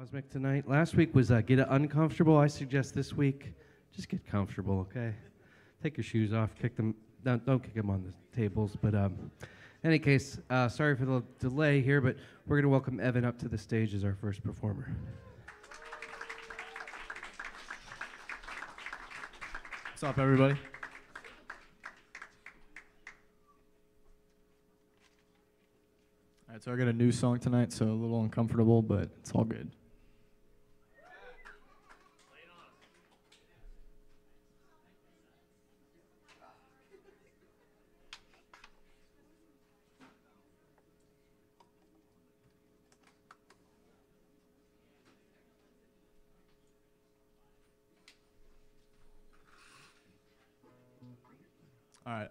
Cosmic tonight. Last week was uh, get uncomfortable. I suggest this week just get comfortable, okay? Take your shoes off, kick them. Don't, don't kick them on the tables. But um, in any case, uh, sorry for the delay here, but we're going to welcome Evan up to the stage as our first performer. What's up, everybody? All right, so I got a new song tonight, so a little uncomfortable, but it's all good.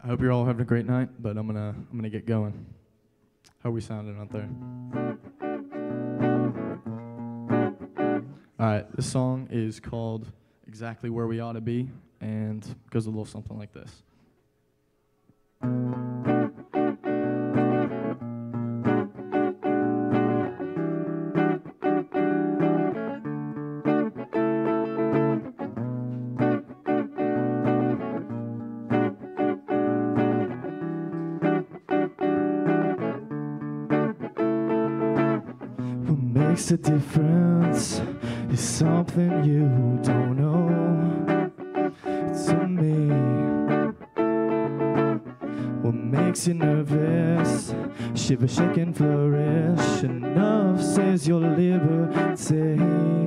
Hope you're all having a great night, but I'm gonna I'm gonna get going. How are we sounding out there? All right, this song is called "Exactly Where We Ought to Be" and goes a little something like this. Something you don't know to me. What makes you nervous? Shiver, shake, and flourish. Enough says your liberty.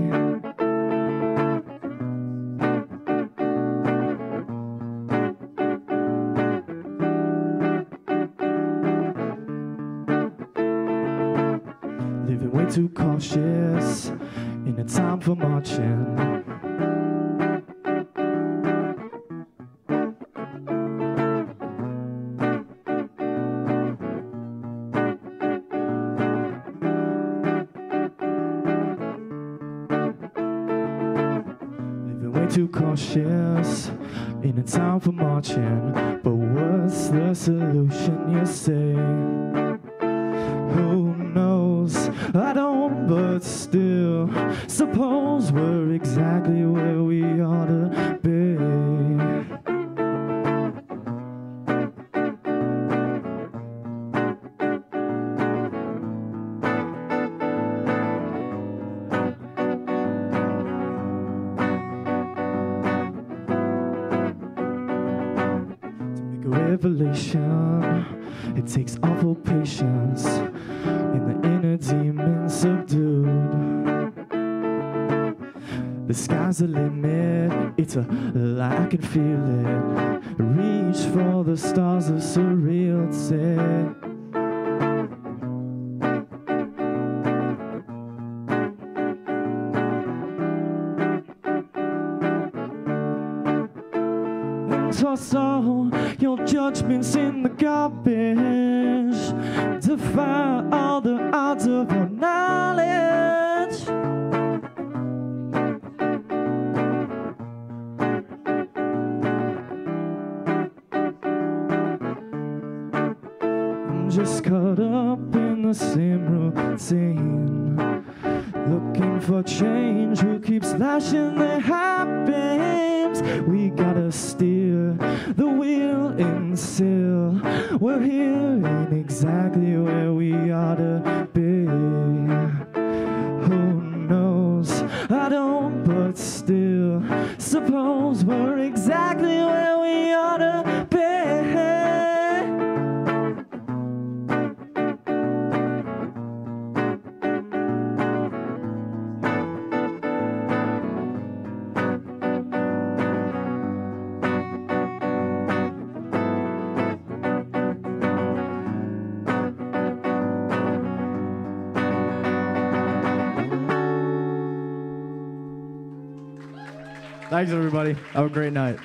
Thanks, everybody. Have a great night.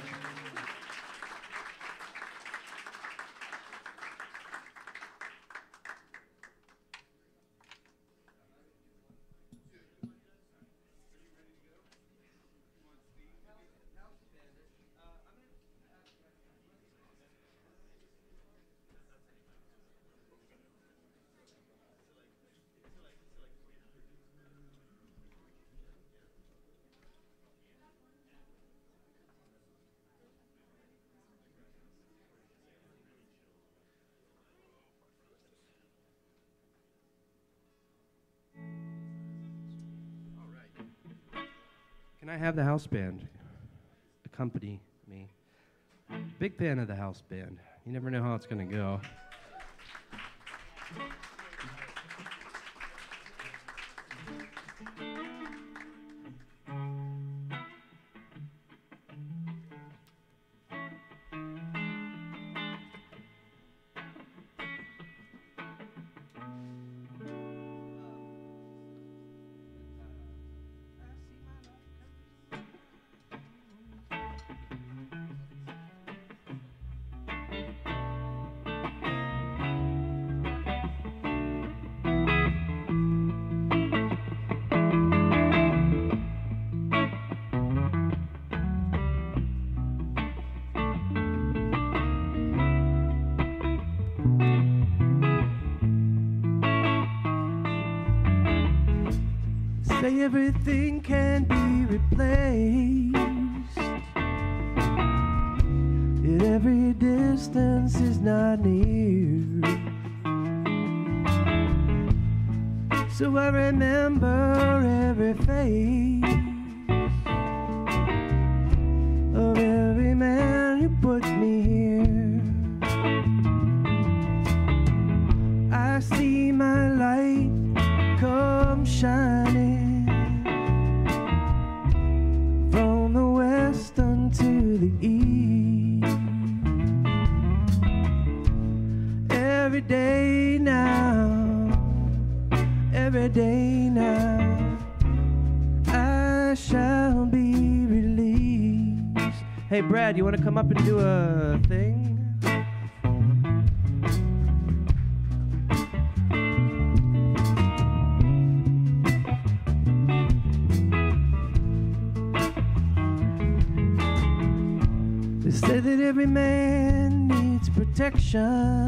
the house band accompany me. Big fan of the house band. You never know how it's going to go. everything can be replaced. Yet every distance is not near. So I remember. come up and do a thing? They say that every man needs protection.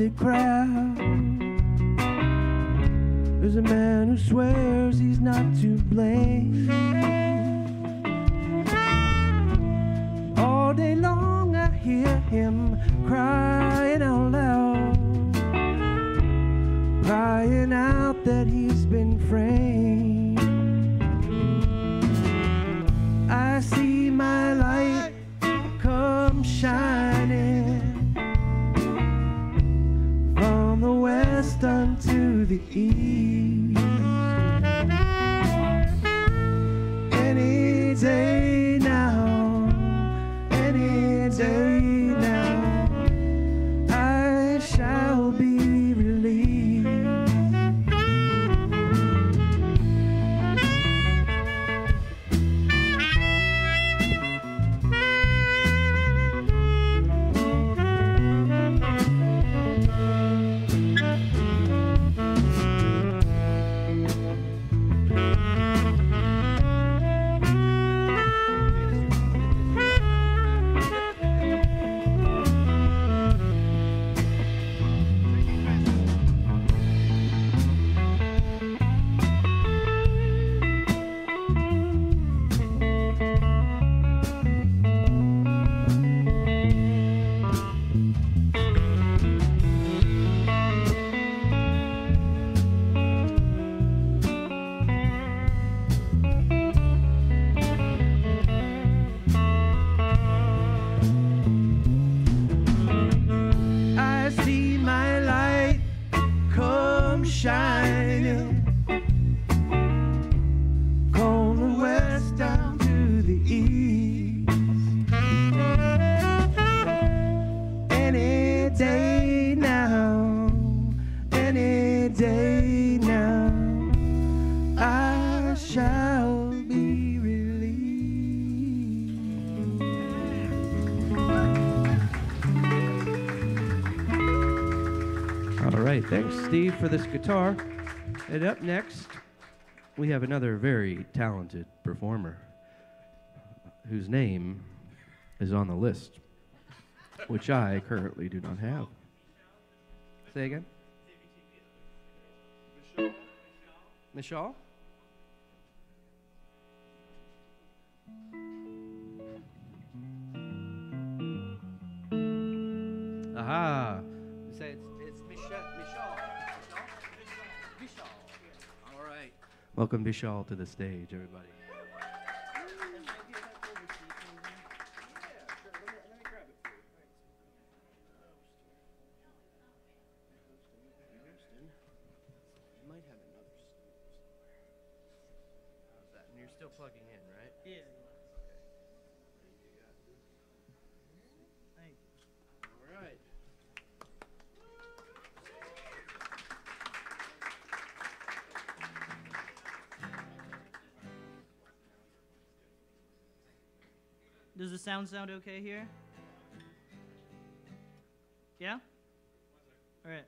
the crowd. Steve, for this guitar. And up next, we have another very talented performer whose name is on the list, which I currently do not have. Say again? Michelle? Michelle? Aha. Welcome Vishal to the stage, everybody. Does the sound sound okay here? Yeah? All right.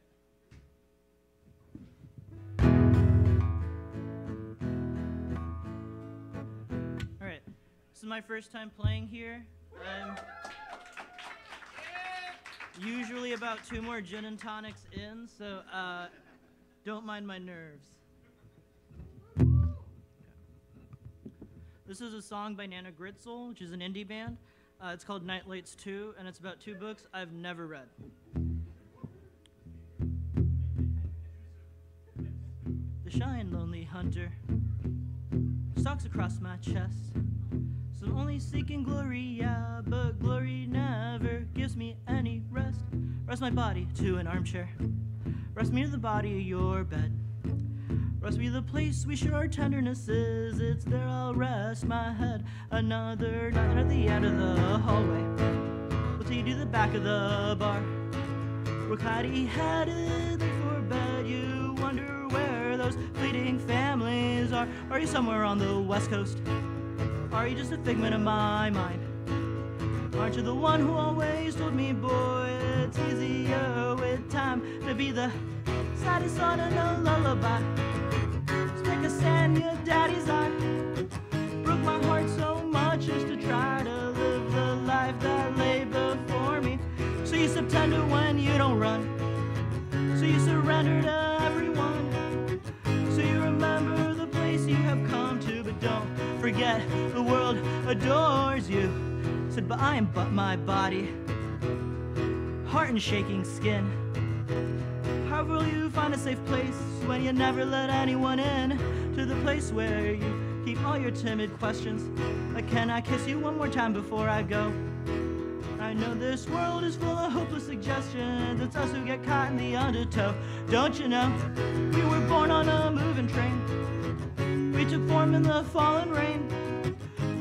All right. This is my first time playing here. I'm usually about two more gin and tonics in, so uh, don't mind my nerves. This is a song by Nana Grizol, which is an indie band. Uh, it's called Night Lights 2, and it's about two books I've never read. The shy and lonely hunter stalks across my chest. So I'm only seeking glory, yeah, but glory never gives me any rest. Rest my body to an armchair. Rest me to the body of your bed. Rest be the place we share our tendernesses. It's there I'll rest my head. Another night at the end of the hallway. We'll take you to the back of the bar. We're cloudy headed for bed. You wonder where those fleeting families are. Are you somewhere on the west coast? Are you just a figment of my mind? Aren't you the one who always told me, boy, it's easier with time to be the saddest son in a lullaby? Stick a sand your daddy's eye. Broke my heart so much just to try to live the life that lay before me. So you September when you don't run. So you surrender to everyone. So you remember the place you have come to, but don't forget the world adores you. Said, but I am but my body, heart and shaking skin. How will you find a safe place when you never let anyone in? To the place where you keep all your timid questions. Like, can I kiss you one more time before I go? I know this world is full of hopeless suggestions. It's us who get caught in the undertow. Don't you know? We were born on a moving train. We took form in the fallen rain.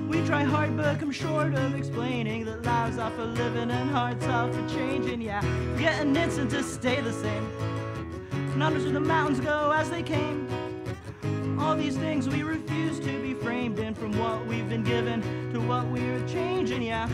We try hard but come short of explaining that lives are for living and hearts are for changing. Yeah, get an instant to stay the same. Not to the mountains go as they came. All these things we refuse to be framed in from what we've been given to what we're changing. Yeah.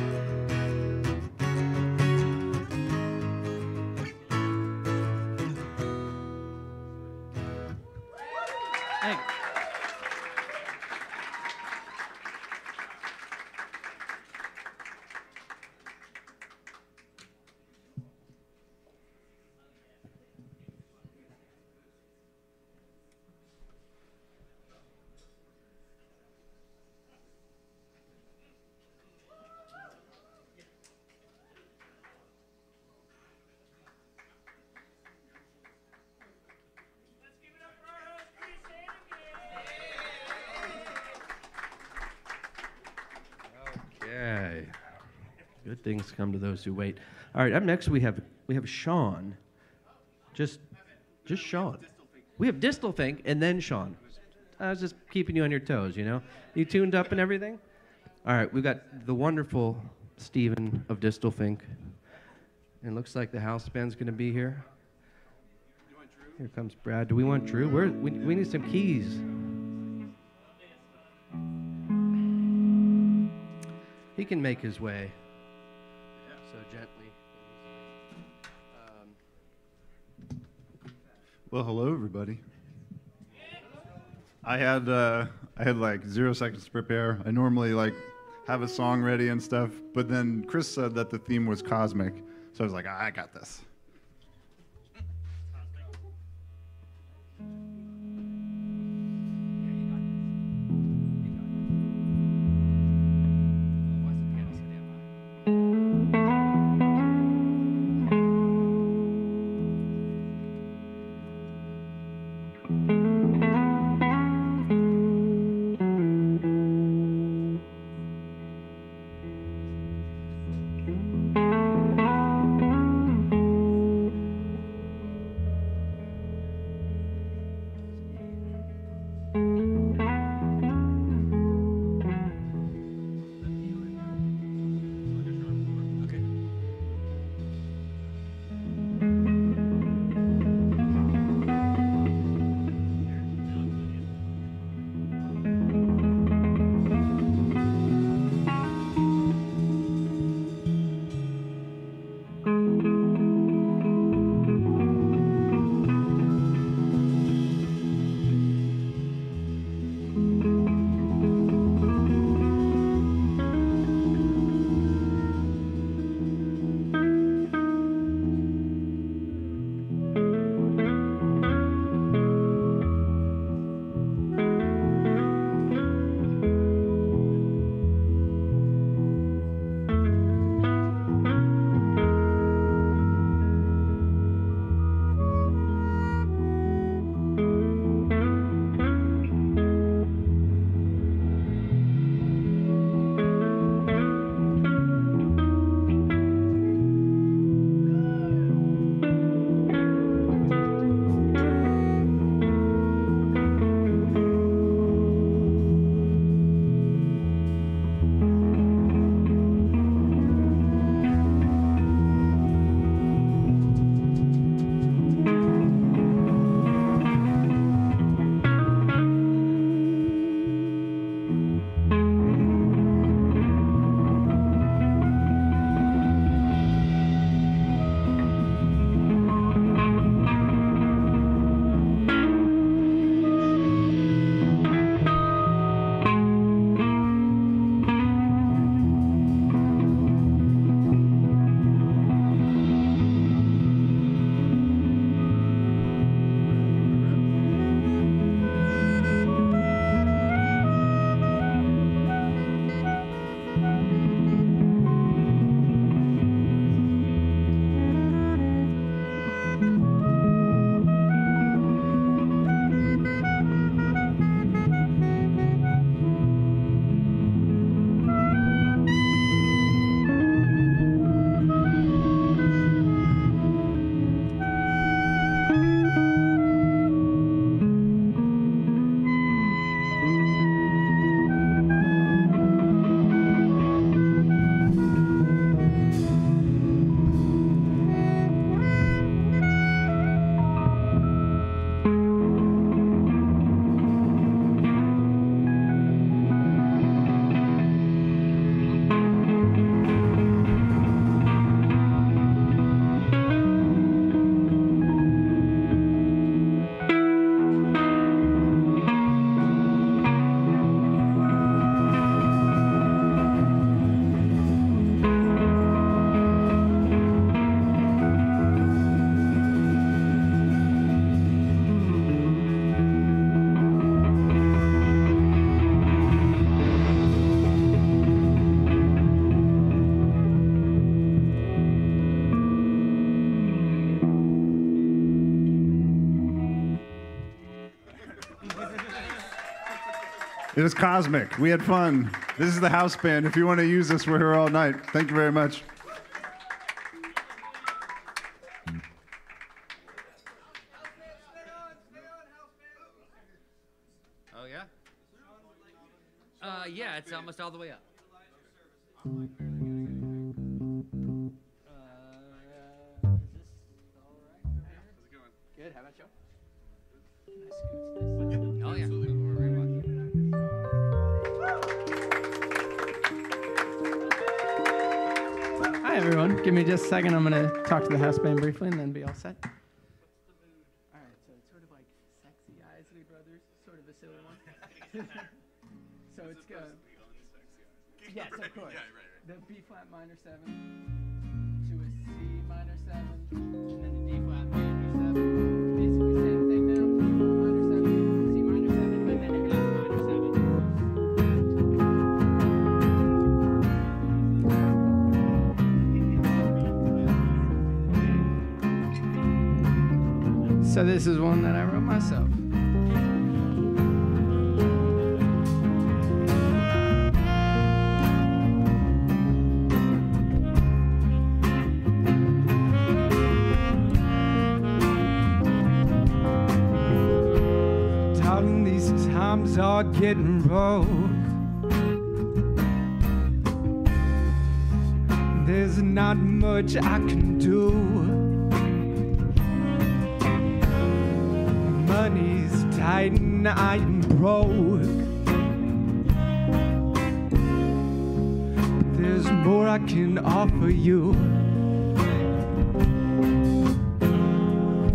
Things come to those who wait. All right, up next we have we have Sean. Just just Sean. We have Distelfink and then Sean. I was just keeping you on your toes, you know? You tuned up and everything? All right, we've got the wonderful Stephen of Distelfink. And looks like the house band's going to be here. Here comes Brad. Do we want Drew? Where, we, we need some keys. He can make his way. Well, hello everybody. I had uh, I had like zero seconds to prepare. I normally like have a song ready and stuff, but then Chris said that the theme was cosmic, so I was like, ah, I got this. It was cosmic. We had fun. This is the house band. If you want to use this, we're here all night. Thank you very much. Oh yeah. Uh, yeah, it's almost all the way up. Everyone. Give me just a second. I'm going to talk to the house band briefly and then be all set. All right, so it's sort of like Sexy Isley Brothers, sort of a silly one. so it's good. Yes, of course. The B flat minor seven to a C minor seven, and then a D flat major So this is one that I wrote myself. Darling, these times are getting rough. There's not much I can do. And I'm broke. But there's more I can offer you.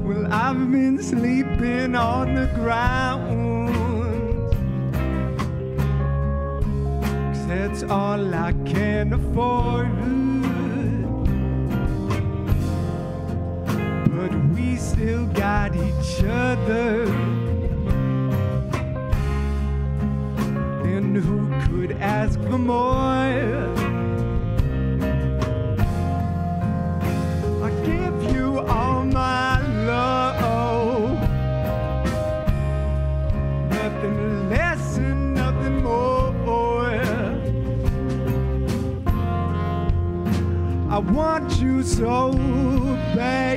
Well, I've been sleeping on the ground. 'Cause that's all I can afford. But we still got each other. For more? I give you all my love. Nothing less and nothing more. I want you so bad.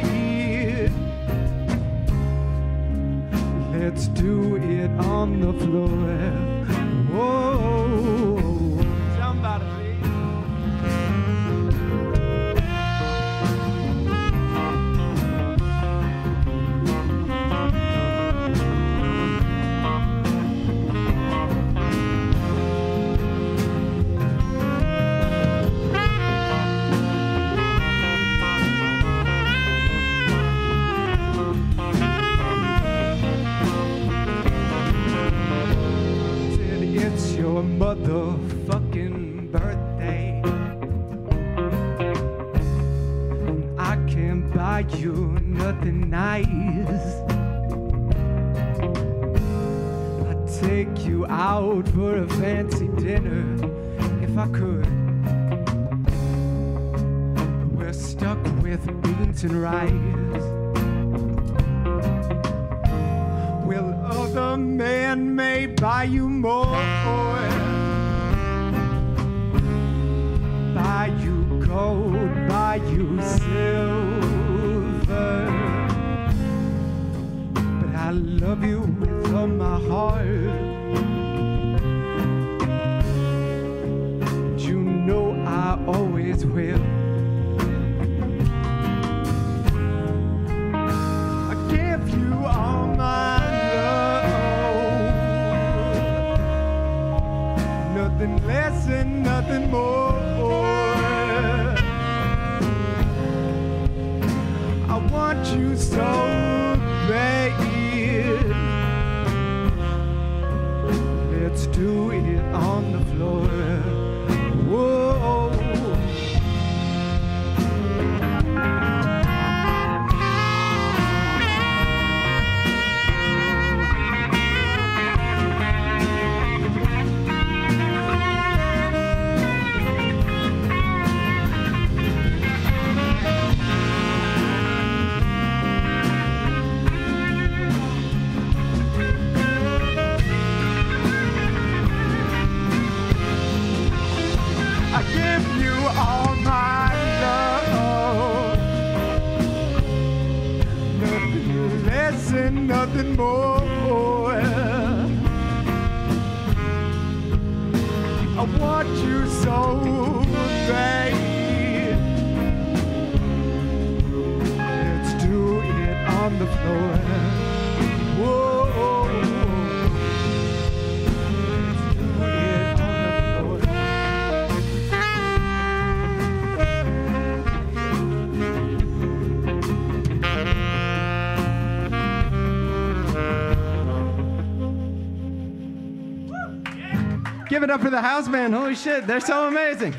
It up for the house band. Holy shit, they're so amazing.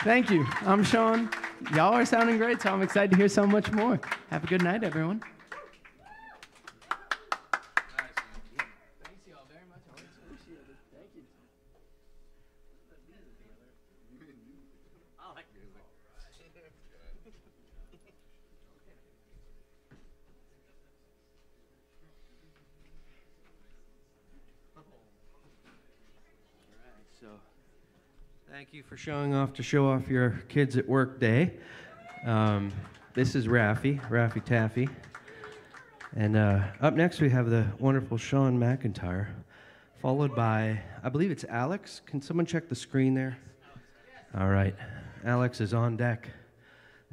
Thank you. I'm Sean. Y'all are sounding great, so I'm excited to hear so much more. Have a good night, everyone. Thank you for showing off to show off your kids at work day. Um, this is Raffy, Raffy Taffy. And uh, up next, we have the wonderful Sean McIntyre, followed by, I believe it's Alex. Can someone check the screen there? All right. Alex is on deck.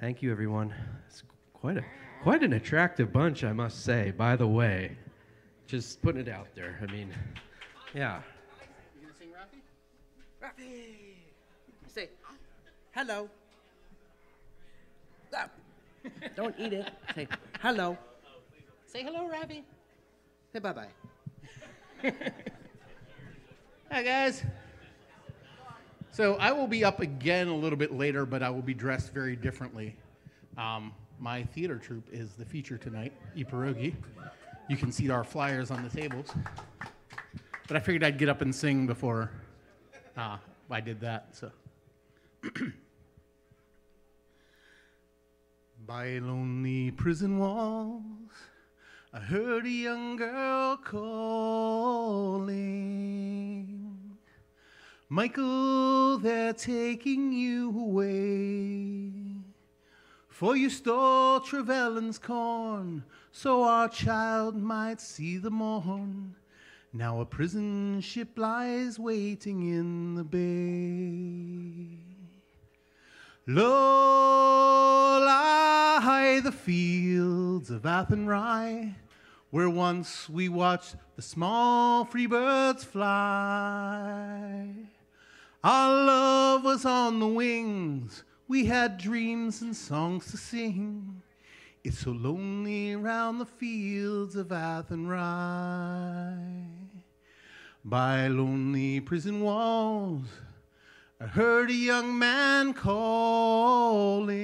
Thank you, everyone. It's quite, a, quite an attractive bunch, I must say, by the way. Just putting it out there. I mean, yeah. You gonna sing Rafi! Say, hello. Ah, Don't eat it. Say, hello. Say hello, Rafi. Say bye bye. Hi, guys. So I will be up again a little bit later, but I will be dressed very differently. Um, my theater troupe is the feature tonight, I Pierogi. You can see our flyers on the tables. But I figured I'd get up and sing before uh, I did that. So. By lonely prison walls, I heard a young girl calling. Michael, they're taking you away. For you stole Trevelyan's corn, so our child might see the morn. Now a prison ship lies waiting in the bay. Lo, lie the fields of Athenry, where once we watched the small free birds fly. Our love was on the wings, we had dreams and songs to sing. It's so lonely round the fields of Athenry. By lonely prison walls, I heard a young man calling.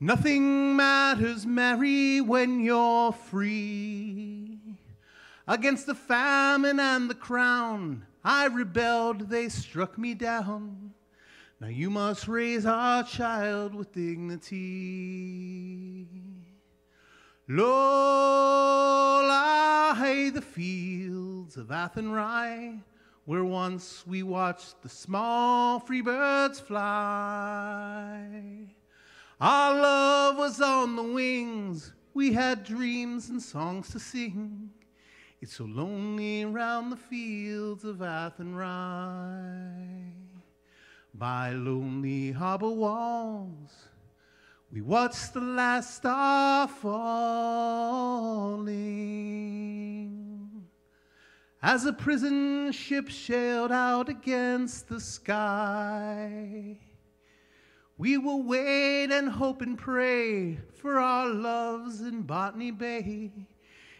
Nothing matters, Mary, when you're free. Against the famine and the crown, I rebelled, they struck me down. Now you must raise our child with dignity. Lo, lie the fields of Athenry, where once we watched the small free birds fly. Our love was on the wings, we had dreams and songs to sing. It's so lonely round the fields of Athenry. By lonely harbor walls, we watched the last star falling. As a prison ship sailed out against the sky, we will wait and hope and pray for our loves in Botany Bay.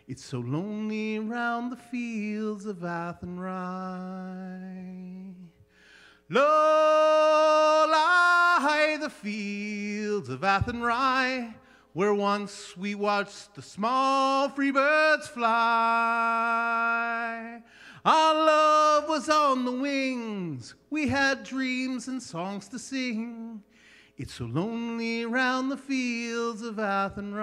It's so lonely round the fields of Athenry. Lie the fields of Athenry, where once we watched the small free birds fly. Our love was on the wings, we had dreams and songs to sing. It's so lonely round the fields of Athenry.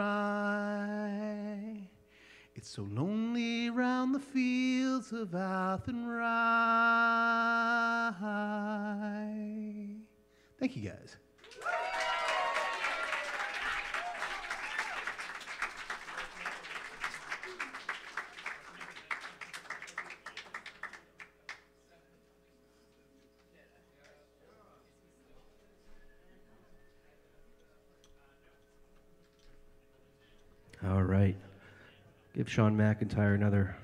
It's so lonely round the fields of Athenry. Thank you, guys. All right. Give Sean McIntyre another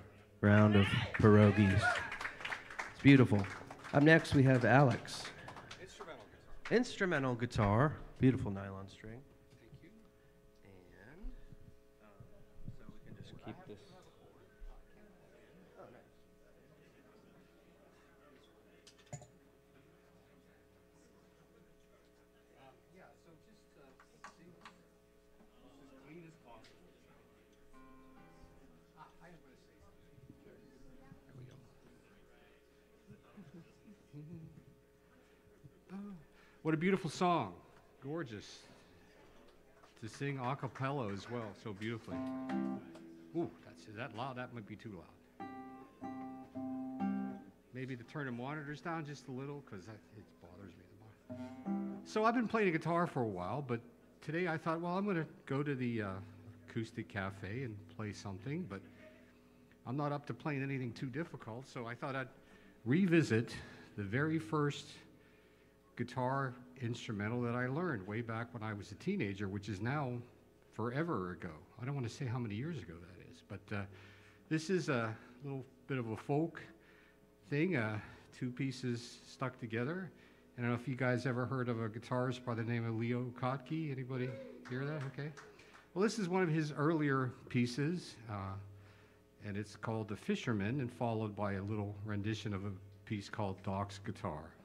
round of pierogies. It's beautiful. Up next, we have Alex. Instrumental guitar. Instrumental guitar. Beautiful nylon string. Thank you. And um, so we can just keep this. What a beautiful song. Gorgeous. To sing a cappella as well, so beautifully. Ooh, that's, is that loud? That might be too loud. Maybe to turn the monitors down just a little because it bothers me. So I've been playing guitar for a while, but today I thought, well, I'm going to go to the uh, AcoustiCafe and play something, but I'm not up to playing anything too difficult, so I thought I'd revisit the very first guitar instrumental that I learned way back when I was a teenager, which is now forever ago. I don't want to say how many years ago that is, but uh, this is a little bit of a folk thing, uh, two pieces stuck together. I don't know if you guys ever heard of a guitarist by the name of Leo Kottke. Anybody hear that? Okay. Well, this is one of his earlier pieces, uh, and it's called The Fisherman, and followed by a little rendition of a piece called Doc's Guitar.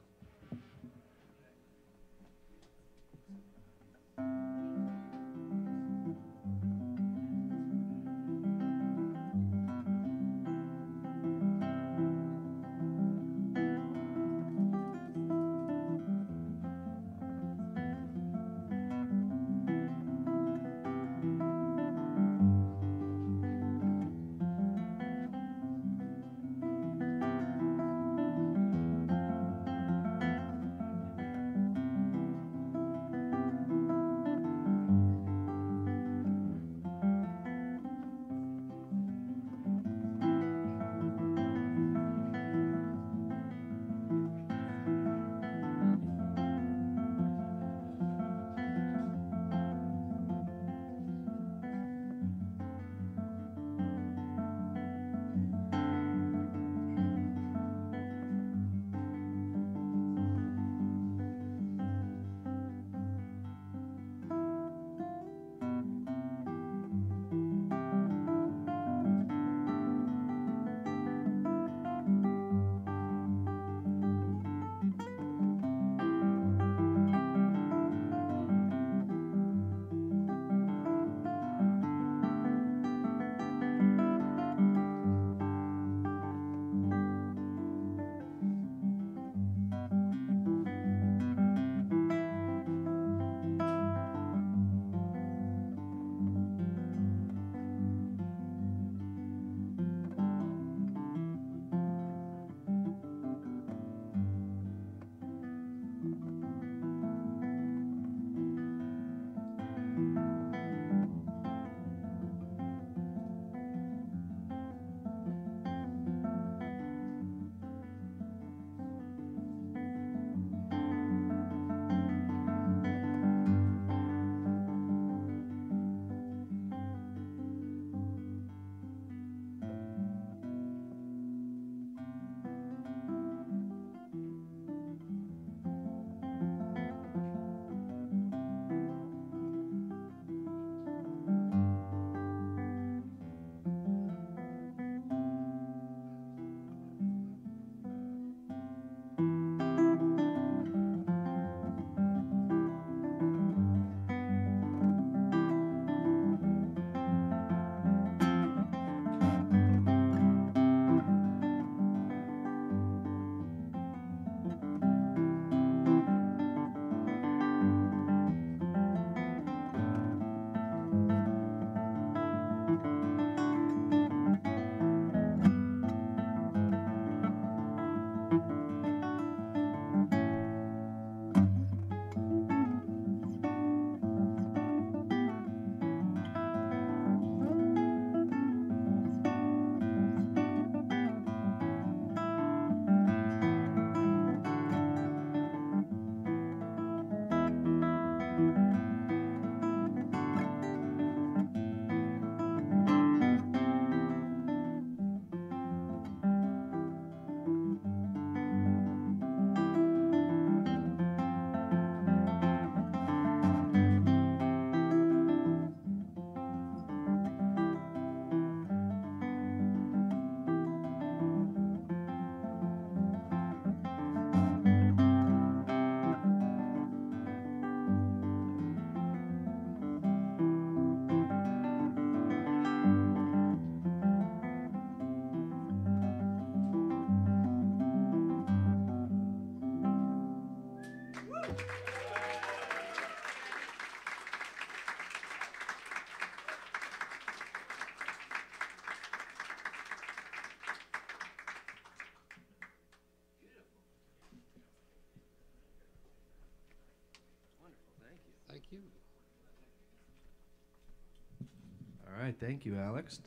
Thank you, Alex.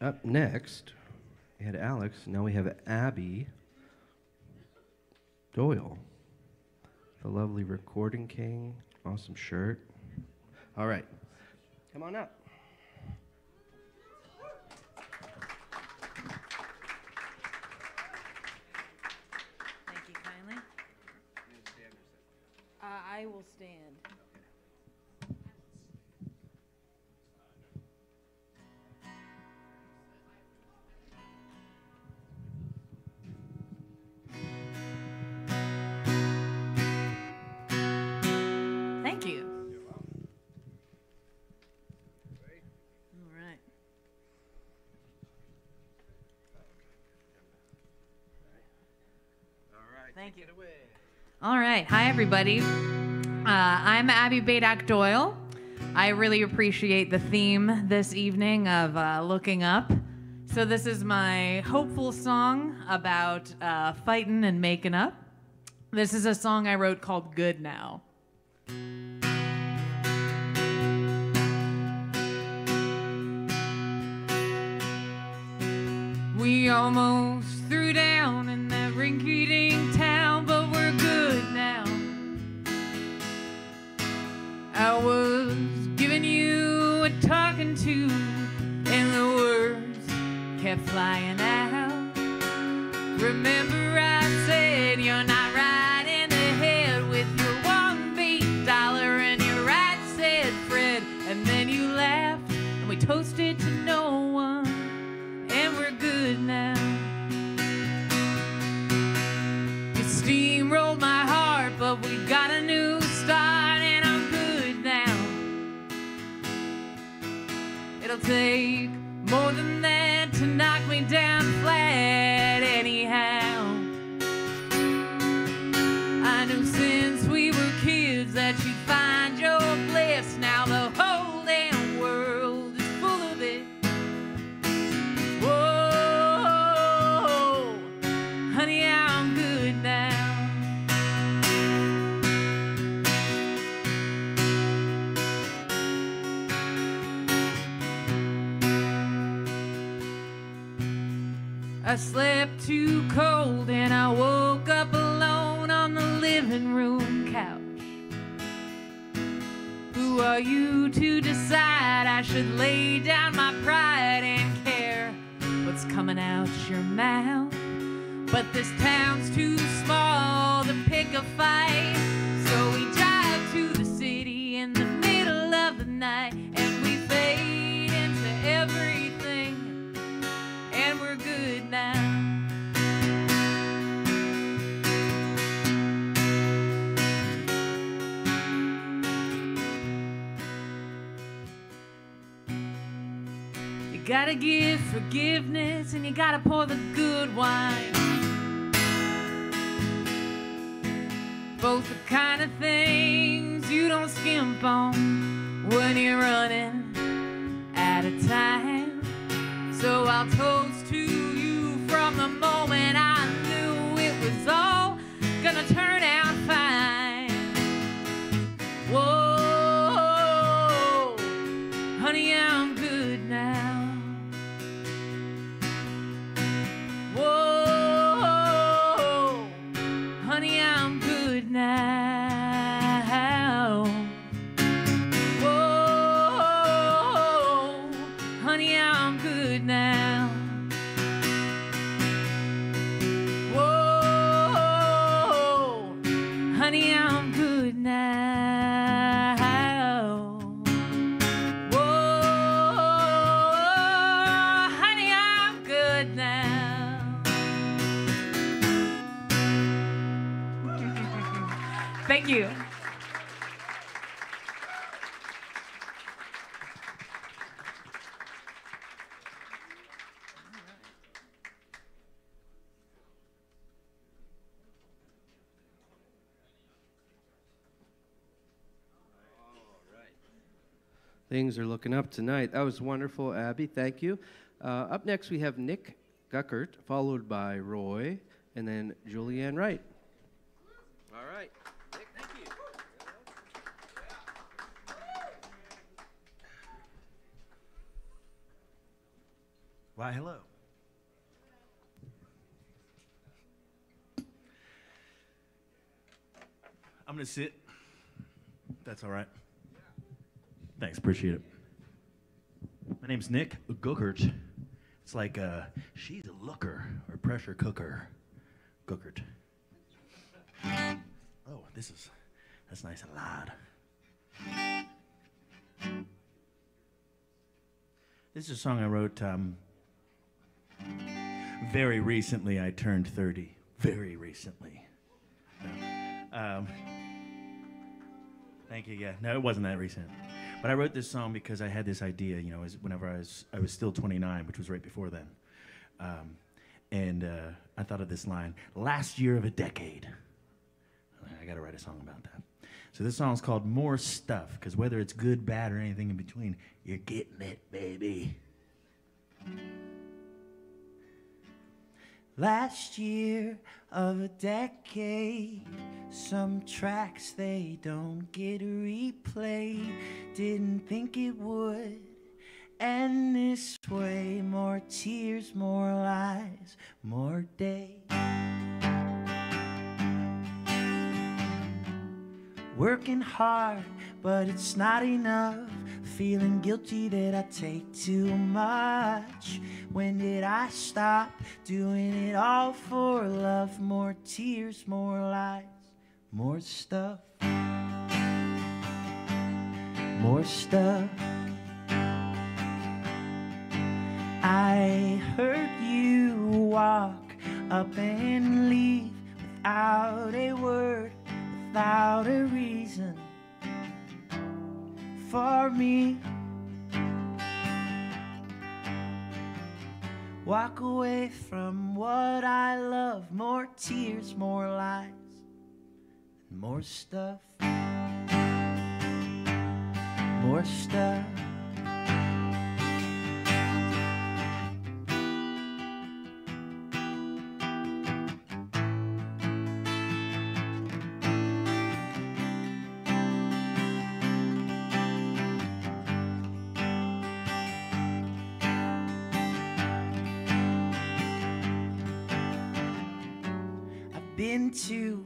Up next, we had Alex. Now we have Abby Doyle, the lovely recording king. Awesome shirt. All right, come on up. Hi, everybody. Uh, I'm Abby Badak Doyle. I really appreciate the theme this evening of uh, looking up. So, this is my hopeful song about uh, fighting and making up. This is a song I wrote called Good Now. We almost I was giving you a talking to, and the words kept flying out. Remember, I I slept too cold and I woke up alone on the living room couch. Who are you to decide I should lay down my pride and care what's coming out your mouth? But this town's too small to pick a fight. So we drive to the city in the middle of the night and gotta give forgiveness and you gotta pour the good wine. Both the kind of things you don't skimp on when you're running out of time. So I'll toast to you from the moment I knew it was all gonna turn out fine. Whoa, honey, I'm good now. Whoa, honey, I'm good now. Thank you. Things are looking up tonight. That was wonderful, Abby. Thank you. Uh, up next, we have Nick Guckert, followed by Roy, and then Julianne Wright. All right. Why, hello. I'm going to sit. That's all right. Thanks, appreciate it. My name's Nick Gookert. It's like uh, she's a looker or pressure cooker. Gookert. Oh, this is that's nice and loud. This is a song I wrote um, very recently. I turned 30. Very recently. Um, thank you. Yeah, no, it wasn't that recent. But I wrote this song because I had this idea. You know, whenever I was I was still 29, which was right before then, um, and uh, I thought of this line: "Last year of a decade." I got to write a song about that. So this song's called More Stuff, because whether it's good, bad, or anything in between, you're getting it, baby. Last year of a decade, some tracks they don't get replayed. Didn't think it would. end this way, more tears, more lies, more days. Working hard, but it's not enough. Feeling guilty that I take too much. When did I stop doing it all for love? More tears, more lies, more stuff. More stuff. I heard you walk up and leave without a word, without a reason for me. Walk away from what I love. More tears, more lies, and more stuff. More stuff. Too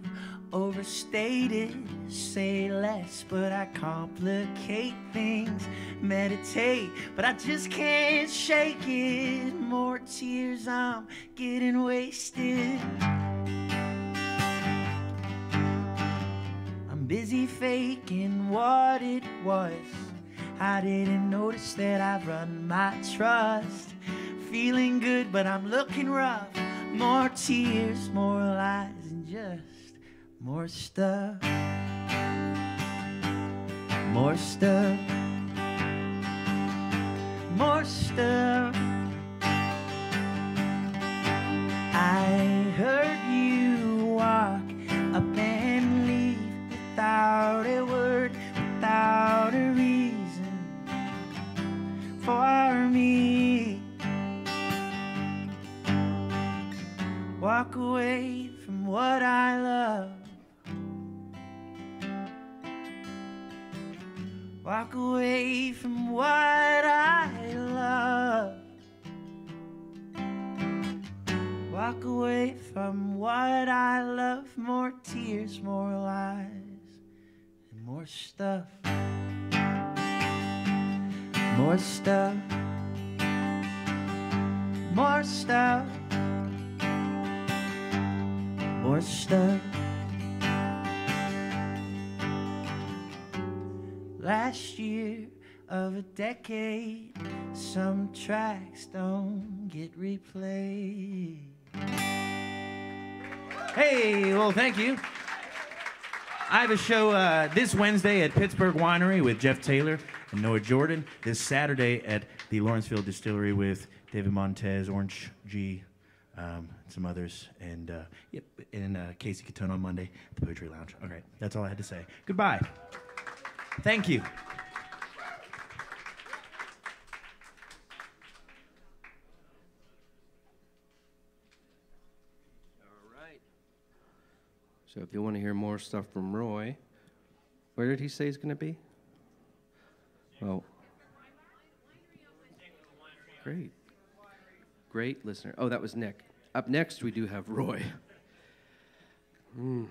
overstated. Say less, but I complicate things. Meditate, but I just can't shake it. More tears, I'm getting wasted. I'm busy faking what it was. I didn't notice that I've run my trust. Feeling good, but I'm looking rough. More tears, more lies, just more stuff. More stuff. More stuff. I heard you walk up and leave without a word, without a reason for me. Walk away what I love. Walk away from what I love. Walk away from what I love. More tears, more lies, and more stuff. More stuff. More stuff. More stuff. Last year of a decade, some tracks don't get replayed. Hey, well, thank you. I have a show uh, this Wednesday at Pittsburgh Winery with Jeff Taylor and Noah Jordan. This Saturday at the Lawrenceville Distillery with David Montez, Orange G, um, some others, and uh, yep, and uh, Casey Catone on Monday at the Poetry Lounge. All right, that's all I had to say. Goodbye. Thank you. All right. So if you want to hear more stuff from Roy, where did he say he's going to be? Oh. Great. Great listener. Oh, that was Nick. Up next, we do have Roy. Mm.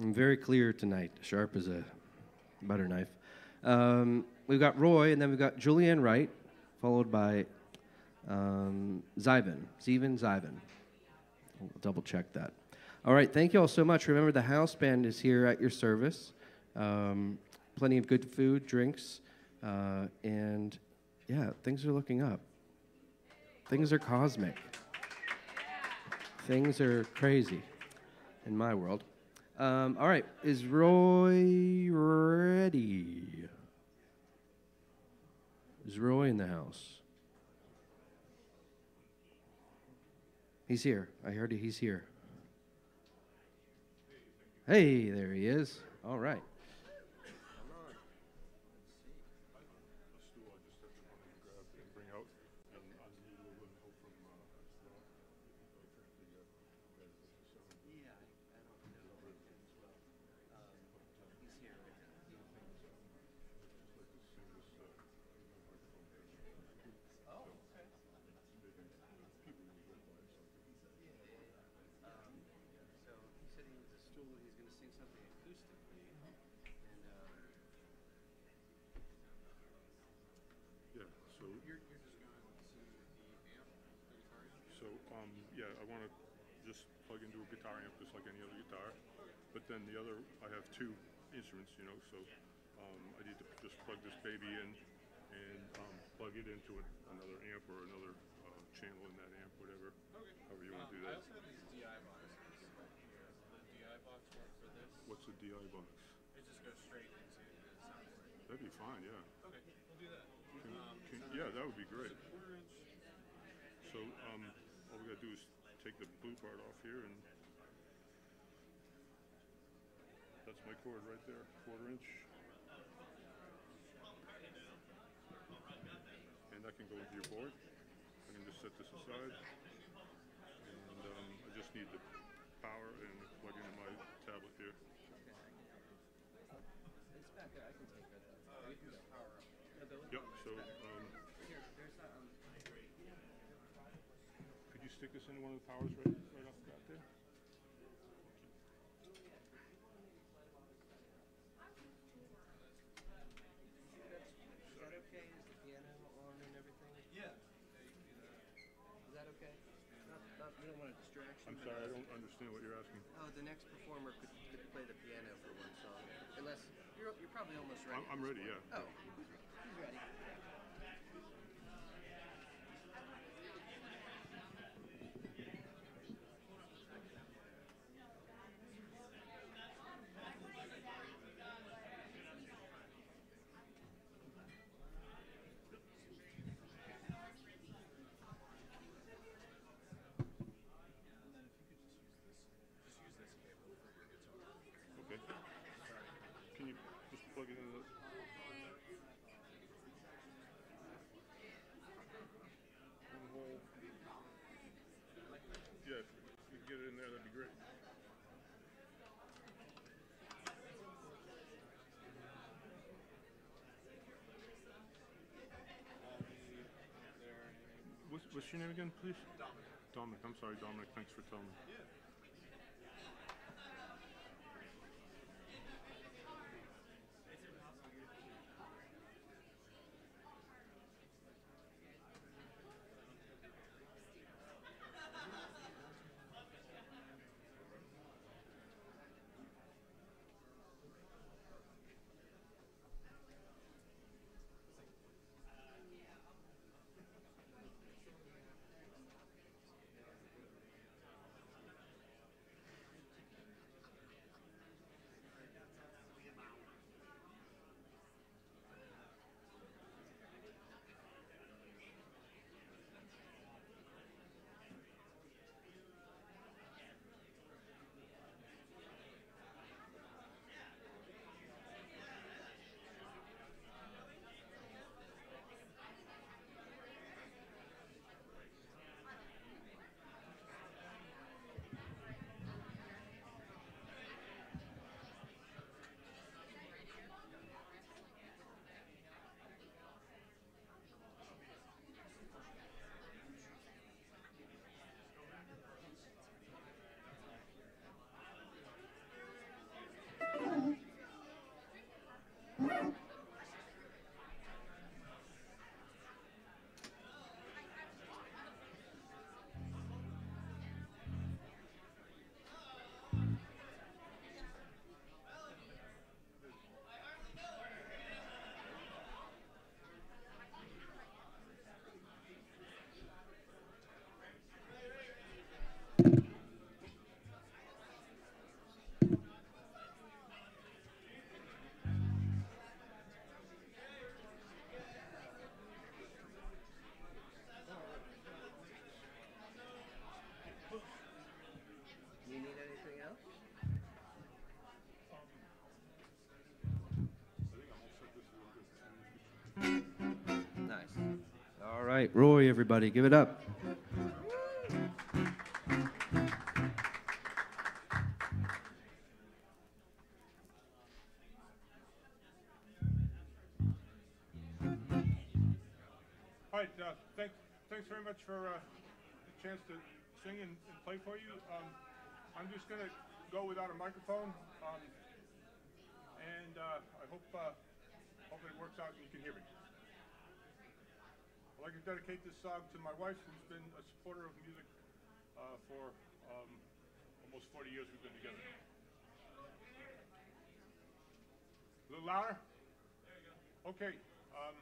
I'm very clear tonight, sharp as a butter knife. Um, we've got Roy, and then we've got Julianne Wright, followed by um, Zyvan, Zeven. We'll double check that. All right, thank you all so much. Remember, the house band is here at your service. Um, plenty of good food, drinks, uh, and yeah, things are looking up. Things are cosmic. Things are crazy in my world. Um, all right, is Roy ready? Is Roy in the house? He's here. I heard he's here. Hey, there he is. All right. Yeah, so. So, um, yeah, I want to just plug into a guitar amp just like any other guitar. But then the other, I have two instruments, you know, so, um, I need to just plug this baby in and, um, plug it into an- another amp or another, uh, channel in that amp, whatever. However you want to do that. What's a DI box? It just goes straight into the sound board. That'd be fine, yeah. Okay, we'll do that. Can- Um, can- Yeah, that would be great. So, um, all we gotta do is take the blue part off here and that's my cord right there, quarter inch. And that can go into your board. I can just set this aside. And, um, I just need the power and plug into my tablet here. It's back there. I can take it. Yep, so, um, could you stick this into one of the powers right, right off the bat there? Is that okay? Is the piano on and everything? Yeah. Is that okay? Not, not, we don't want a distraction. I'm sorry, I don't understand what you're asking. Oh, the next performer could, could play the piano for one song, unless you're, you're probably almost ready. I'm, I'm ready, point. yeah. Oh, he's ready. Okay. Can you just plug it in the... One hole. Yeah, if you can get it in there, that'd be great. What's, what's your name again, please? Dominic. Dominic, I'm sorry, Dominic, thanks for telling me. Nice. Right, Roy, everybody, give it up. All right, uh, thanks, thanks very much for uh, the chance to sing and, and play for you. Um, I'm just gonna go without a microphone, um, and uh, I hope uh, hope it works out and you can hear me. Like to dedicate this song to my wife, who's been a supporter of music uh, for um, almost 40 years. We've been together. A little louder. There you go. Okay. Um,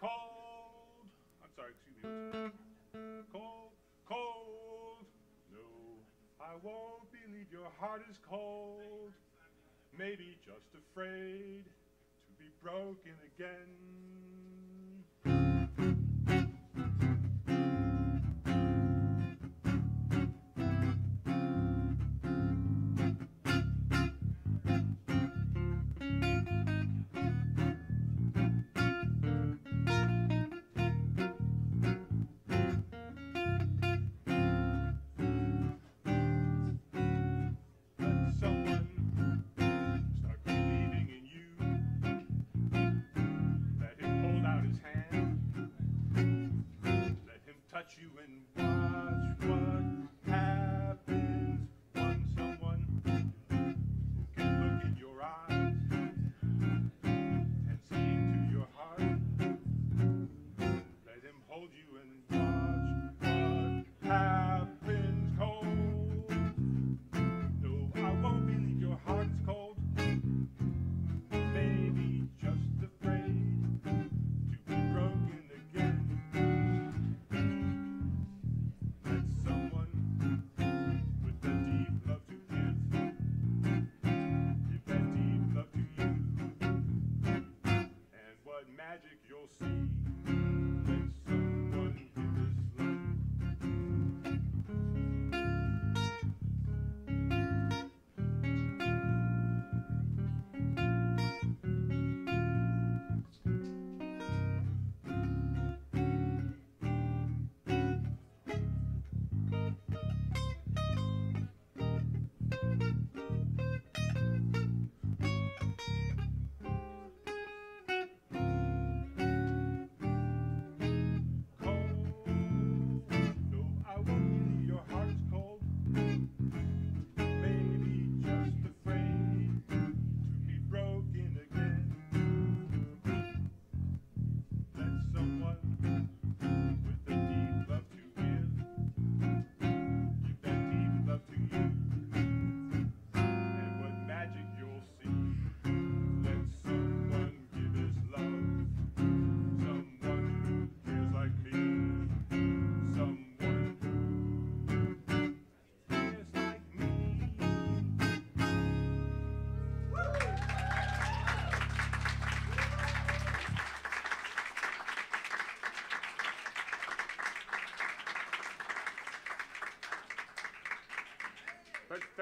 cold. I'm sorry, excuse me. Cold, cold. No, I won't believe your heart is cold. Maybe just afraid be broken again. You and watch what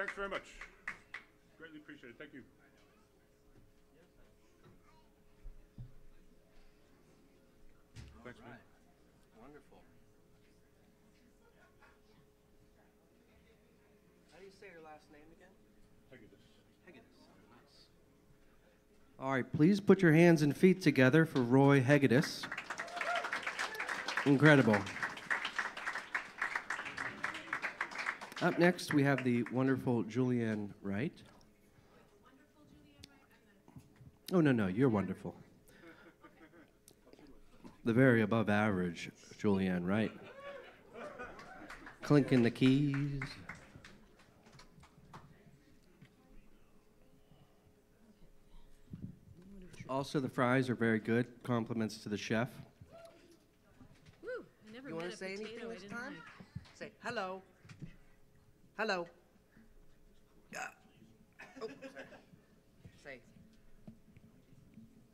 Thanks, thanks very much. Greatly appreciated. Thank you. Thanks, man. Wonderful. How do you say your last name again? Hegedus. Hegedus. Oh, nice. All right, please put your hands and feet together for Roy Hegedus. Incredible. Up next, we have the wonderful Julianne Wright. Oh, no, no, you're wonderful. The very above average Julianne Wright. Clinking the keys. Also, the fries are very good. Compliments to the chef. Woo, never You want to say anything this time? like. Say hello. Hello. Yeah. Oh, say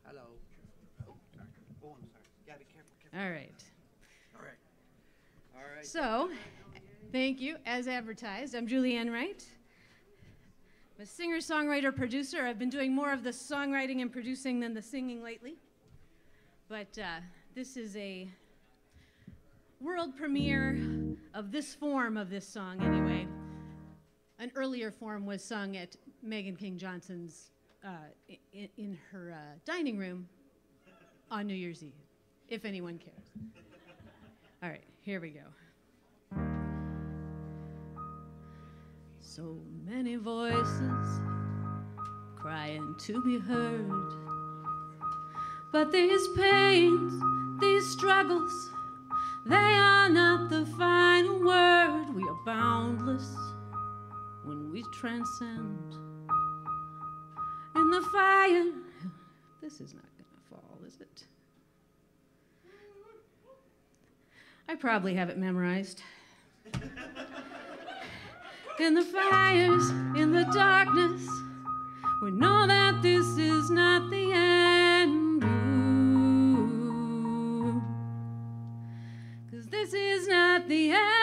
hello. Oh, sorry. Oh, I'm sorry. Yeah, be careful. careful. All right. All right. All right. So, Thank you. As advertised, I'm Julianne Wright. I'm a singer, songwriter, producer. I've been doing more of the songwriting and producing than the singing lately. But uh, this is a world premiere of this form of this song, anyway. An earlier form was sung at Megan King Johnson's uh, in, in her uh, dining room on New Year's Eve, if anyone cares. All right, here we go. So many voices crying to be heard. But these pains, these struggles, they are not the final word. We are boundless when we transcend. In the fire, this is not gonna fall, is it? I probably have it memorized. in the fires, in the darkness, we know that this is not the end. Cause this is not the end.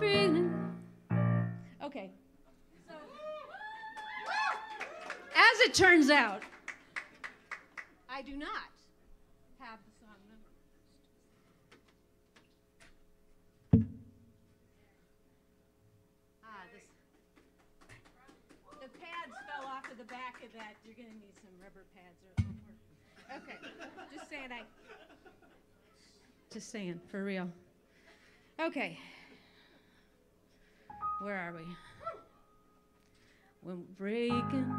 Feeling. Okay. As it turns out, I do not have the song number. Ah, this. The pads fell off of the back of that. You're gonna need some rubber pads or. or- Okay, just saying. I. Just saying, for real. Okay. Where are we? When we're breaking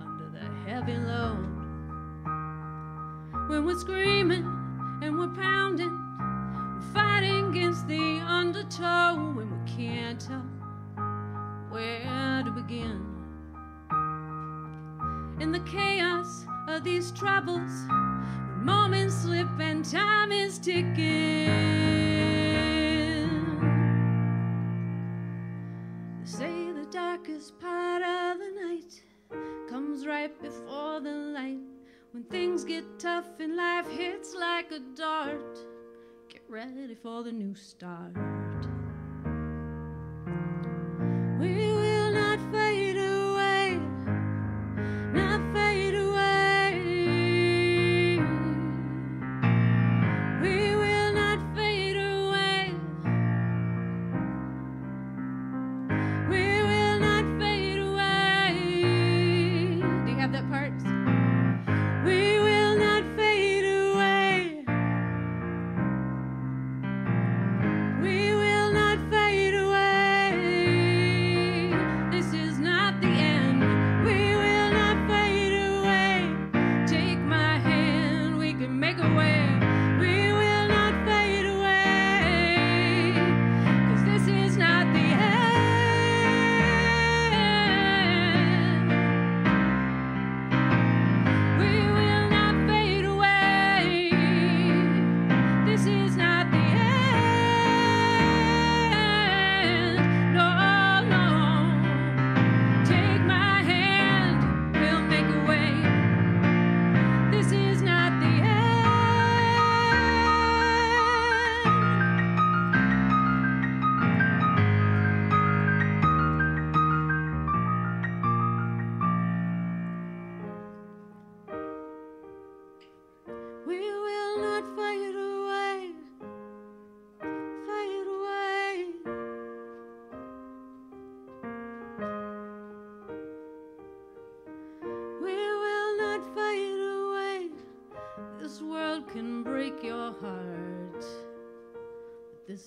under the heavy load. When we're screaming and we're pounding, fighting against the undertow. When we can't tell where to begin. In the chaos of these troubles, moments slip and time is ticking. When things get tough and life hits like a dart, get ready for the new start.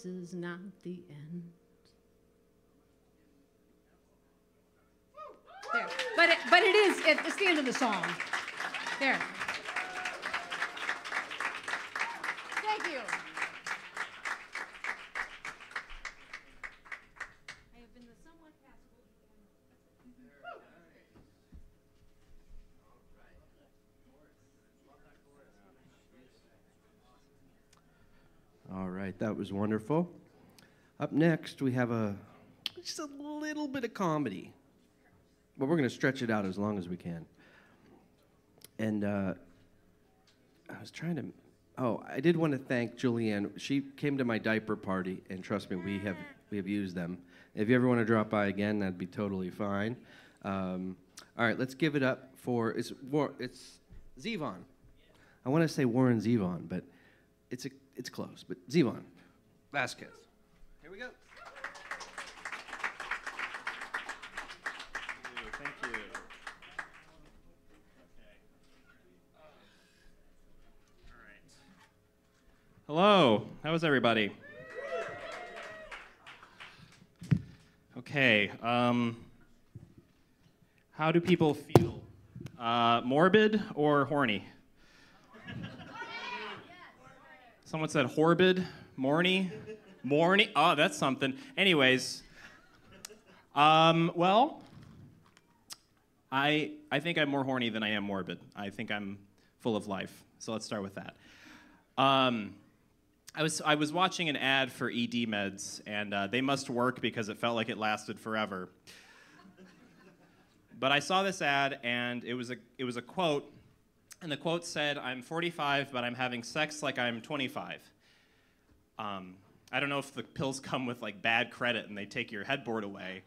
This is not the end. There, but it, but it is. It's the end of the song. There. Thank you. I have been the somewhat passive. That was wonderful. Up next, we have a just a little bit of comedy, but we're going to stretch it out as long as we can. And uh, I was trying to. Oh, I did want to thank Julianne. She came to my diaper party, and trust me, we have we have used them. If you ever want to drop by again, that'd be totally fine. Um, all right, let's give it up for it's War, it's Zevon. I want to say Warren Zevon, but it's a, it's close. But Zevon Vasquez. Here we go. Thank you. Hello, how is everybody? Okay, um, how do people feel? Uh, morbid or horny? Someone said horbid, morny, morny. Oh, that's something. Anyways, um, well, I I think I'm more horny than I am morbid. I think I'm full of life. So let's start with that. Um, I was I was watching an ad for ED meds, and uh, they must work because it felt like it lasted forever. but I saw this ad, and it was a it was a quote, and the quote said, "I'm 45, but I'm having sex like I'm 25." Um, I don't know if the pills come with like bad credit and they take your headboard away.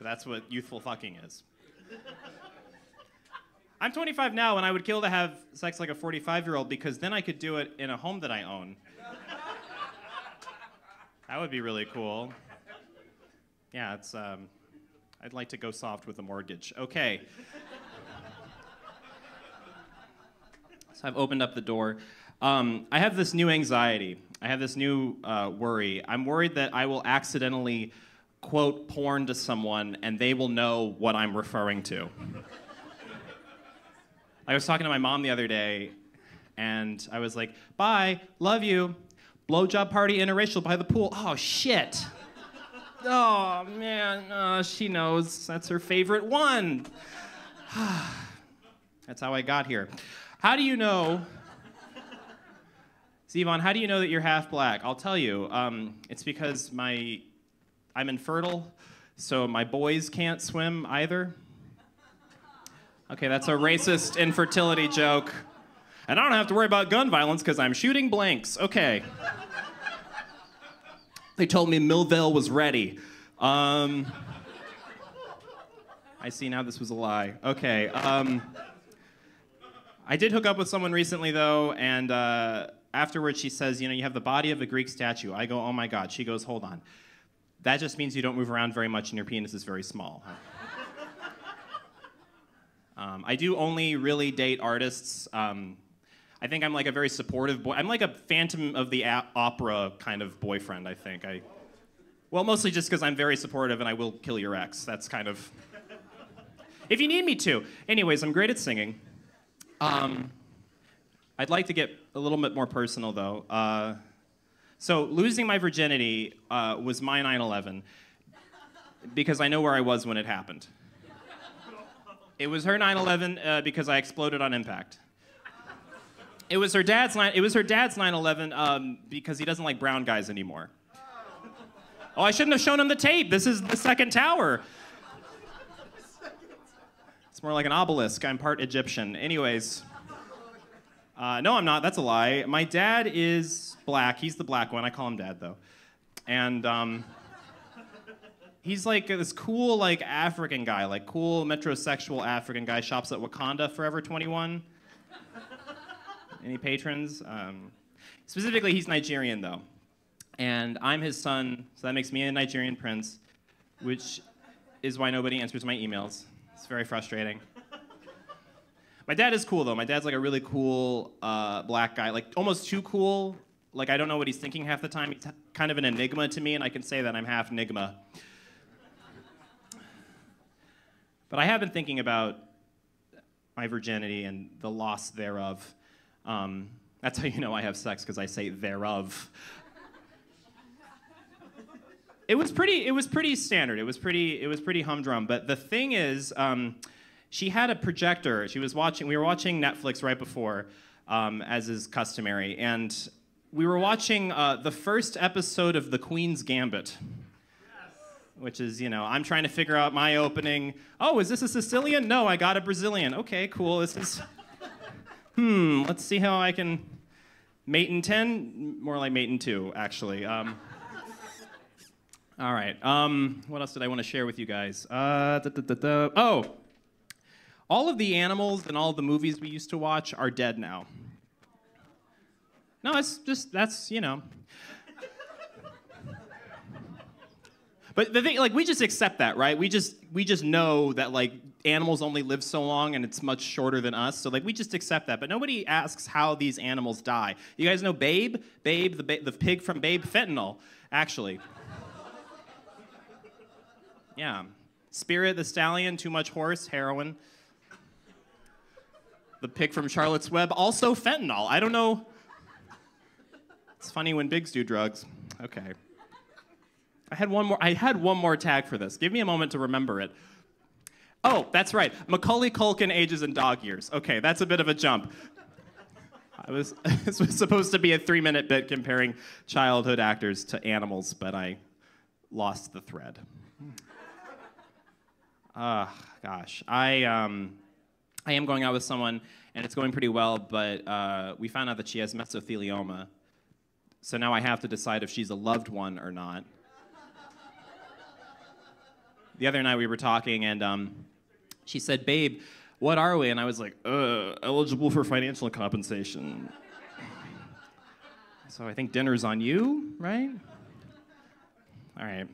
that's what youthful fucking is. I'm 25 now, and I would kill to have sex like a 45 year old because then I could do it in a home that I own. that would be really cool. Yeah, it's. Um, I'd like to go soft with the mortgage. Okay. so I've opened up the door. Um, I have this new anxiety. I have this new uh, worry. I'm worried that I will accidentally quote porn to someone and they will know what I'm referring to. I was talking to my mom the other day, and I was like, "Bye, love you." Blowjob party interracial by the pool. Oh shit. Oh man, uh, she knows. That's her favorite one. That's how I got here. How do you know? Zevon, how do you know that you're half black? I'll tell you. Um, it's because my I'm infertile, so my boys can't swim either. Okay, that's a racist infertility joke. And I don't have to worry about gun violence because I'm shooting blanks. Okay. They told me Millvale was ready. Um, I see now this was a lie. Okay. Um, I did hook up with someone recently, though, and uh, afterwards she says, You know, you have the body of a Greek statue. I go, Oh my God. She goes, Hold on. That just means you don't move around very much and your penis is very small. Um, I do only really date artists. Um, I think I'm like a very supportive boy. I'm like a Phantom of the a- Opera kind of boyfriend. I think I, well, mostly just because I'm very supportive and I will kill your ex. That's kind of, if you need me to. Anyways, I'm great at singing. Um, I'd like to get a little bit more personal though. Uh, so losing my virginity uh, was my 9/11 because I know where I was when it happened. It was her 9/11 uh, because I exploded on impact. It was her dad's 9. It was her dad's 9/11 um, because he doesn't like brown guys anymore. Oh, I shouldn't have shown him the tape. This is the second tower. It's more like an obelisk. I'm part Egyptian. Anyways. Uh, no, I'm not. That's a lie. My dad is black. He's the black one. I call him dad, though. And um, he's like this cool, like African guy, like cool metrosexual African guy. Shops at Wakanda Forever 21. Any patrons? Um, specifically, he's Nigerian, though. And I'm his son, so that makes me a Nigerian prince, which is why nobody answers my emails. It's very frustrating. My dad is cool though. My dad's like a really cool uh, black guy, like almost too cool. Like I don't know what he's thinking half the time. He's kind of an enigma to me, and I can say that I'm half enigma. But I have been thinking about my virginity and the loss thereof. Um, that's how you know I have sex because I say thereof. It was pretty. It was pretty standard. It was pretty. It was pretty humdrum. But the thing is, um, she had a projector. She was watching. We were watching Netflix right before, um, as is customary, and we were watching uh, the first episode of The Queen's Gambit. Which is, you know, I'm trying to figure out my opening. Oh, is this a Sicilian? No, I got a Brazilian. Okay, cool. This is. Hmm, let's see how I can. Mate in 10? More like mate in 2, actually. Um, all right. Um, what else did I want to share with you guys? Uh, da, da, da. Oh, all of the animals and all the movies we used to watch are dead now. No, it's just, that's, you know. But the thing, like, we just accept that, right? We just, we just know that, like, animals only live so long and it's much shorter than us. So, like, we just accept that. But nobody asks how these animals die. You guys know Babe? Babe, the, ba- the pig from Babe, fentanyl, actually. Yeah. Spirit the stallion, too much horse, heroin. The pig from Charlotte's Web, also fentanyl. I don't know. It's funny when bigs do drugs. Okay. I had one more. I had one more tag for this. Give me a moment to remember it. Oh, that's right. Macaulay Culkin ages in dog years. Okay, that's a bit of a jump. I was this was supposed to be a three-minute bit comparing childhood actors to animals, but I lost the thread. Ah, gosh. I um, I am going out with someone, and it's going pretty well, but uh, we found out that she has mesothelioma. So now I have to decide if she's a loved one or not. The other night we were talking, and um, she said, "Babe, what are we?" And I was like, "Uh, eligible for financial compensation." So I think dinner's on you, right? All right.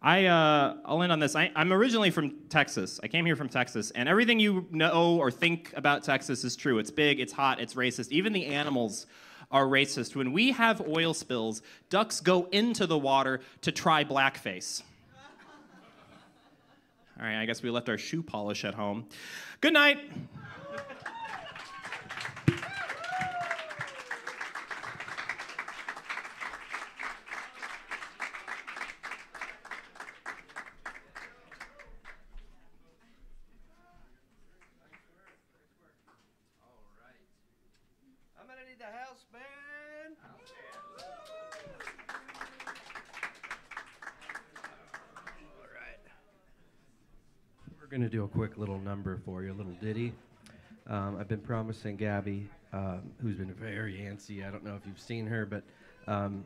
I, uh, I'll end on this. I, I'm originally from Texas. I came here from Texas, and everything you know or think about Texas is true. It's big, it's hot, it's racist. Even the animals are racist. When we have oil spills, ducks go into the water to try blackface. All right, I guess we left our shoe polish at home. Good night. I'm gonna need the house band. All right. We're going to do a little number for you, a little ditty. Um, I've been promising Gabby, um, who's been very antsy. I don't know if you've seen her, but um,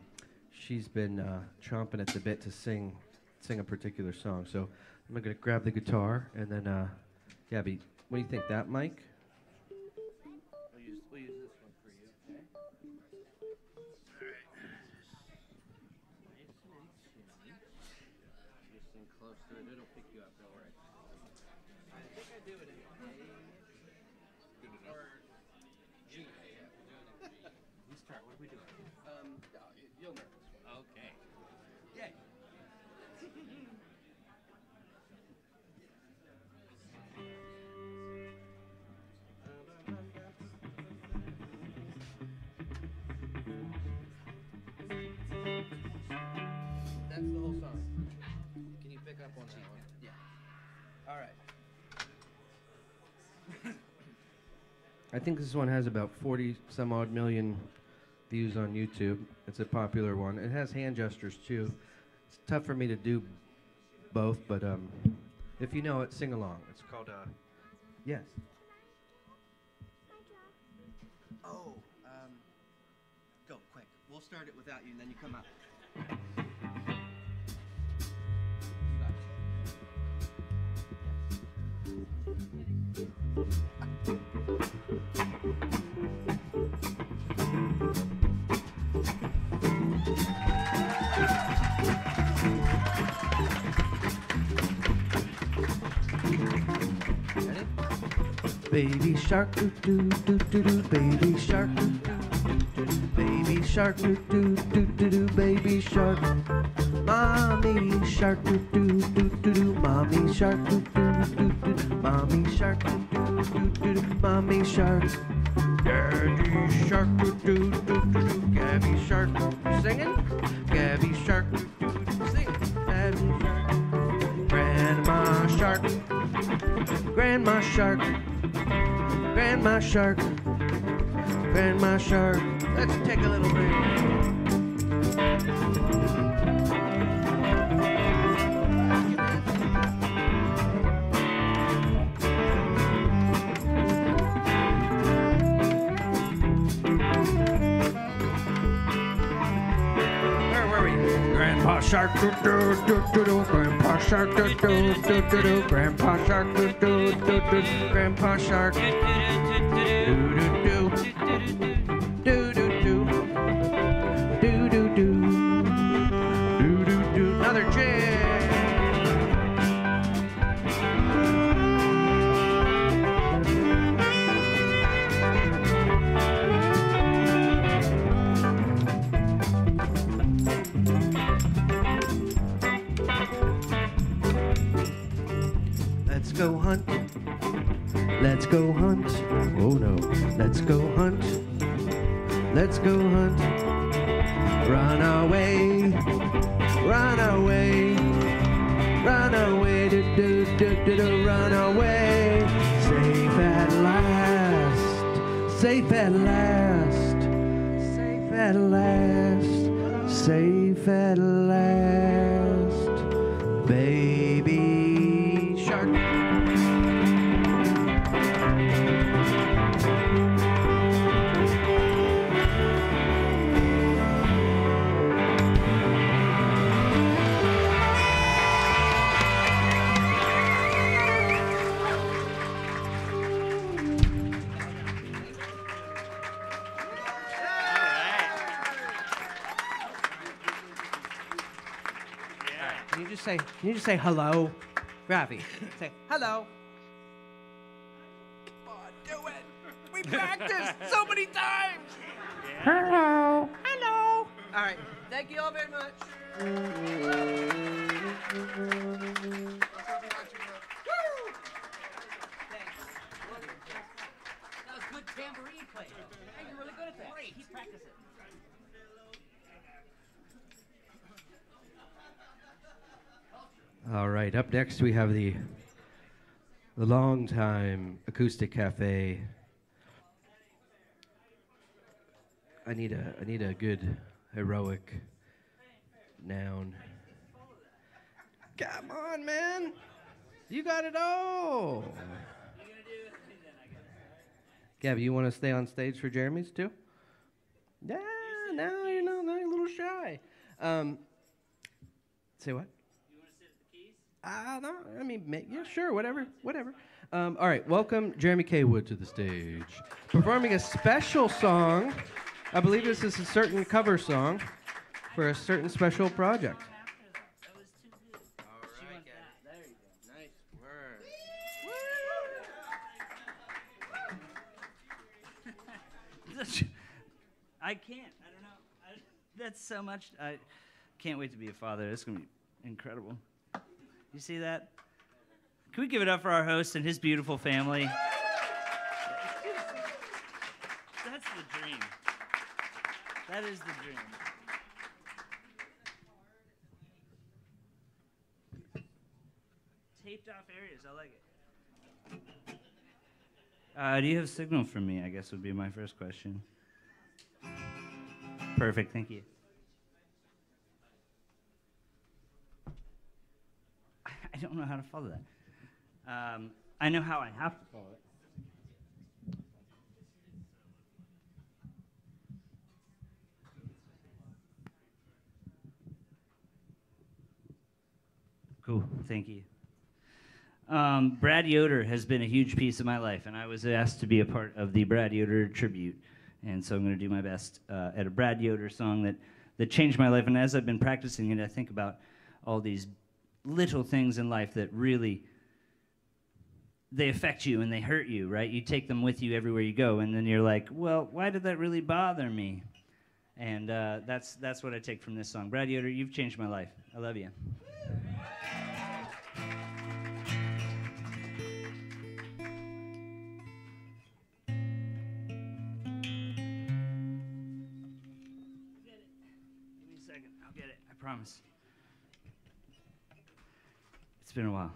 she's been uh, chomping at the bit to sing, sing a particular song. So I'm going to grab the guitar and then, uh, Gabby, what do you think? That mic? Pick up on that one? Yeah. All right. I think this one has about 40 some odd million views on YouTube. It's a popular one. It has hand gestures too. It's tough for me to do both, but um, if you know it, sing along. It's called uh, Yes. Oh, um, go quick. We'll start it without you, and then you come out. Baby shark doo doo doo doo doo baby shark doo doo baby shark doo doo doo doo doo baby shark mommy shark doo doo doo doo doo mommy shark doo doo doo doo doo mommy shark doo doo doo doo doo mommy shark daddy shark doo doo doo doo doo Gabby shark singing Gabby shark doo doo doo singing Gabby shark grandma shark Grandma Shark, Grandma Shark, Grandma Shark. Let's take a little? Grandpa Shark, doo doo doo doo doo. Grandpa Shark, doo doo doo doo doo. Grandpa Shark, doo doo doo doo. Grandpa Shark, go hunt. Let's go hunt. Oh no. Let's go hunt. Let's go hunt. Run away. Run away. Run away. Do, do, do, do, do, run away. Safe at last. Safe at last. Safe at last. Safe at last. Just say, can you just say hello? Ravi, say hello. Come on, do it. We practiced so many times. Hello. Hello. All right. Thank you all very much. That was good tambourine playing. You're really good at that. Great. Keep practicing. All right. Up next, we have the the long time AcoustiCafe. I need a I need a good heroic noun. Come on, man. You got it all. Gabby, you want to stay on stage for Jeremy's too? Yeah, no, you're not. No, you're a little shy. Um, say what? Uh, no, I mean, yeah, sure, whatever, whatever. Um, all right, welcome Jeremy K. Wood to the stage, performing a special song. I believe this is a certain cover song for a certain special project. I can't. I don't know. I, that's so much. I can't wait to be a father. It's gonna be incredible. You see that? Can we give it up for our host and his beautiful family? That's the dream. That is the dream. Taped off areas. I like it. Uh, do you have signal for me? I guess would be my first question. Perfect. Thank you. I don't know how to follow that. Um, I know how I have to follow it. Cool. Thank you. Um, Brad Yoder has been a huge piece of my life, and I was asked to be a part of the Brad Yoder tribute. And so I'm going to do my best uh, at a Brad Yoder song that, that changed my life. And as I've been practicing it, I think about all these little things in life that really they affect you and they hurt you, right? You take them with you everywhere you go, and then you're like, well, why did that really bother me? And uh, that's that's what I take from this song. Brad Yoder, you've changed my life. I love you. Give me a second. I'll get it. I promise. It's been a while.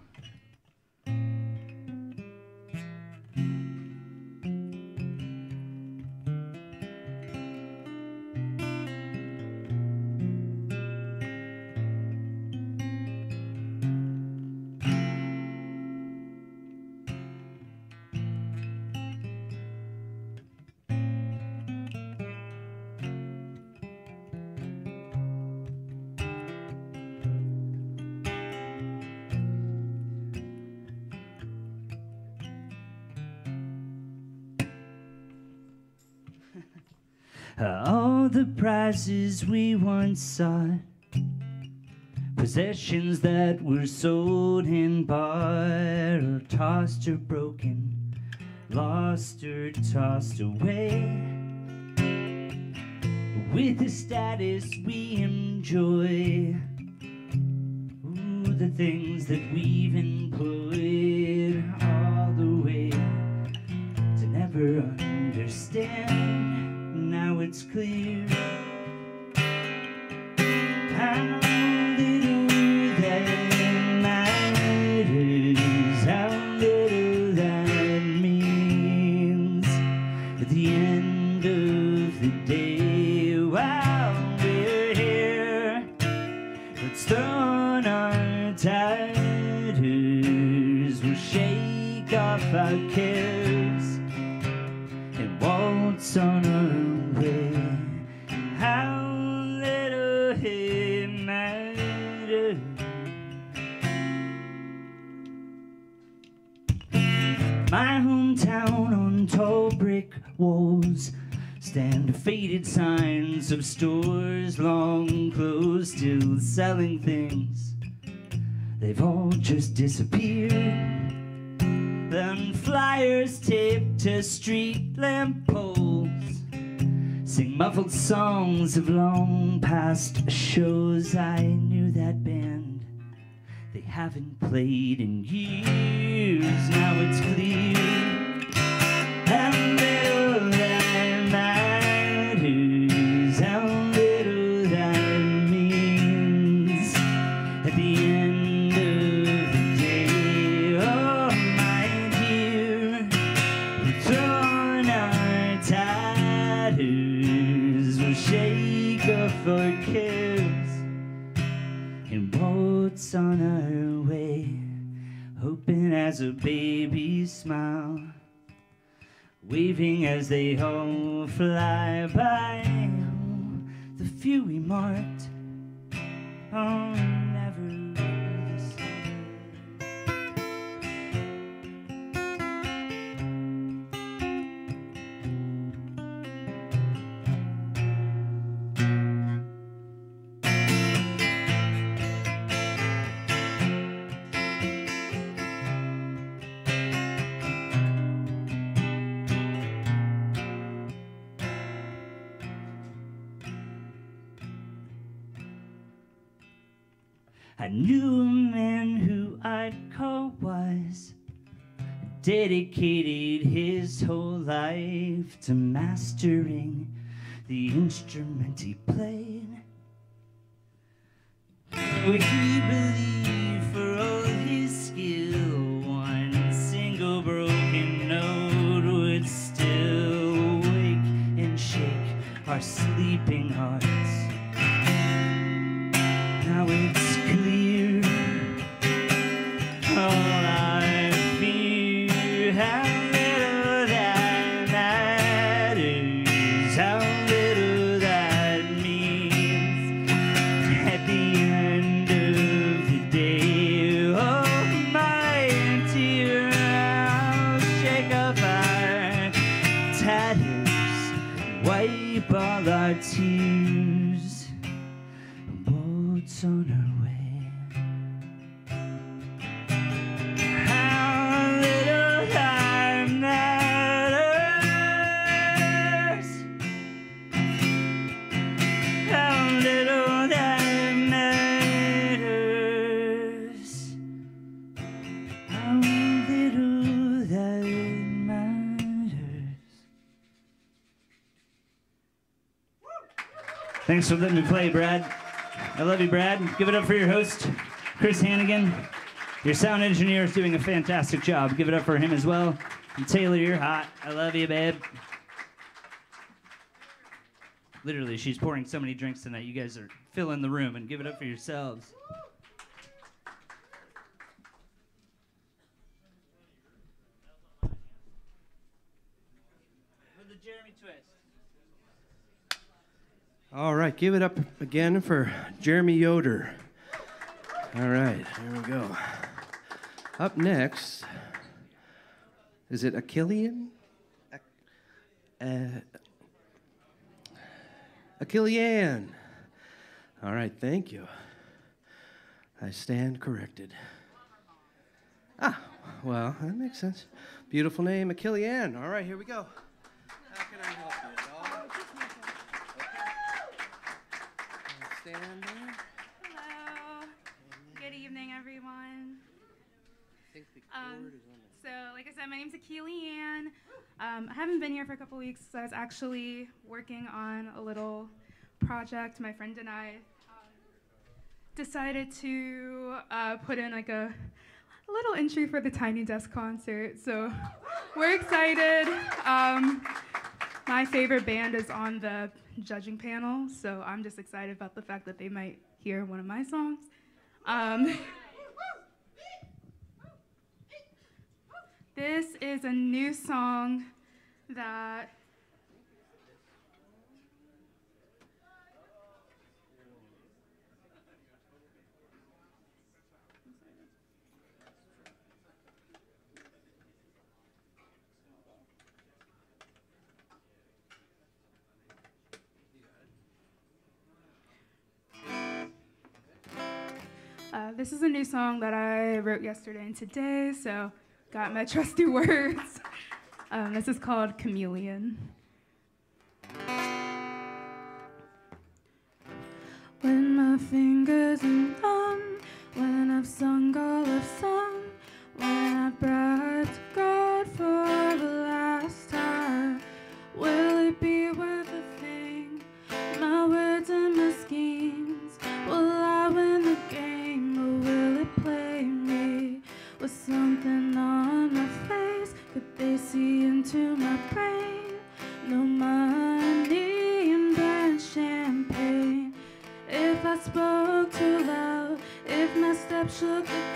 Prizes we once sought. Possessions that were sold and bought, or tossed or broken, lost or tossed away. With the status we enjoy, ooh, the things that we've employed, all the way to never understand. Now it's clear songs of long past shows. I knew that band. They haven't played in years. Now it's clear. Smile, waving as they all fly by. The few we marked, oh, knew a man who I'd call wise, dedicated his whole life to mastering the instrument he played. Would he believe for all his skill, one single broken note would still wake and shake our sleeping hearts? Now it's Thanks for letting me play, Brad. I love you, Brad. Give it up for your host, Chris Hannigan. Your sound engineer is doing a fantastic job. Give it up for him as well. And Taylor, you're hot. I love you, babe. Literally, she's pouring so many drinks tonight. You guys are filling the room, and give it up for yourselves. For the Jeremy Twist. All right, give it up again for Jeremy Yoder. All right, here we go. Up next, is it Achillean? Uh, Achillean. All right, thank you. I stand corrected. Ah, well, that makes sense. Beautiful name, Achillean. All right, here we go. How can I help you at all? Okay. Stand there. Hello. Good evening, everyone. Um, so, like I said, my name's Akili Ann. Um, I haven't been here for a couple weeks. So I was actually working on a little project. My friend and I um, decided to uh, put in like a, a little entry for the Tiny Desk concert. So we're excited. Um, my favorite band is on the judging panel, so I'm just excited about the fact that they might hear one of my songs. Um, this is a new song that Uh, this is a new song that I wrote yesterday and today, so got my trusty words. Um, this is called Chameleon. When my fingers are numb, when I've sung all I've sung, when I've bribed God for my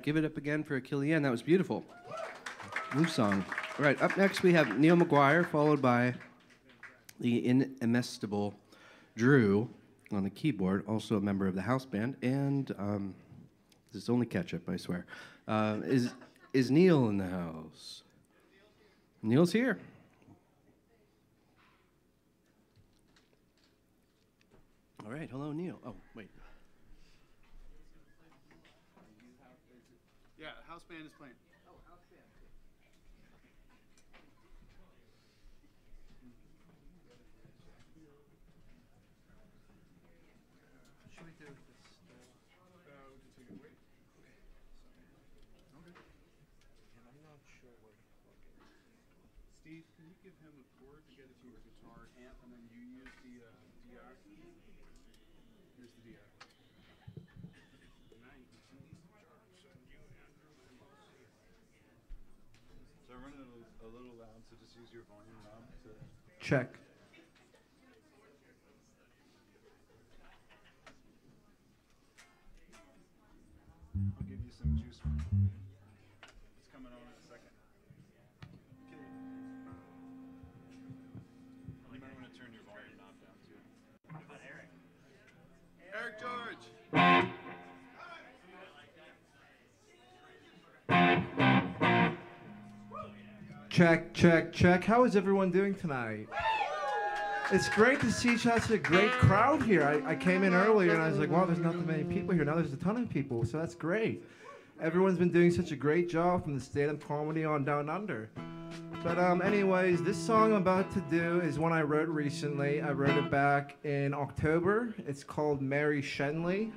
right, give it up again for Achillean. That was beautiful. New song. All right, up next we have Neil McGuire, followed by the inestimable Drew on the keyboard, also a member of the house band, and um, This is only ketchup, I swear. Uh, is is Neil in the house? Neil's here. All right, hello, Neil. Oh, wait. Yeah, house band is playing. Should we do this? I'm not sure where the fuck it is. Steve, can you give him a cord to get it to your guitar amp, and then you use the uh, DR? Here's the DR. Now you can see these So I'm running a, a little loud, so just use your volume knob to. Check. Check, check, check. How is everyone doing tonight? It's great to see such a great crowd here. I, I came in earlier and I was like, wow, there's not that many people here. Now there's a ton of people, so that's great. Everyone's been doing such a great job from the stand-up comedy on down under. But um, anyways, this song I'm about to do is one I wrote recently. I wrote it back in October. It's called Mary Schenley,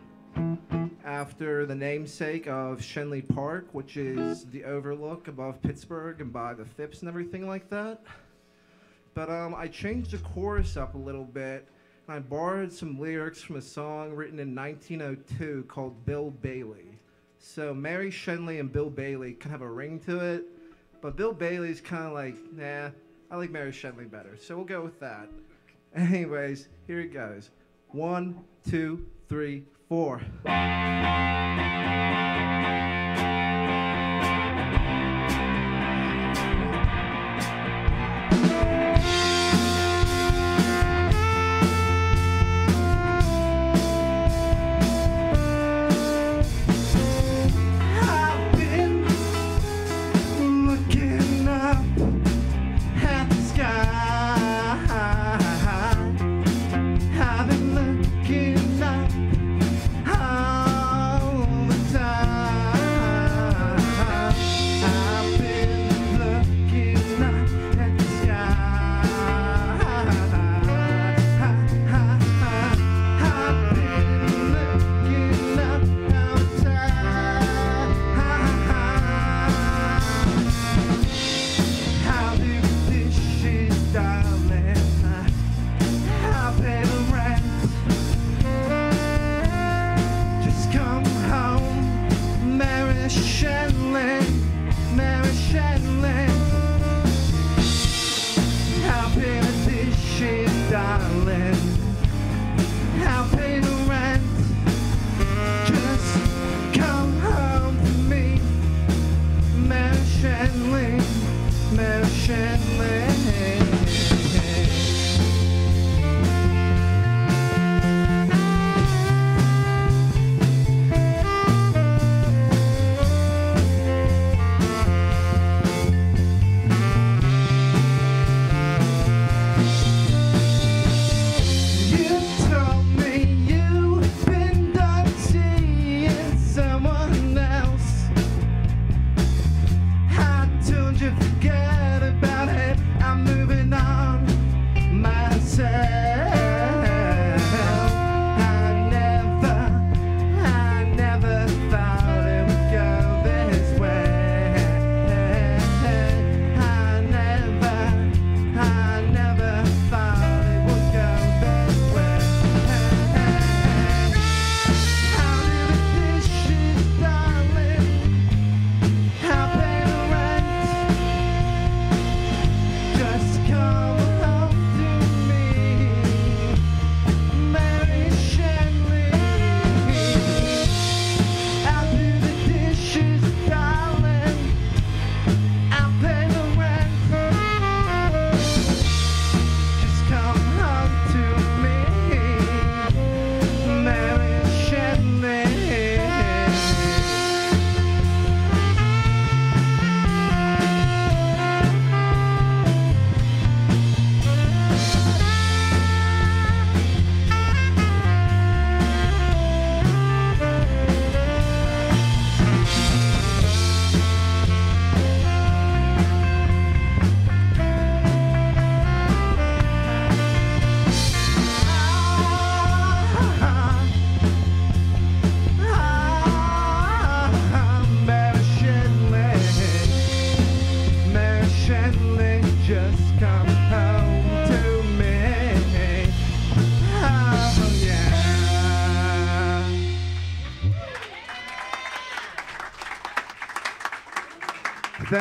after the namesake of Schenley Park, which is the overlook above Pittsburgh and by the Phipps and everything like that. But um, I changed the chorus up a little bit, and I borrowed some lyrics from a song written in 1902 called Bill Bailey. So Mary Schenley and Bill Bailey can have a ring to it, but Bill Bailey's kind of like, nah, I like Mary Schenley better. So we'll go with that. Anyways, here it goes. One, two, three, four.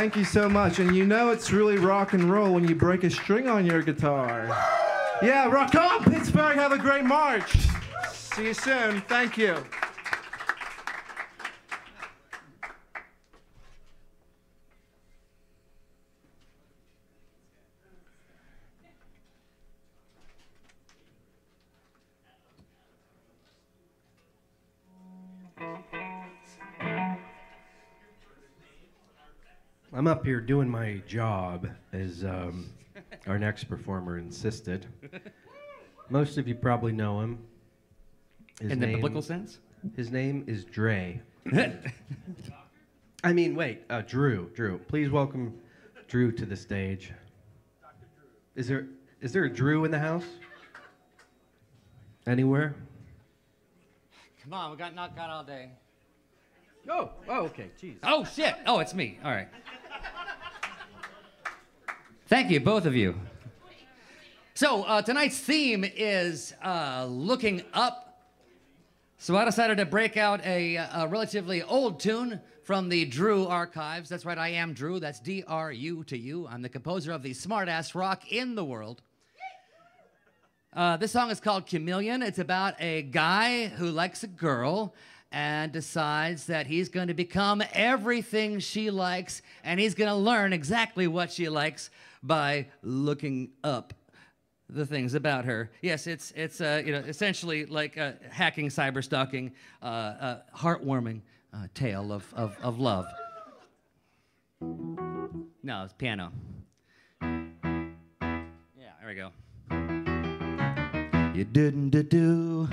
Thank you so much. And you know it's really rock and roll when you break a string on your guitar. Yeah, rock on, Pittsburgh. Have a great March. See you soon. Thank you. Up here doing my job, as um, our next performer insisted. Most of you probably know him. His In the biblical sense? His name is Dre. I mean, wait, uh, Drew. Drew, please welcome Drew to the stage. Is there is there a Drew in the house? Anywhere? Come on, we got knocked out all day. Oh, oh, okay, jeez. Oh, shit. Oh, it's me. All right. Thank you, both of you. So, uh, tonight's theme is uh, looking up. So, I decided to break out a, a relatively old tune from the Drew archives. That's right, I am Drew. That's D R U to you. I'm the composer of the smartass rock in the world. Uh, this song is called Chameleon. It's about a guy who likes a girl and decides that he's going to become everything she likes and he's going to learn exactly what she likes by looking up the things about her. Yes, it's it's uh, you know essentially like uh, hacking, cyber stalking, uh, uh, heartwarming uh, tale of, of of love. No, it's piano. Yeah, there we go. You didn't do.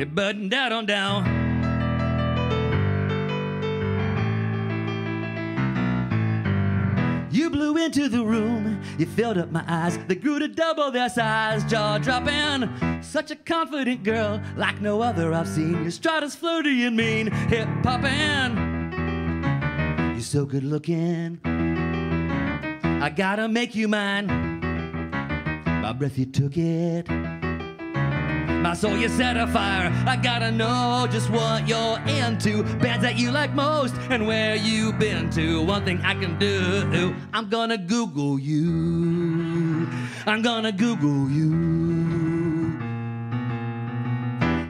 It buttoned out on down. You blew into the room, you filled up my eyes, they grew to double their size, jaw dropping. Such a confident girl, like no other I've seen. Your strut is flirty and mean, hip popping. You're so good looking, I gotta make you mine. My breath, you took it. My soul you set afire. I gotta know just what you're into. Bands that you like most and where you've been to. One thing I can do, I'm gonna Google you. I'm gonna Google you.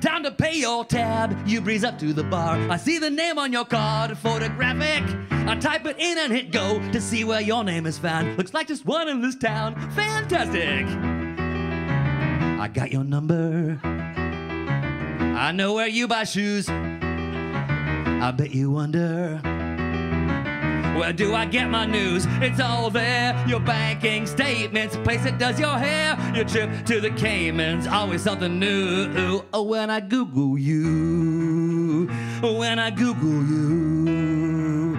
Time to pay your tab. You breeze up to the bar. I see the name on your card, photographic. I type it in and hit go to see where your name is found. Looks like just one in this town. Fantastic. I got your number. I know where you buy shoes. I bet you wonder. Where do I get my news? It's all there. Your banking statements, place that does your hair, your trip to the Caymans, always something new. Oh, when I Google you, when I Google you.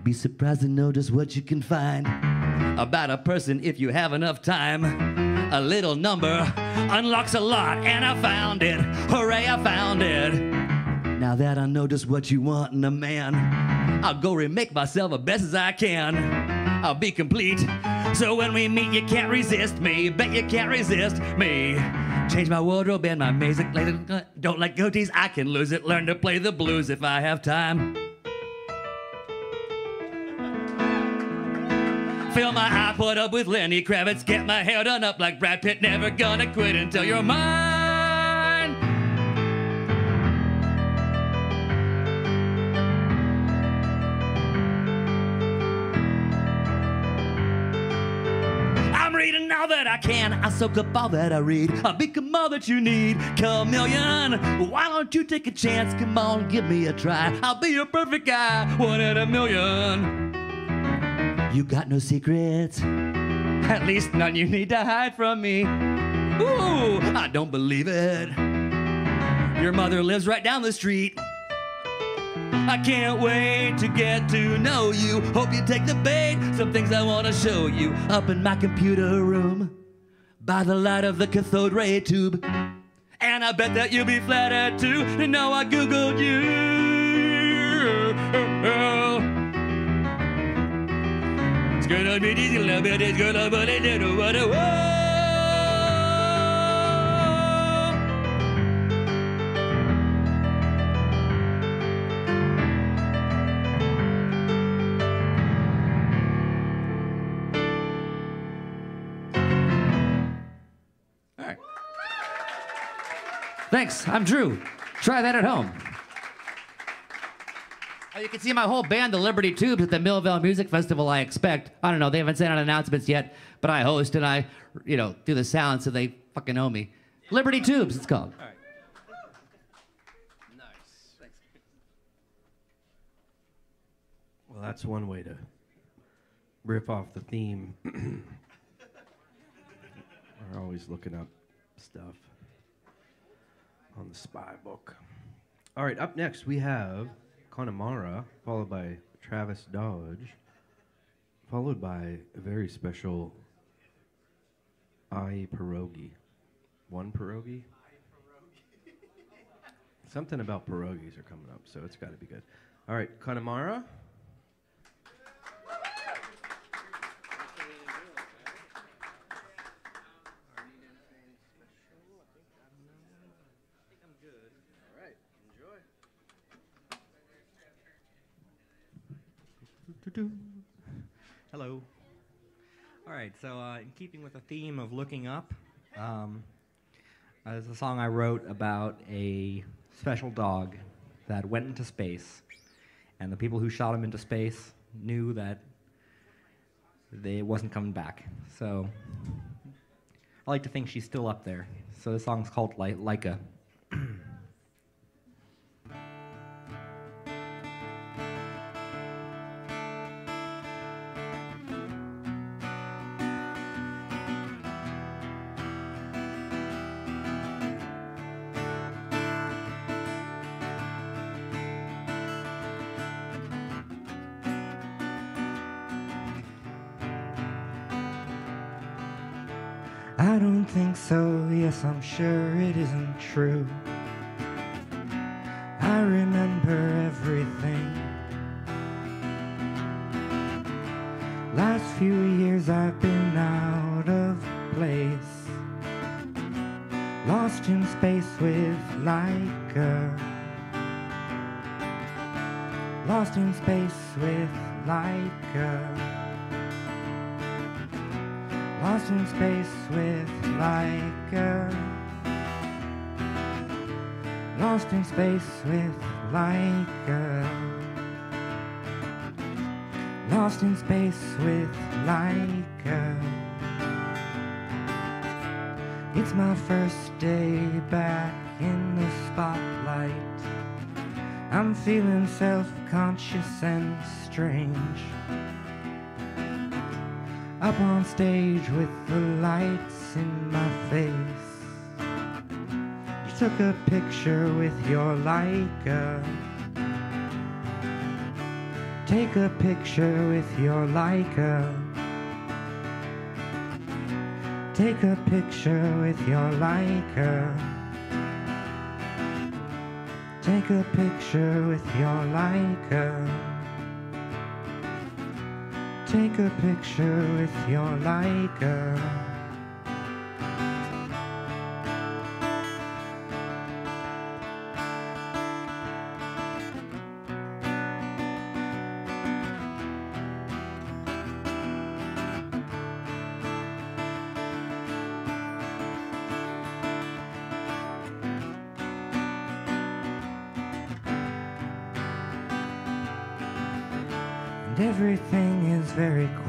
You'd be surprised to just what you can find about a person if you have enough time. A little number unlocks a lot, and I found it. Hooray, I found it. Now that I know just what you want in a man, I'll go remake myself as best as I can. I'll be complete. So when we meet, you can't resist me. Bet you can't resist me. Change my wardrobe and my music. Don't like goatees, I can lose it. Learn to play the blues if I have time. Fill my iPod up with Lenny Kravitz. Get my hair done up like Brad Pitt. Never gonna quit until you're mine. I'm reading all that I can. I soak up all that I read. I'll become all that you need. Chameleon, why don't you take a chance? Come on, give me a try. I'll be your perfect guy. One in a million. You got no secrets. At least none you need to hide from me. Ooh, I don't believe it. Your mother lives right down the street. I can't wait to get to know you. Hope you take the bait. Some things I want to show you up in my computer room by the light of the cathode ray tube. And I bet that you'll be flattered too to know I Googled you. gonna be love it's gonna be what a. Thanks. I'm Drew. Try that at home. You can see my whole band, the Liberty Tubes, at the Millvale Music Festival. I expect. I don't know. They haven't sent out announcements yet, but I host and I, you know, do the sound so they fucking know me. Liberty Tubes, it's called. All right. nice. Thanks. Well, that's one way to rip off the theme. We're always looking up stuff on the spy book. All right, up next we have Connemara, followed by Travis Dodge, followed by a very special I pierogi. One pierogi? Something about pierogies are coming up, so it's got to be good. All right, Connemara. Hello. All right, so uh, in keeping with the theme of looking up, um, uh, there's a song I wrote about a special dog that went into space, and the people who shot him into space knew that they wasn't coming back. So I like to think she's still up there. So the song's called Leica. Take a picture with your Leica. Take a picture with your Leica. Take a picture with your Leica. Take a picture with your Leica.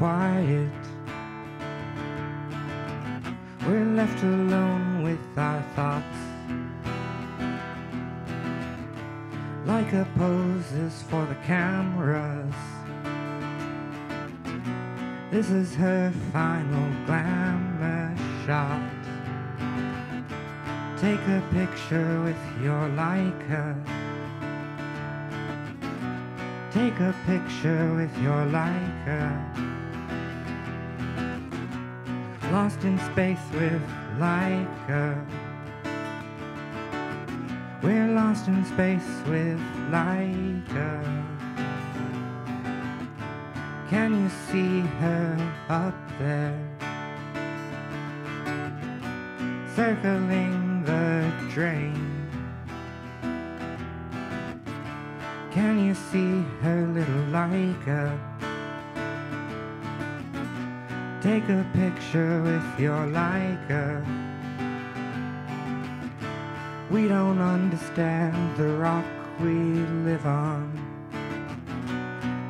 Quiet. We're left alone with our thoughts. Like a poses for the cameras. This is her final glamour shot. Take a picture with your Leica. Take a picture with your Leica. Lost in space with Laika. We're lost in space with Laika. Can you see her up there? Circling the drain. Can you see her little Leica? Take a picture with your Leica. We don't understand the rock we live on.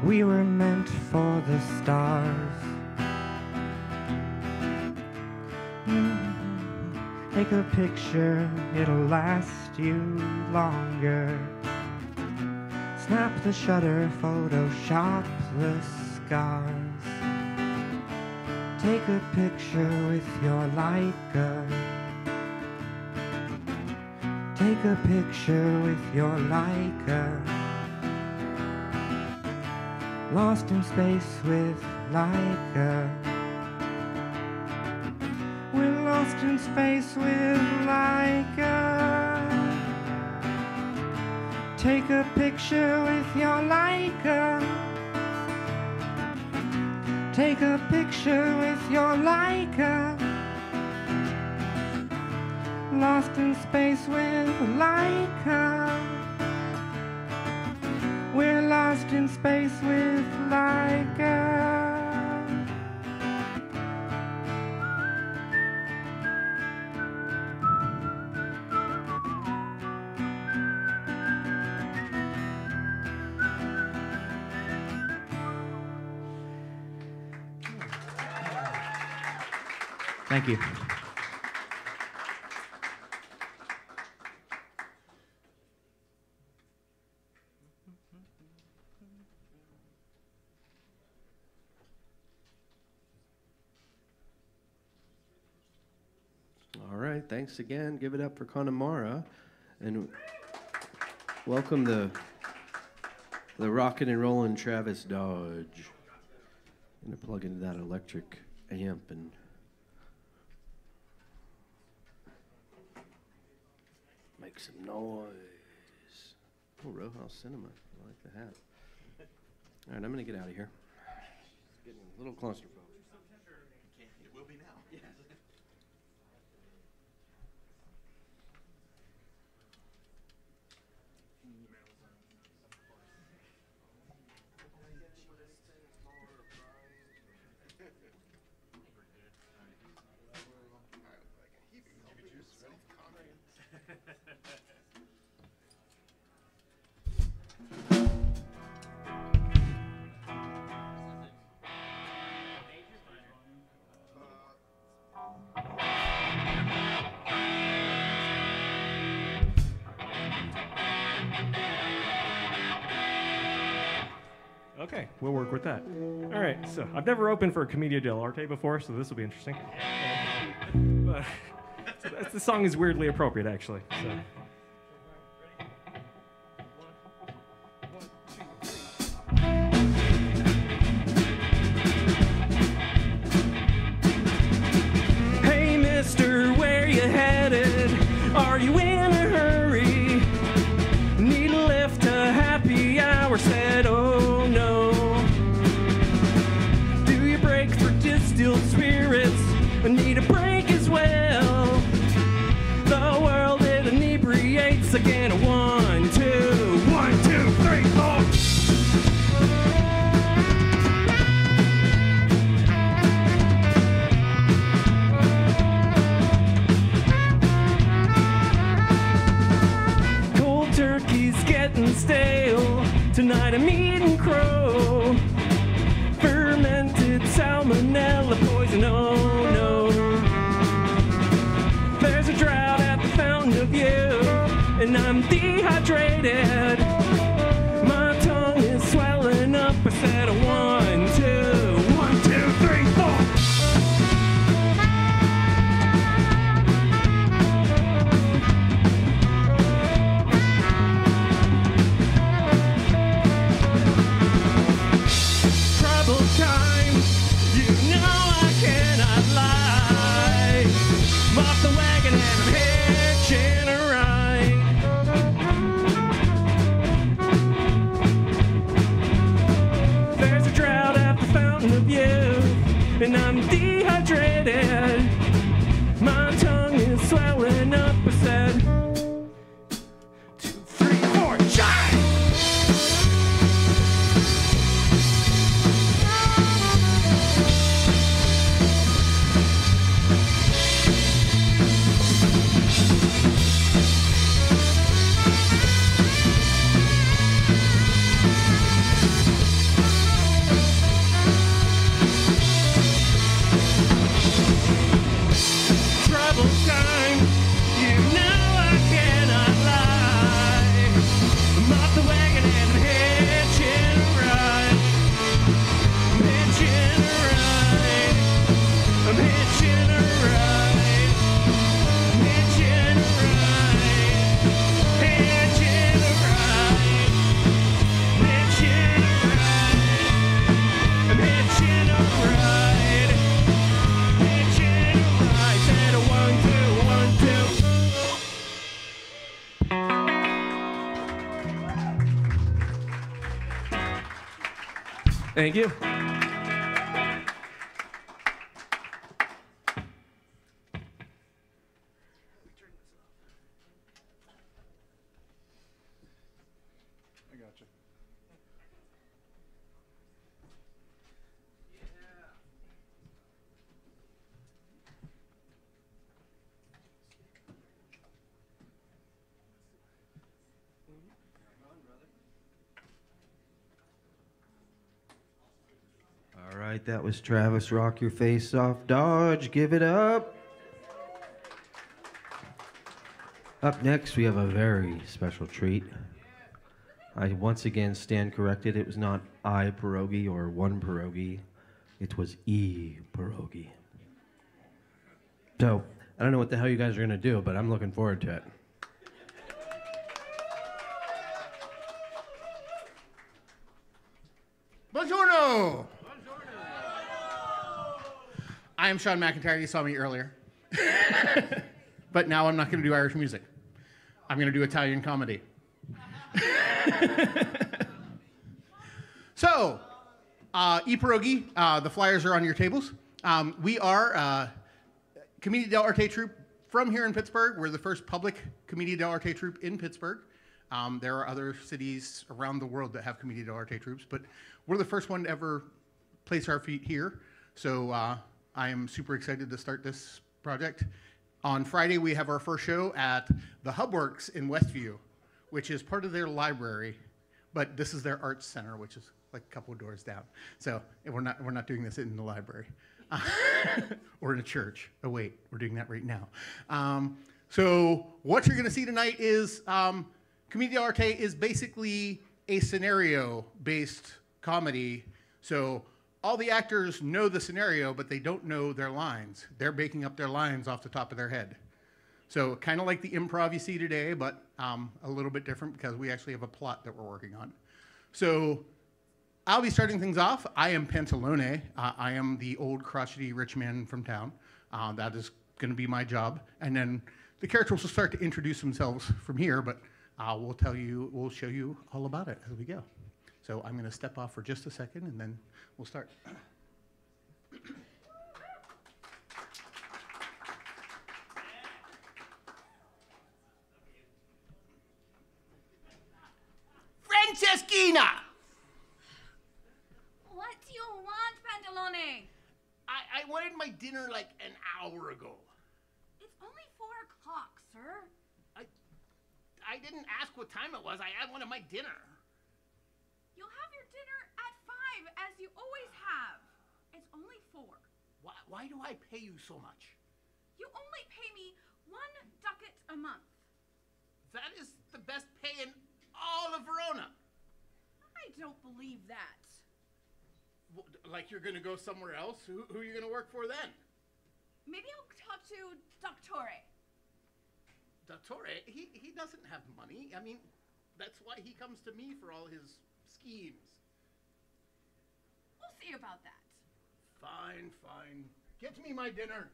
We were meant for the stars. Mhm. Take a picture, it'll last you longer. Snap the shutter, Photoshop the scars. Take a picture with your Leica. Take a picture with your Leica. Lost in space with Laika. We're lost in space with Laika. Take a picture with your Leica. Take a picture with your Leica. Lost in space with Laika. We're lost in space with Laika. Thank you. All right, thanks again. Give it up for Connemara. And welcome the the rockin' and rollin' Travis Dodge. I'm gonna plug into that electric amp and make some noise. Oh, Row House Cinema. I like the hat. All right, I'm gonna get out of here. It's Getting a little claustrophobic. Okay, we'll work with that. All right, so I've never opened for a Commedia dell'arte before, so this will be interesting. But so the song is weirdly appropriate, actually. So. Thank you. I got you. All right, that was Travis. Rock your face off. Dodge, give it up. Up next, we have a very special treat. I once again stand corrected. It was not I pierogi or one pierogi. It was E pierogi. So I don't know what the hell you guys are gonna do, but I'm looking forward to it. I am Sean McIntyre. You saw me earlier. but now I'm not going to do Irish music. I'm going to do Italian comedy. so, uh, e pierogi, uh, the flyers are on your tables. Um, we are uh, Commedia dell'arte troupe from here in Pittsburgh. We're the first public Commedia dell'arte troupe in Pittsburgh. Um, there are other cities around the world that have Commedia dell'arte troupes, but we're the first one to ever place our feet here. So uh, I am super excited to start this project. On Friday, we have our first show at the Hubworks in Westview, which is part of their library, but this is their arts center, which is like a couple of doors down. So we're not we're not doing this in the library or in a church. Oh wait, we're doing that right now. Um, so what you're going to see tonight is um, Commedia dell'arte is basically a scenario-based comedy. So all the actors know the scenario, but they don't know their lines. They're making up their lines off the top of their head. So kind of like the improv you see today, but um, a little bit different because we actually have a plot that we're working on. So I'll be starting things off. I am Pantalone. Uh, I am the old crotchety rich man from town. Uh, that is going to be my job. And then the characters will start to introduce themselves from here, but uh, we'll tell you, we'll show you all about it as we go. So I'm going to step off for just a second, and then we'll start. Franceschina! What do you want, Pantalone? I, I wanted my dinner like an hour ago. It's only four o'clock, sir. I, I didn't ask what time it was. I, I wanted my dinner. You'll have your dinner at five, as you always have. It's only four. Why, why do I pay you so much? You only pay me one ducat a month. That is the best pay in all of Verona. I don't believe that. Like you're going to go somewhere else? Who, who are you going to work for then? Maybe I'll talk to Doctore. Dottore, he, he doesn't have money. I mean, that's why he comes to me for all his schemes. We'll about that. Fine, fine. Get me my dinner.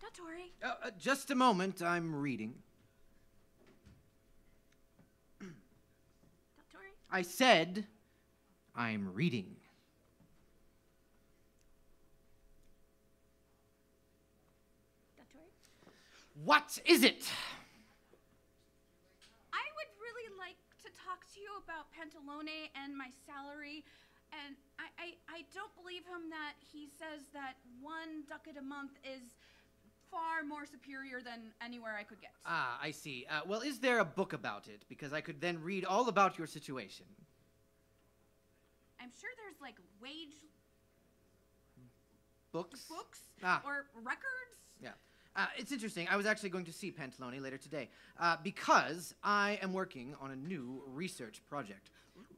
Dottore. Uh, uh, just a moment, I'm reading. Dottore? I said, I'm reading. Dottore? What is it? I would really like to talk to you about Pantalone and my salary. And I, I, I don't believe him that he says that one ducat a month is far more superior than anywhere I could get. Ah, I see. Uh, well, is there a book about it? Because I could then read all about your situation. I'm sure there's like wage Books? books Ah. or records. Uh, it's interesting. I was actually going to see Pantalone later today uh, because I am working on a new research project.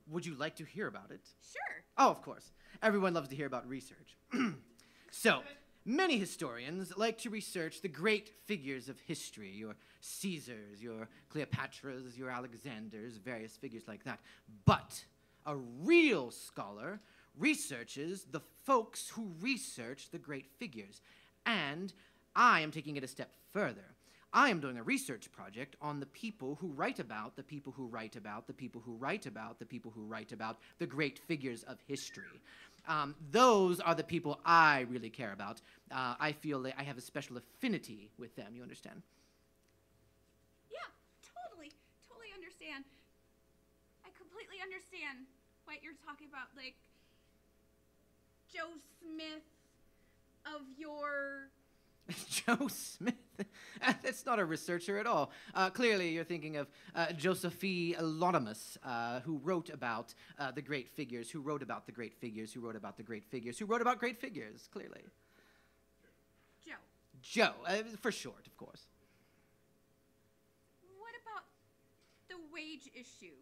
Would you like to hear about it? Sure. Oh, of course. Everyone loves to hear about research. so, many historians like to research the great figures of history your Caesars, your Cleopatras, your Alexanders, various figures like that. But a real scholar researches the folks who research the great figures. And I am taking it a step further. I am doing a research project on the people who write about the people who write about the people who write about the people who write about the great figures of history. Um, those are the people I really care about. Uh, I feel that I have a special affinity with them. You understand? Yeah, totally, totally understand. I completely understand what you're talking about. Like, Joe Smith of your. Joe Smith? That's not a researcher at all. Uh, clearly, you're thinking of uh, Josephine Laudamus, uh, who wrote about uh, the great figures, who wrote about the great figures, who wrote about the great figures, who wrote about great figures, clearly. Joe. Joe, uh, for short, of course. What about the wage issue?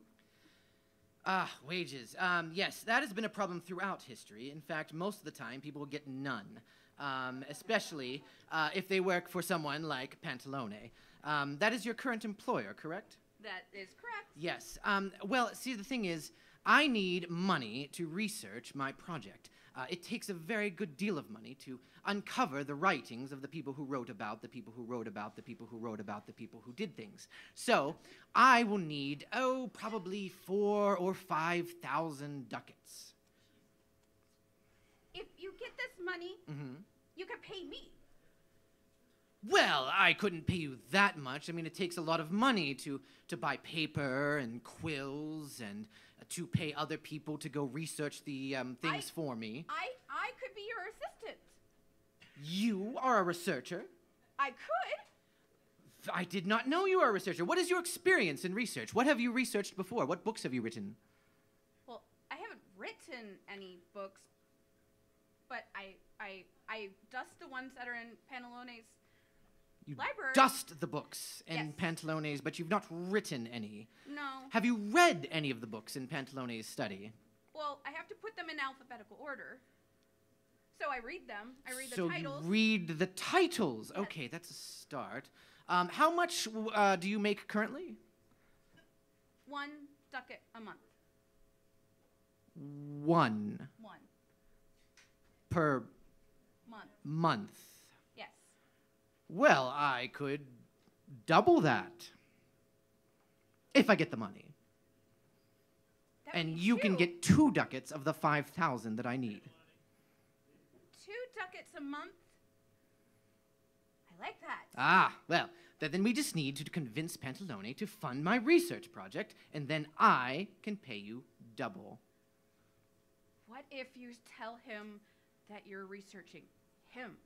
Ah, wages. Um, yes, that has been a problem throughout history. In fact, most of the time, people get none, um, especially uh, if they work for someone like Pantalone. Um, that is your current employer, correct? That is correct. Yes. Um, well, see, the thing is, I need money to research my project. Uh, it takes a very good deal of money to uncover the writings of the people who wrote about the people who wrote about the people who wrote about the people who did things. So I will need, oh, probably four or five thousand ducats. If you get this money, hmm you can pay me. Well, I couldn't pay you that much. I mean, it takes a lot of money to, to buy paper and quills and uh, to pay other people to go research the um, things for me. I I could be your assistant. You are a researcher. I could. I did not know you are a researcher. What is your experience in research? What have you researched before? What books have you written? Well, I haven't written any books, but I I I dust the ones that are in Pantalone's You library. dust the books in Yes. Pantalones, but you've not written any. No. Have you read any of the books in Pantalones' study? Well, I have to put them in alphabetical order. So I read them. I read so the titles. you read the titles. Okay, that's a start. Um, how much uh, do you make currently? One ducat a month. One One per month. month. Yes. Well, I could double that if I get the money. and you can get two ducats of the 5,000 that I need. Two ducats a month. I like that. Ah, well, th- then we just need to convince Pantalone to fund my research project, and then I can pay you double. What if you tell him that you're researching him?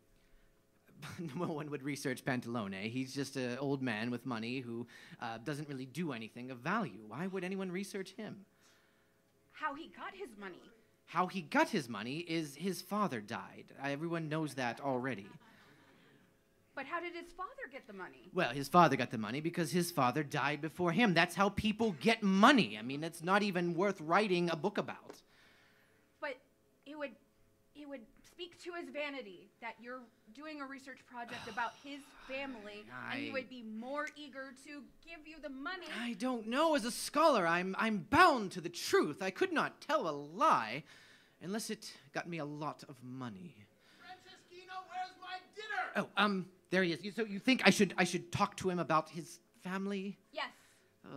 no one would research Pantalone. He's just an old man with money who uh, doesn't really do anything of value. Why would anyone research him? How he got his money? How he got his money is his father died. Everyone knows that already. But how did his father get the money? Well, his father got the money because his father died before him. That's how people get money. I mean, it's not even worth writing a book about. But it would it would speak to his vanity that you're doing a research project about his family and he would be more eager to give you the money. I don't know. As a scholar, I'm, I'm bound to the truth. I could not tell a lie unless it got me a lot of money. Franceschino, where's my dinner? Oh, um, there he is. So you think I should I should talk to him about his family? Yes.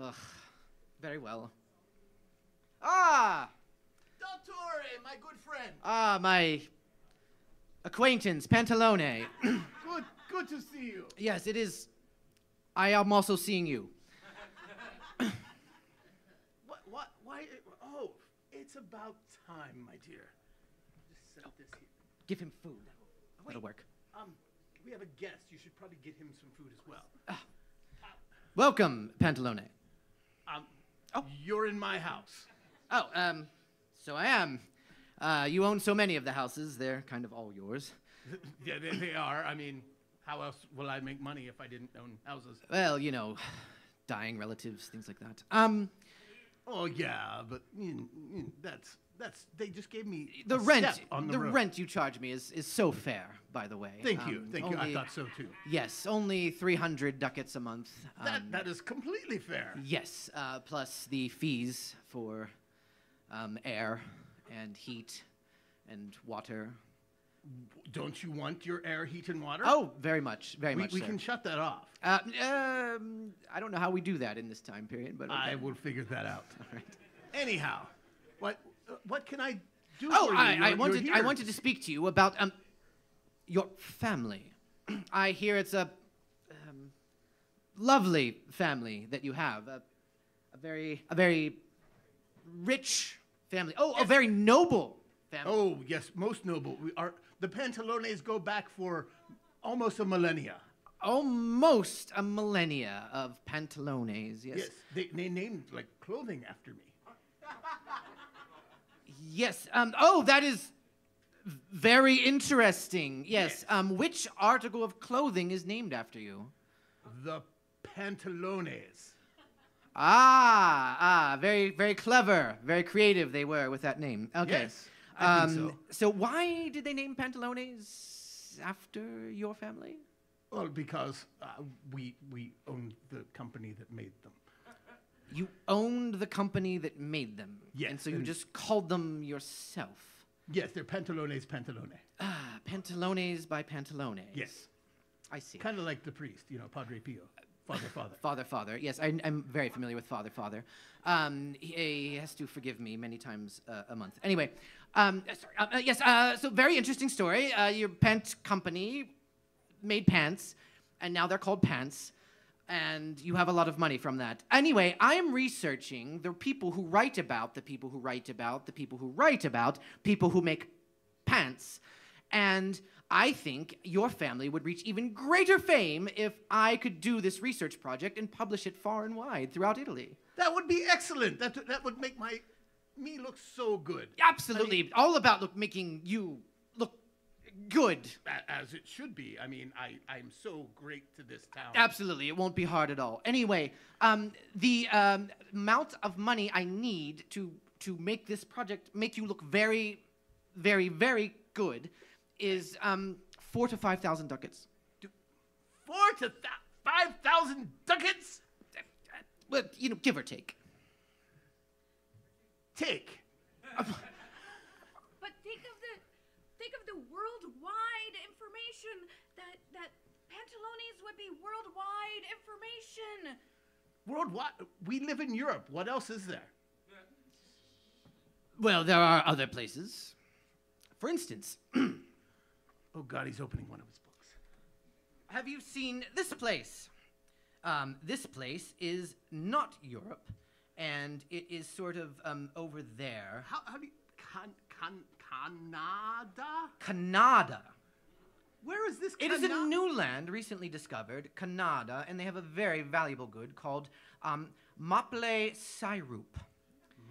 Ugh, very well. Ah, Dottore, my good friend. ah, my acquaintance Pantalone. Good, good to see you. yes, it is. I am also seeing you. What? What? Why? Oh, it's about time, my dear. Just set this here. Give him food. Wait, That'll work. Um, we have a guest. You should probably get him some food as well. Welcome, Pantalone. Um, oh, you're in my house. Oh, um, so I am. Uh, you own so many of the houses; they're kind of all yours. yeah, they, they are. I mean, how else will I make money if I didn't own houses? Well, you know, dying relatives, things like that. Um, Oh yeah, but you you that's that's. They just gave me the rent, the, the rent you charge me is, is so fair, by the way. Thank you, Um, thank you. I thought so too. Yes, only 300 ducats a month. That um, that is completely fair. Yes, uh, plus the fees for um, air and heat and water. don't you want your air, heat, and water? Oh, very much, very we, much. We can shut that off. Uh, um, I don't know how we do that in this time period, but I will figure that out. All right. Anyhow, what uh, what can I do Oh, for you? I, You're- I you're wanted I wanted to speak to you about um your family. I hear it's a um, lovely family that you have. A, a very a very rich family. Oh, a very noble family. Oh yes, most noble. We are the Pantalones go back for almost a millennia. Almost a millennia of pantalones. Yes. Yes, they, they named like clothing after me. Yes. Um, oh, that is very interesting. Yes. Um, which article of clothing is named after you? The Pantalones. Ah, ah, very, very clever, very creative they were with that name. Okay. Yes, I think um, so. why did they name Pantalones after your family? Well, because uh, we we owned the company that made them. You owned the company that made them. Yes, And so you and- just called them yourself. Yes, they're Pantalones Pantalone. Ah, Pantalones by Pantalone. Yes. I see. Kind of like the priest, you know, Padre Pio, Father Father. Father, Father. Yes, I, I'm very familiar with Father, Father. Um, he, he has to forgive me many times uh, a month. Anyway, um, uh, sorry. Uh, uh, yes, uh, so very interesting story. Uh, your pant company made pants, and now they're called pants, and you have a lot of money from that. Anyway, I am researching the people who write about the people who write about the people who write about people who make pants. And I think your family would reach even greater fame if I could do this research project and publish it far and wide throughout Italy. That would be excellent. That that would make my me look so good. Absolutely. All about look, making you look good. As it should be. I mean, I I'm so great to this town. Absolutely. It won't be hard at all. Anyway, um, the um, amount of money I need to, to make this project make you look very, very, very good is um, four to five thousand ducats. Four to th- five thousand ducats. Well, you know, give or take. Take. But think of the think of the worldwide information that that Pantalones would be worldwide information. Worldwide. We live in Europe. What else is there? Well, there are other places. For instance, oh God, he's opening one of his books. Have you seen this place? Um, this place is not Europe, and it is sort of um, over there. How, how do you can can Canada? Canada. Where is this? It is a new land recently discovered, Canada, and they have a very valuable good called um, Maple Syrup.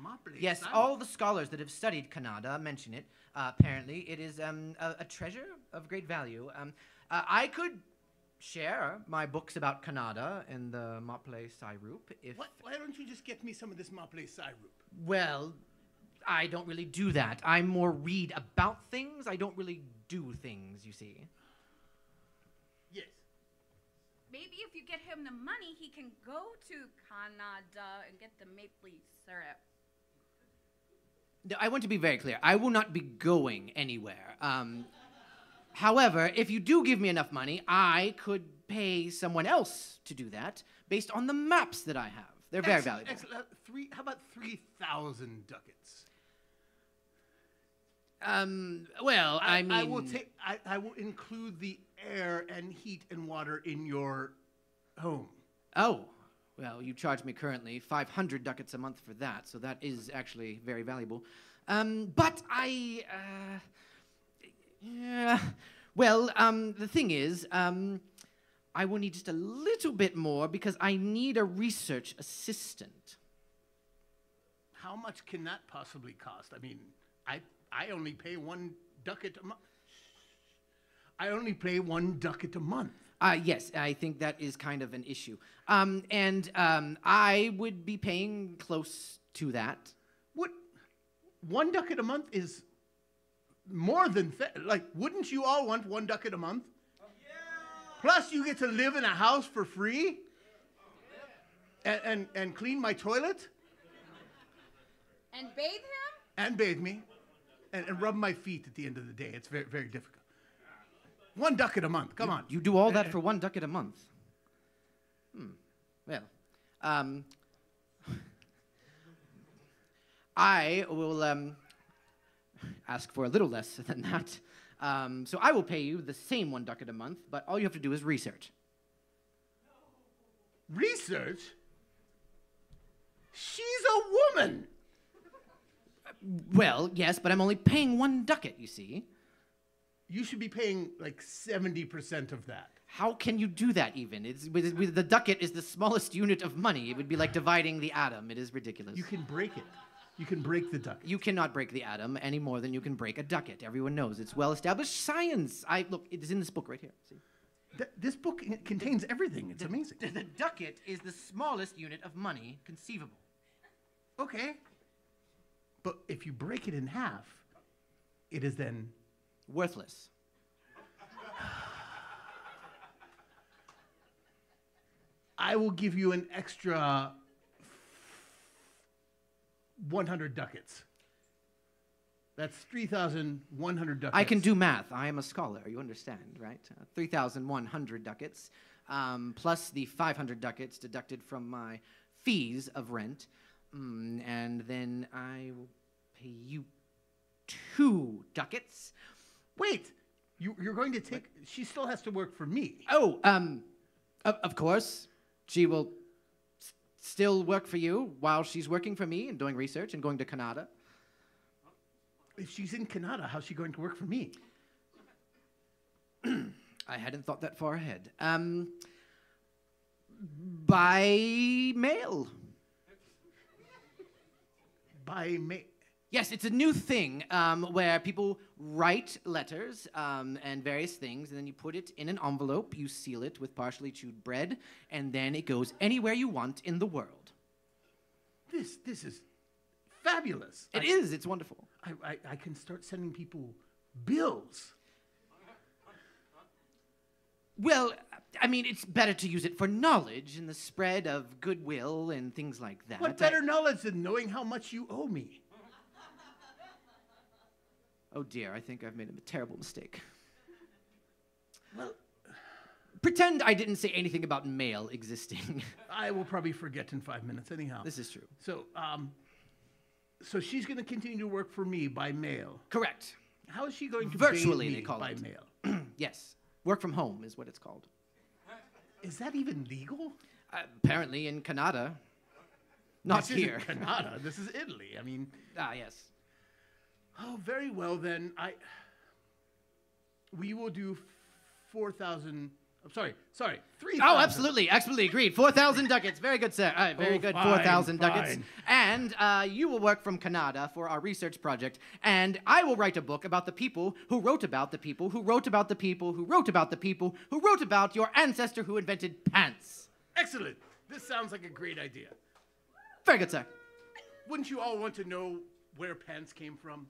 Maple Yes, syrup. all the scholars that have studied Canada mention it. Uh, apparently, it is um, a, a treasure of great value. Um, uh, I could share my books about Canada and the Maple Syrup if. What, why don't you just get me some of this Maple syrup? Well, I don't really do that. I more read about things. I don't really do things, you see. Yes. Maybe if you get him the money, he can go to Canada and get the maple syrup. No, I want to be very clear. I will not be going anywhere. Um, however, if you do give me enough money, I could pay someone else to do that based on the maps that I have. They're very Excellent, valuable. Excellent. Uh, Three. How about three thousand ducats? Um, well, I, mean, I will take. I, I will include the air and heat and water in your home. Oh, well, you charge me currently 500 ducats a month for that, so that is actually very valuable. Um, but I, uh, yeah, well, um, the thing is, um, I will need just a little bit more because I need a research assistant. How much can that possibly cost? I mean, I I only pay one ducat a month. I only pay one ducat a month. Uh, yes, I think that is kind of an issue. Um, and um, I would be paying close to that. What? One ducat a month is more than fa- like. Wouldn't you all want one ducat a month? Plus, you get to live in a house for free. And and, and clean my toilet And bathe him? and bathe me, and, and rub my feet at the end of the day. It's very very difficult. One ducat a month. Come You- on. You do all that for one ducat a month. Hmm. Well, um, I will um, ask for a little less than that. Um, so I will pay you the same one ducat a month, but all you have to do is research. Research? She's a woman. Well, yes, but I'm only paying one ducat, you see. You should be paying like 70% of that. How can you do that even? It's, with, with the ducat is the smallest unit of money. It would be like dividing the atom. It is ridiculous. You can break it. You can break the ducat. You cannot break the atom any more than you can break a ducat. Everyone knows it's well established science. I look, it is in this book right here. See? Th- this book contains everything. It's amazing. The, the ducat is the smallest unit of money conceivable. Okay. But if you break it in half, it is then worthless. I will give you an extra 100 ducats. That's 3,100 ducats. I can do math. I am a scholar. You understand, right? Uh, 3,100 ducats, um, plus the 500 ducats deducted from my fees of rent. Mm, and then I will pay you two ducats. Wait, you, you're going to take. She still has to work for me. Oh, um, of, of course, she will still work for you while she's working for me and doing research and going to Canada. If she's in Canada, how's she going to work for me? I hadn't thought that far ahead. Um, by mail. By mail. Yes, it's a new thing um, where people write letters um, and various things, and then you put it in an envelope, you seal it with partially chewed bread, and then it goes anywhere you want in the world. This this is fabulous. It It is. It's wonderful. I, I, I can start sending people bills. Well, I mean, it's better to use it for knowledge and the spread of goodwill and things like that. What I- better knowledge than knowing how much you owe me? Oh dear, I think I've made a terrible mistake. Well, pretend I didn't say anything about mail existing. I will probably forget in five minutes anyhow. This is true. So, um, so she's going to continue to work for me by mail. Correct. How is she going to Virtually, they call by it. mail? yes, work from home is what it's called. Is that even legal? Uh, apparently in Canada. Not This here. Canada. This is Italy. I mean, ah, yes. Oh, very well then. I we will do four thousand. I'm sorry, sorry, three. Oh, absolutely, absolutely agreed. Four thousand ducats, very good, sir. Right, very Oh, good. fine, Four thousand ducats, and uh, you will work from Canada for our research project, and I will write a book about the people who wrote about the people who wrote about the people who wrote about the people who wrote about your ancestor who invented pants. Excellent. This sounds like a great idea. Very good, sir. Wouldn't you all want to know where pants came from?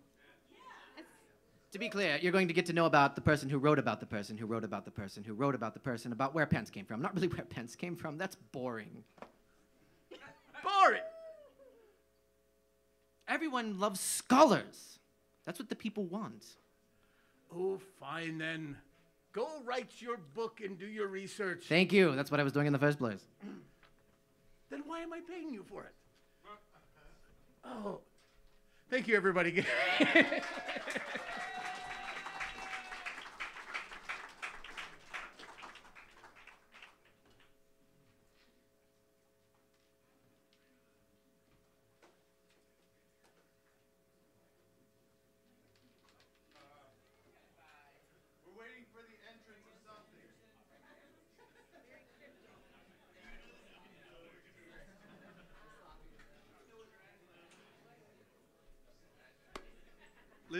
To be clear, you're going to get to know about the person who wrote about the person who wrote about the person who wrote about the person about where pants came from. Not really where pants came from. That's boring. Boring. Everyone loves scholars. That's what the people want. Oh, fine then. Go write your book and do your research. Thank you. That's what I was doing in the first place. Then why am I paying you for it? Oh, thank you, everybody.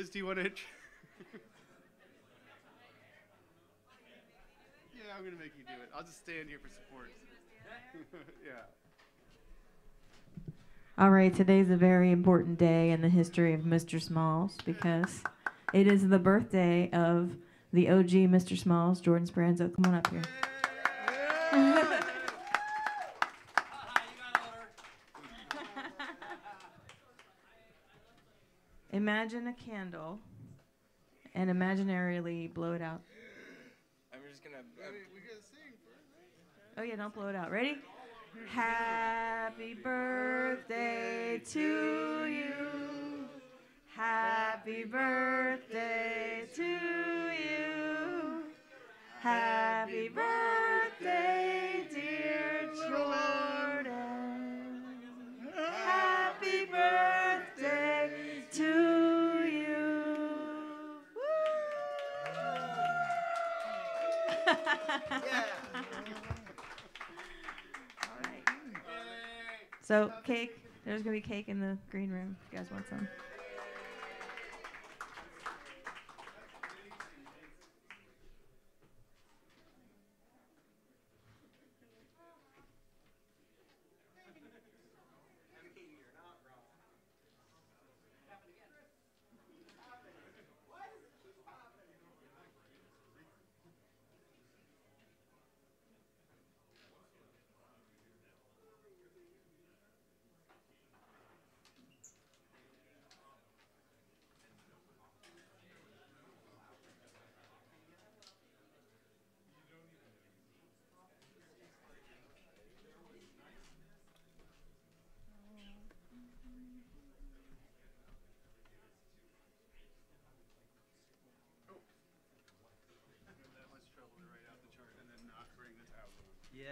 Liz, do you want to? yeah, I'm gonna make you do it. I'll just stand here for support. yeah. All right, today's a very important day in the history of Mr. Smalls because it is the birthday of the OG Mr. Smalls, Jordan Speranza. Come on up here. Imagine a candle and imaginarily blow it out. I'm just gonna. Uh, Oh yeah, don't blow it out. Ready? Happy birthday to you. Happy birthday to you. Happy birthday, So cake. There's gonna be cake in the green room. If you guys want some.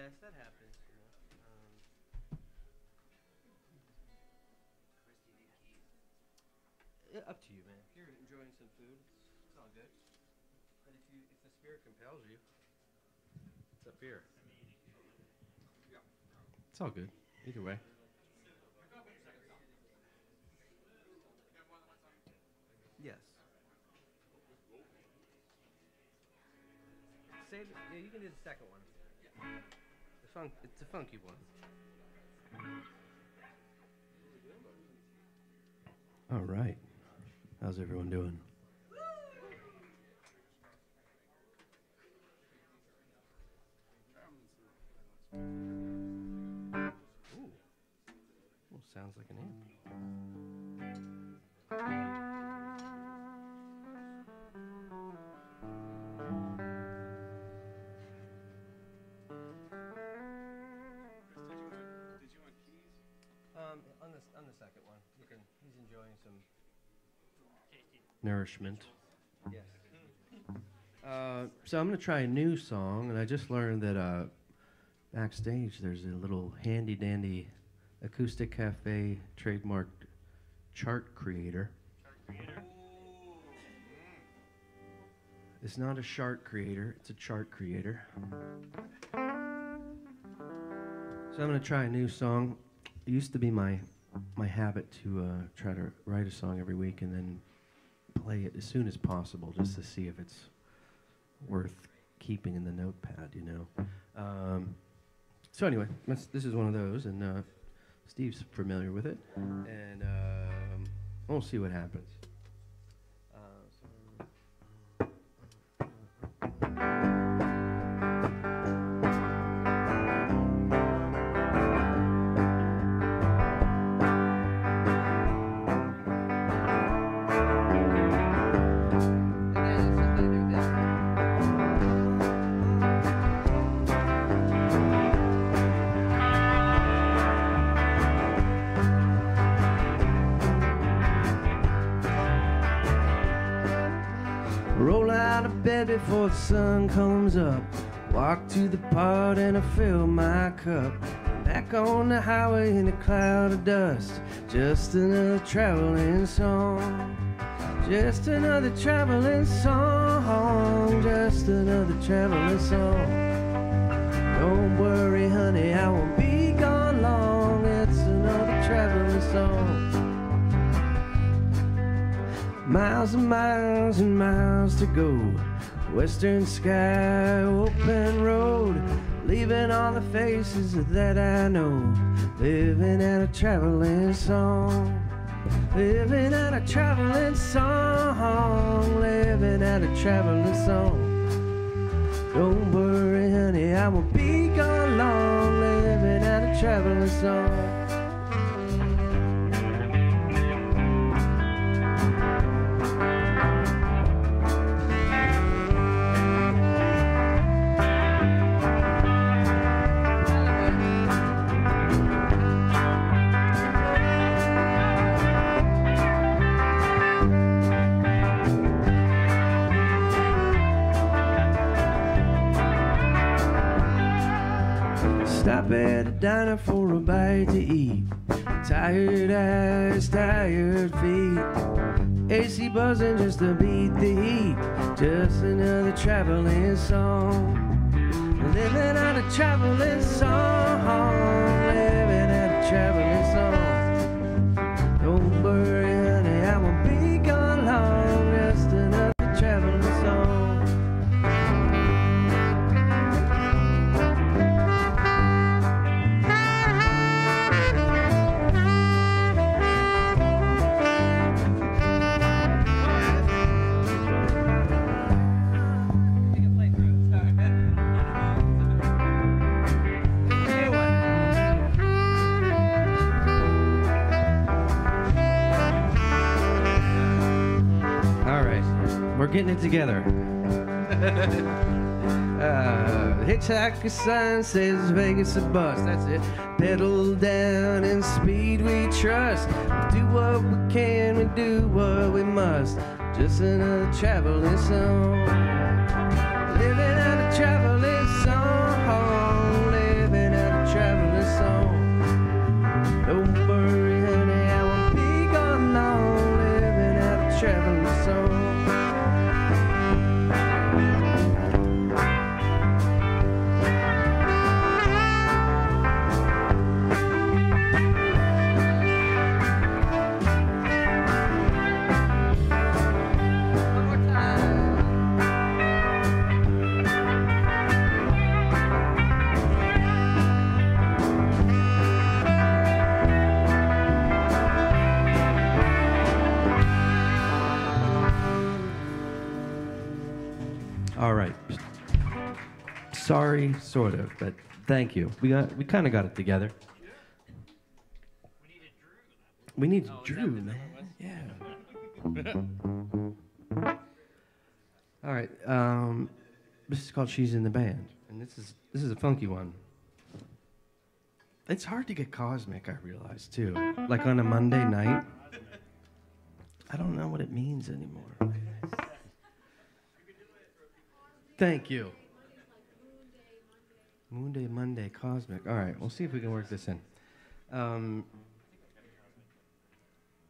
Yes, that happens. You know. um, yeah, up to you, man. If you're enjoying some food, it's, it's all good. But if you, if the spirit compels you, it's up here. It's all good. Either way. Yes. Save. Yeah, you can do the second one. Funk. It's a funky one. All right. How's everyone doing? Ooh. Well, sounds like an amp. The on the second one, you can. He's enjoying some nourishment. Yes. Uh, so I'm gonna try a new song, and I just learned that uh, backstage there's a little handy dandy AcoustiCafe trademarked chart creator. It's not a chart creator; it's a chart creator. So I'm gonna try a new song. It used to be my my habit to uh, try to write a song every week and then play it as soon as possible, just to see if it's worth keeping in the notepad. You know. Um, so anyway, this, is one of those, and uh, Steve's familiar with it, and um, we'll see what happens. Before the sun comes up. Walk to the pot and I fill my cup. Back on the highway in a cloud of dust. Just another traveling song. Just another traveling song. Just another traveling song. Don't worry, honey, I won't be gone long. It's another traveling song. Miles and miles and miles to go. Western sky, open road. Leaving all the faces that I know. Living out a traveling song. Living out a traveling song. Living out a traveling song. Don't worry, honey, I won't be gone long. Living out a traveling song. Diner for a bite to eat. Tired eyes, tired feet. AC buzzing just to beat the heat. Just another traveling song. Living out a traveling song. Living out a traveling song. Getting it together. uh, hitchhiker sign says Vegas a bust. That's it. Pedal down and speed we trust. We do what we can, we do what we must. Just another traveling song. Sorry, sort of, but thank you. We got we kind of got it together. We need Drew, man. Yeah. All right. Um, this is called "She's in the Band," and this is this is a funky one. It's hard to get cosmic, I realize too. Like on a Monday night, I don't know what it means anymore. Thank you. Moon Day, Monday, Cosmic. All right, we'll see if we can work this in. Um,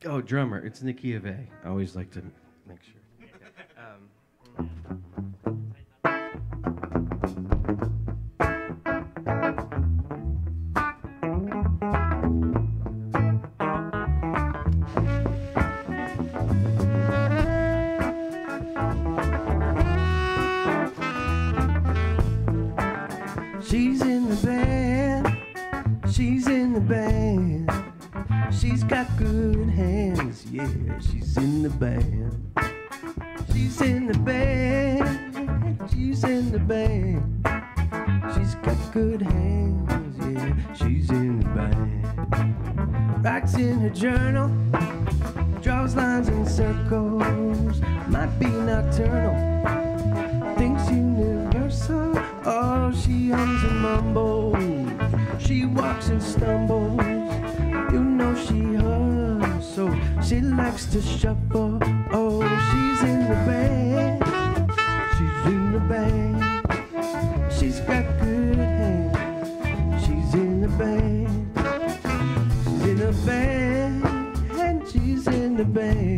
oh, drummer. It's in the key of A. I always like to make sure. Um, got good hands. Yeah, she's in the band. She's in the band. She's in the band. She's got good hands. Yeah, she's in the band. Writes in her journal. Draws lines in circles. Might be nocturnal. Thinks universal. Oh, she hums and mumbles. She walks and stumbles. Know she hustles. She likes to shuffle. Oh, she's in the band. She's in the band. She's got good hands. She's in the band. She's in the band. And she's in the band.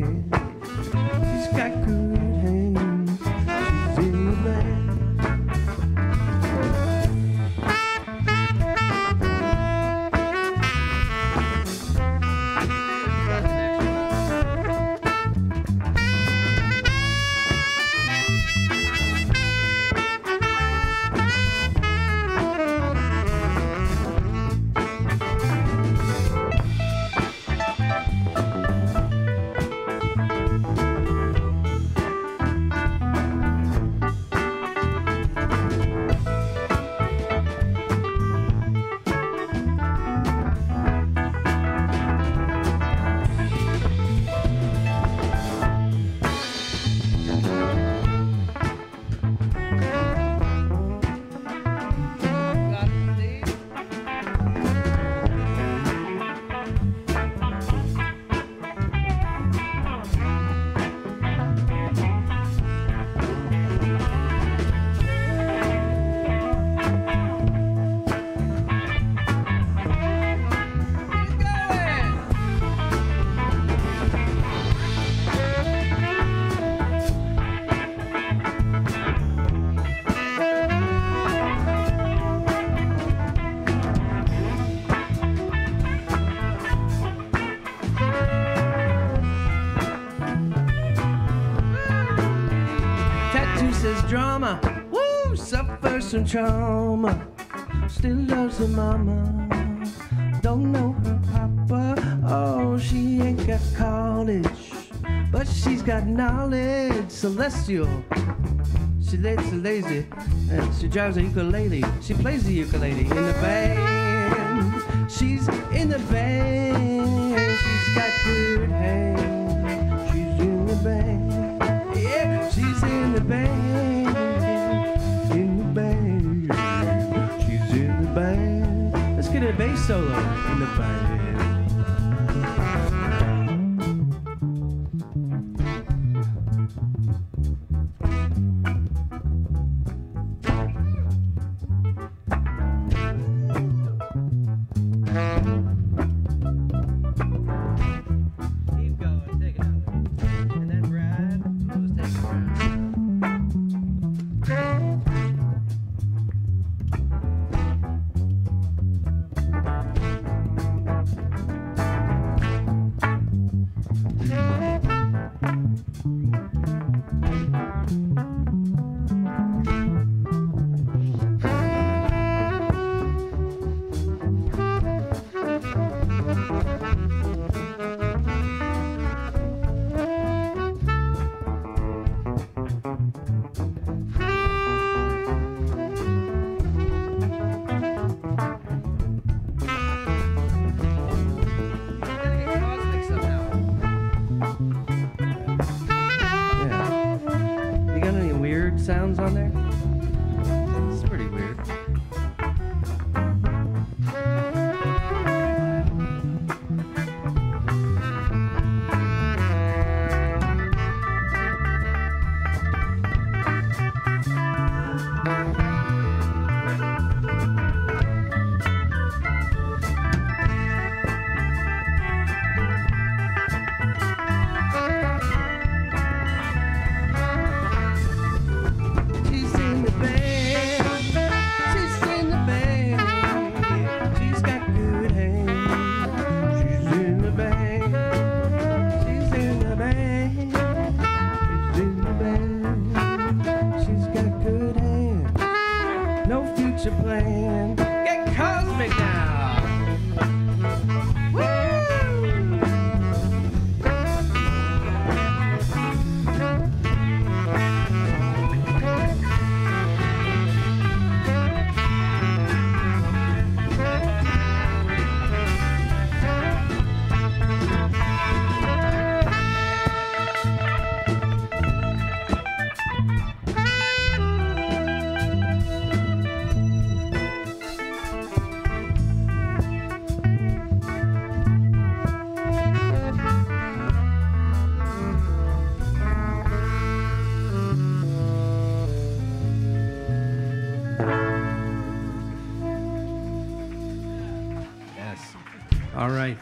From trauma. Still loves her mama. Don't know her papa. Oh, she ain't got college, but she's got knowledge. Celestial. She lays lazy. And she drives a ukulele. She plays the ukulele in the band. She's in the band.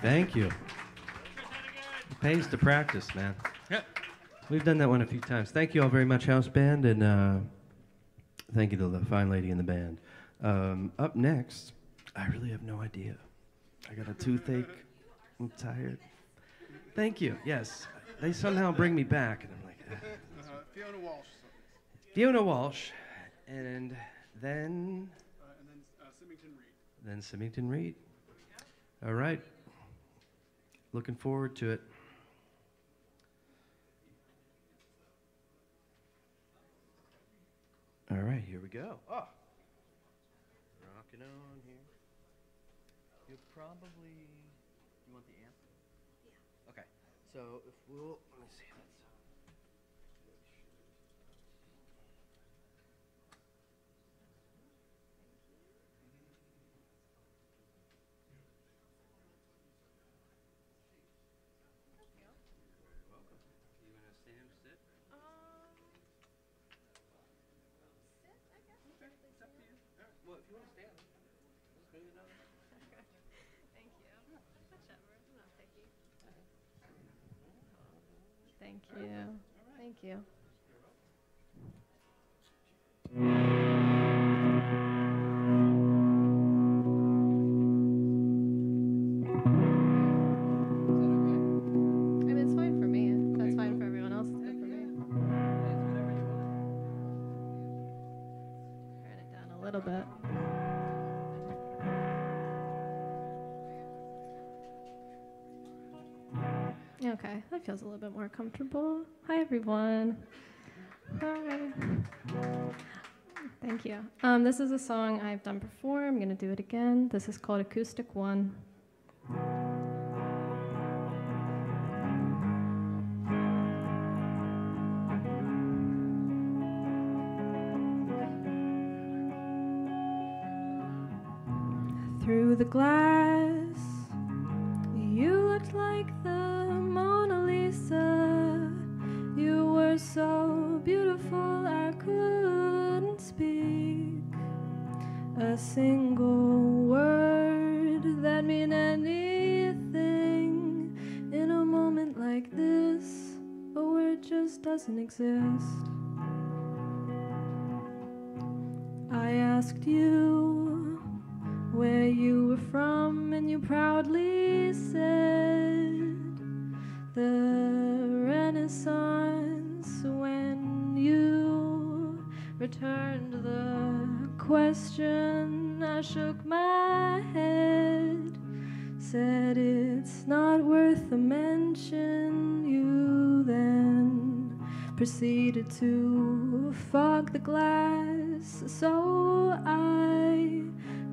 Thank you. It pays to practice, man. Yep. We've done that one a few times. Thank you all very much, house band, and uh, thank you to the fine lady in the band. Um, up next, I really have no idea. I got a toothache. I'm tired. Thank you. Yes, they somehow bring me back, and I'm like, uh, Fiona Walsh. Fiona Walsh, and then and then uh, Symington Reed. then Symington Reed. All right. Looking forward to it. All right, here we go. Oh. Rocking on here. You probably you want the amp? Yeah. Okay. So if we'll let me see. Let's Well, if you want to stand, let's maybe another. Thank you. Whichever. I'm not picky. Thank you. Thank you. I mean, it's fine for me. If that's fine for everyone else. It's good for me. little bit. Okay, that feels a little bit more comfortable. Everyone. Hi. Thank you. Um, this is a song I've done before. I'm going to do it again. This is called Acoustic One. Through the glass, you looked like the a single word that mean anything. In a moment like this, a word just doesn't exist. I asked you where you were from, and you proudly said the Renaissance when you returned the question. I shook my head, said it's not worth a mention. You then proceeded to fog the glass so I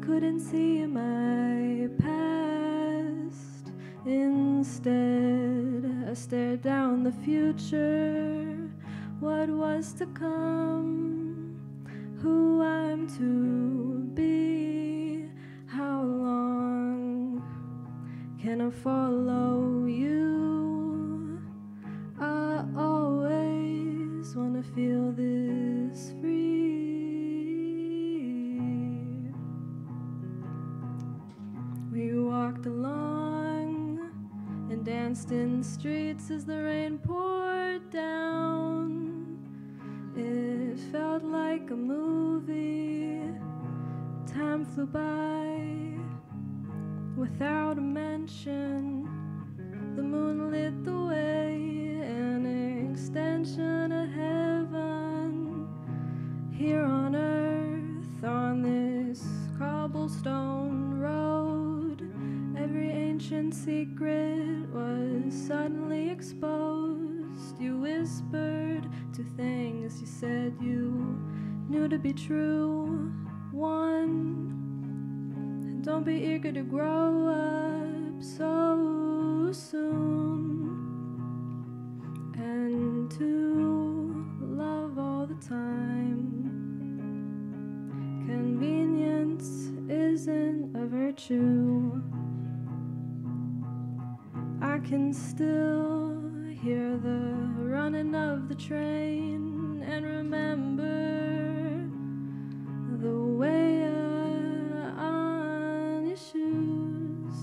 couldn't see my past. Instead, I stared down the future, what was to come, who I'm to be, how long can I follow you? I always wanna feel this free. We walked along and danced in streets as the rain poured down. It felt like a movie. Time flew by without a mention. The moon lit the way, an extension of heaven. Here on earth, on this cobblestone road, every ancient secret was suddenly exposed. You whispered two things you said you knew to be true. One, don't be eager to grow up so soon. And two, love all the time. Convenience isn't a virtue. I can still hear the running of the train and remember the way on your shoes.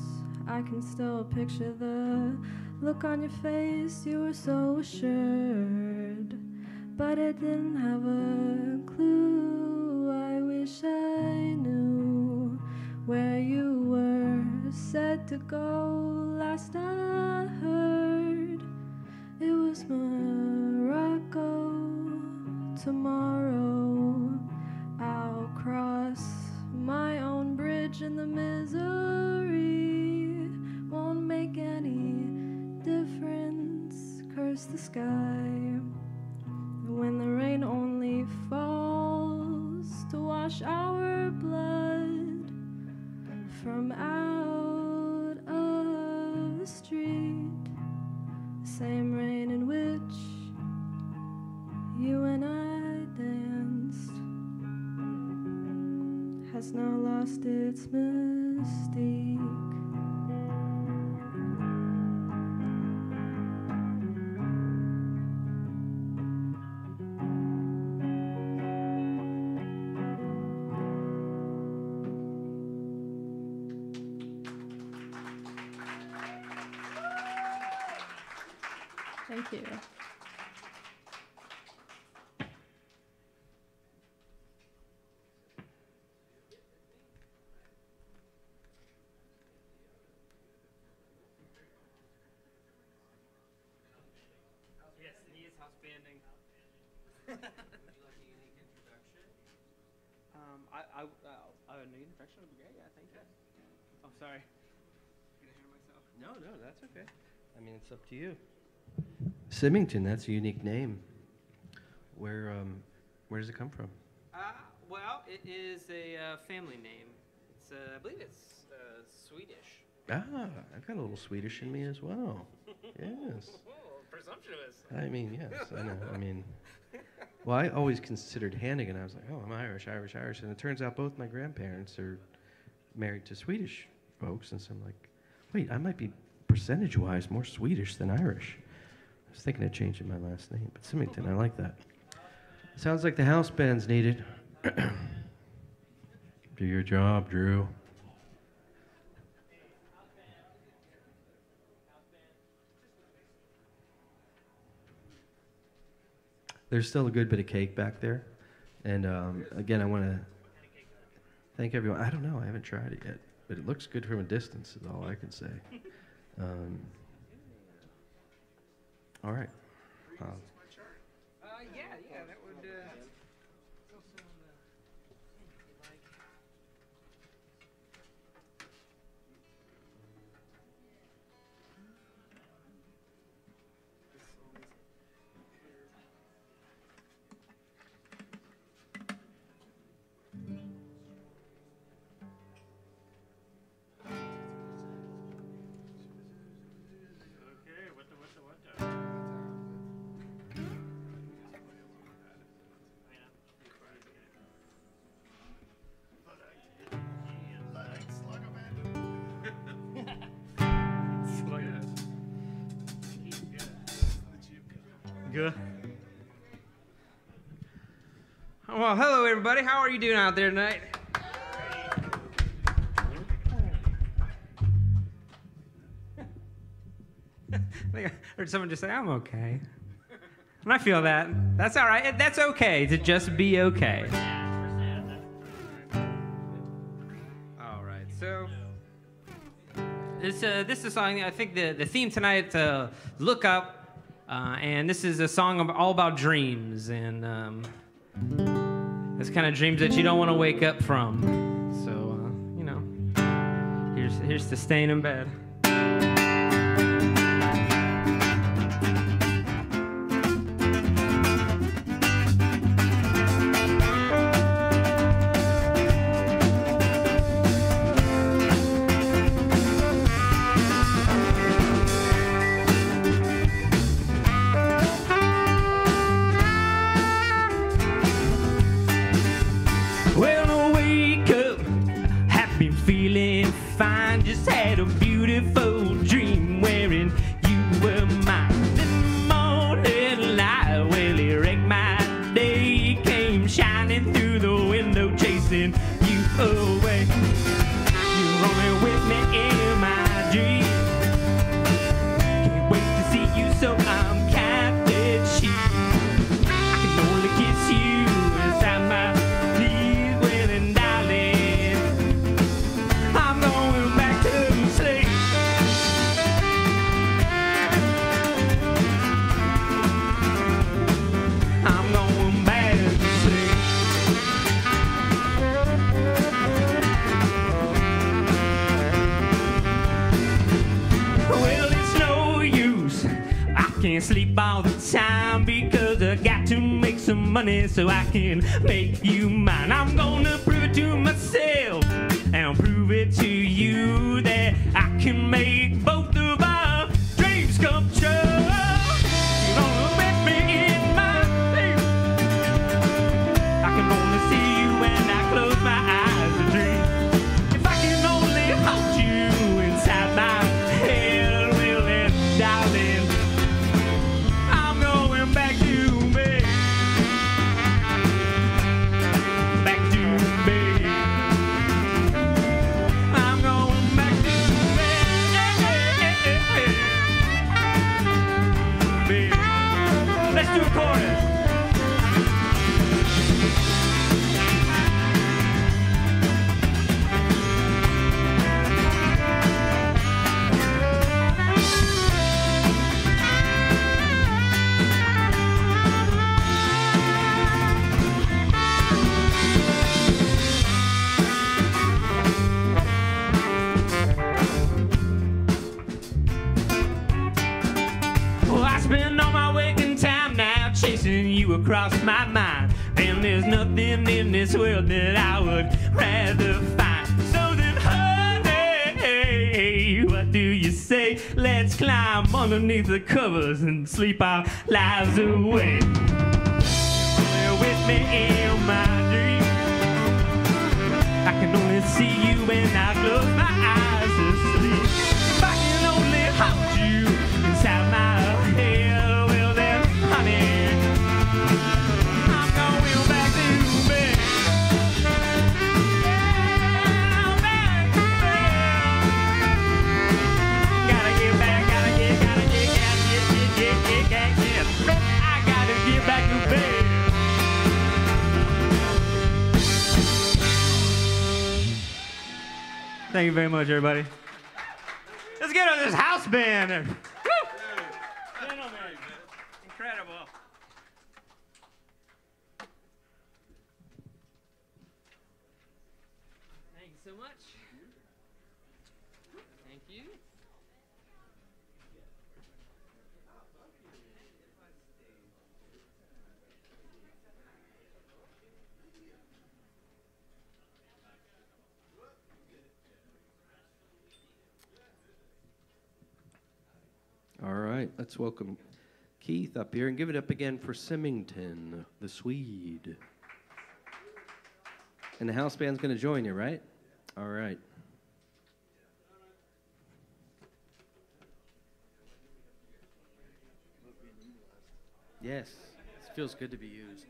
I can still picture the look on your face. You were so assured, but I didn't have a clue. I wish I knew where you were set to go. Last I heard, it was Morocco. Tomorrow, I'll cross my own bridge, and the misery won't make any difference. Curse the sky when the rain only falls to wash our blood from out of the street. Same rain in which you and I danced has now lost its mystique. Thank you. Yes, he is house banding. Um, I, I lead infection would be great. Yeah, thank you. Oh, sorry. Get ahead of myself. No, no, that's okay. I mean, it's up to you. Symington, that's a unique name. Where, um, where does it come from? Uh, well, it is a uh, family name. It's, uh, I believe it's uh, Swedish. Ah, I've got a little Swedish in me as well. Yes. Presumptuous. I mean, yes, I know. I mean, well, I always considered Hannigan. I was like, oh, I'm Irish, Irish, Irish. And it turns out both my grandparents are married to Swedish folks. And so I'm like, wait, I might be percentage wise more Swedish than Irish. Was thinking of changing my last name, but Symington, I like that. Sounds like the house band's needed. Do your job, Drew. There's still a good bit of cake back there. And um, again, I want to thank everyone. I don't know, I haven't tried it yet, but it looks good from a distance, is all I can say. Um, all right. Uh, Well, hello everybody. How are you doing out there tonight? I think I heard someone just say, "I'm okay," and I feel that. That's all right. That's okay to just be okay. All right. So this uh, this is a song. I think the the theme tonight. Uh, Look up, uh, and this is a song all about dreams and um, this kind of dreams that you don't want to wake up from. So uh, you know, here's here's to staying in bed. Money so I can make you mine. I'm gonna much, everybody. Let's get on this house band. Woo! Gentlemen, incredible. Thank you so much. Thank you. All right, let's welcome Keith up here and give it up again for Symington, the Swede. And the house band's going to join you, right? All right. Yes, it feels good to be used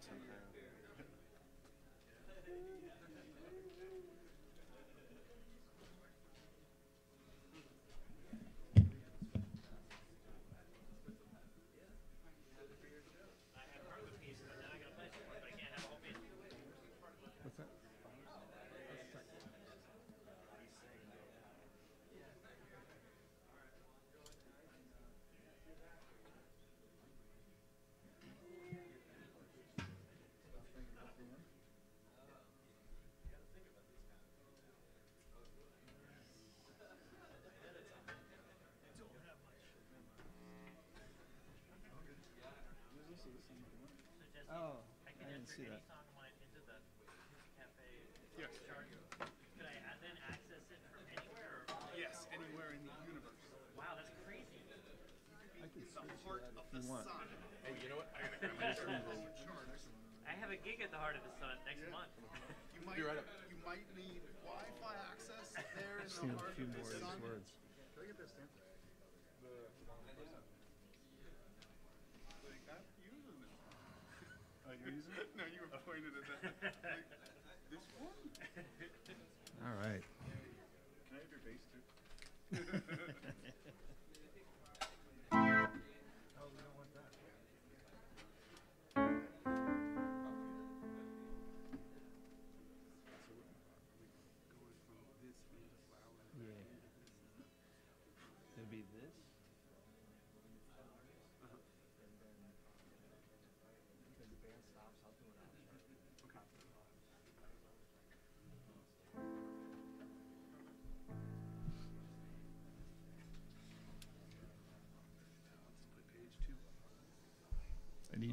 somehow. Oh, I didn't see that. Yes. Could I add- then access it from anywhere? Yes, anywhere in the universe. Wow, that's crazy. I can the heart of the sun. Oh, you know what? I gotta grab my charts. I have a gig at the Heart of the Sun next month. You might, right you might need Wi-Fi access there in Just the need a heart few of the more of these sun. words. Can I get this stamp? The like that using it. You using it? no, you were pointed at that. Like, this one? All right. Can I have your base too?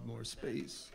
more space.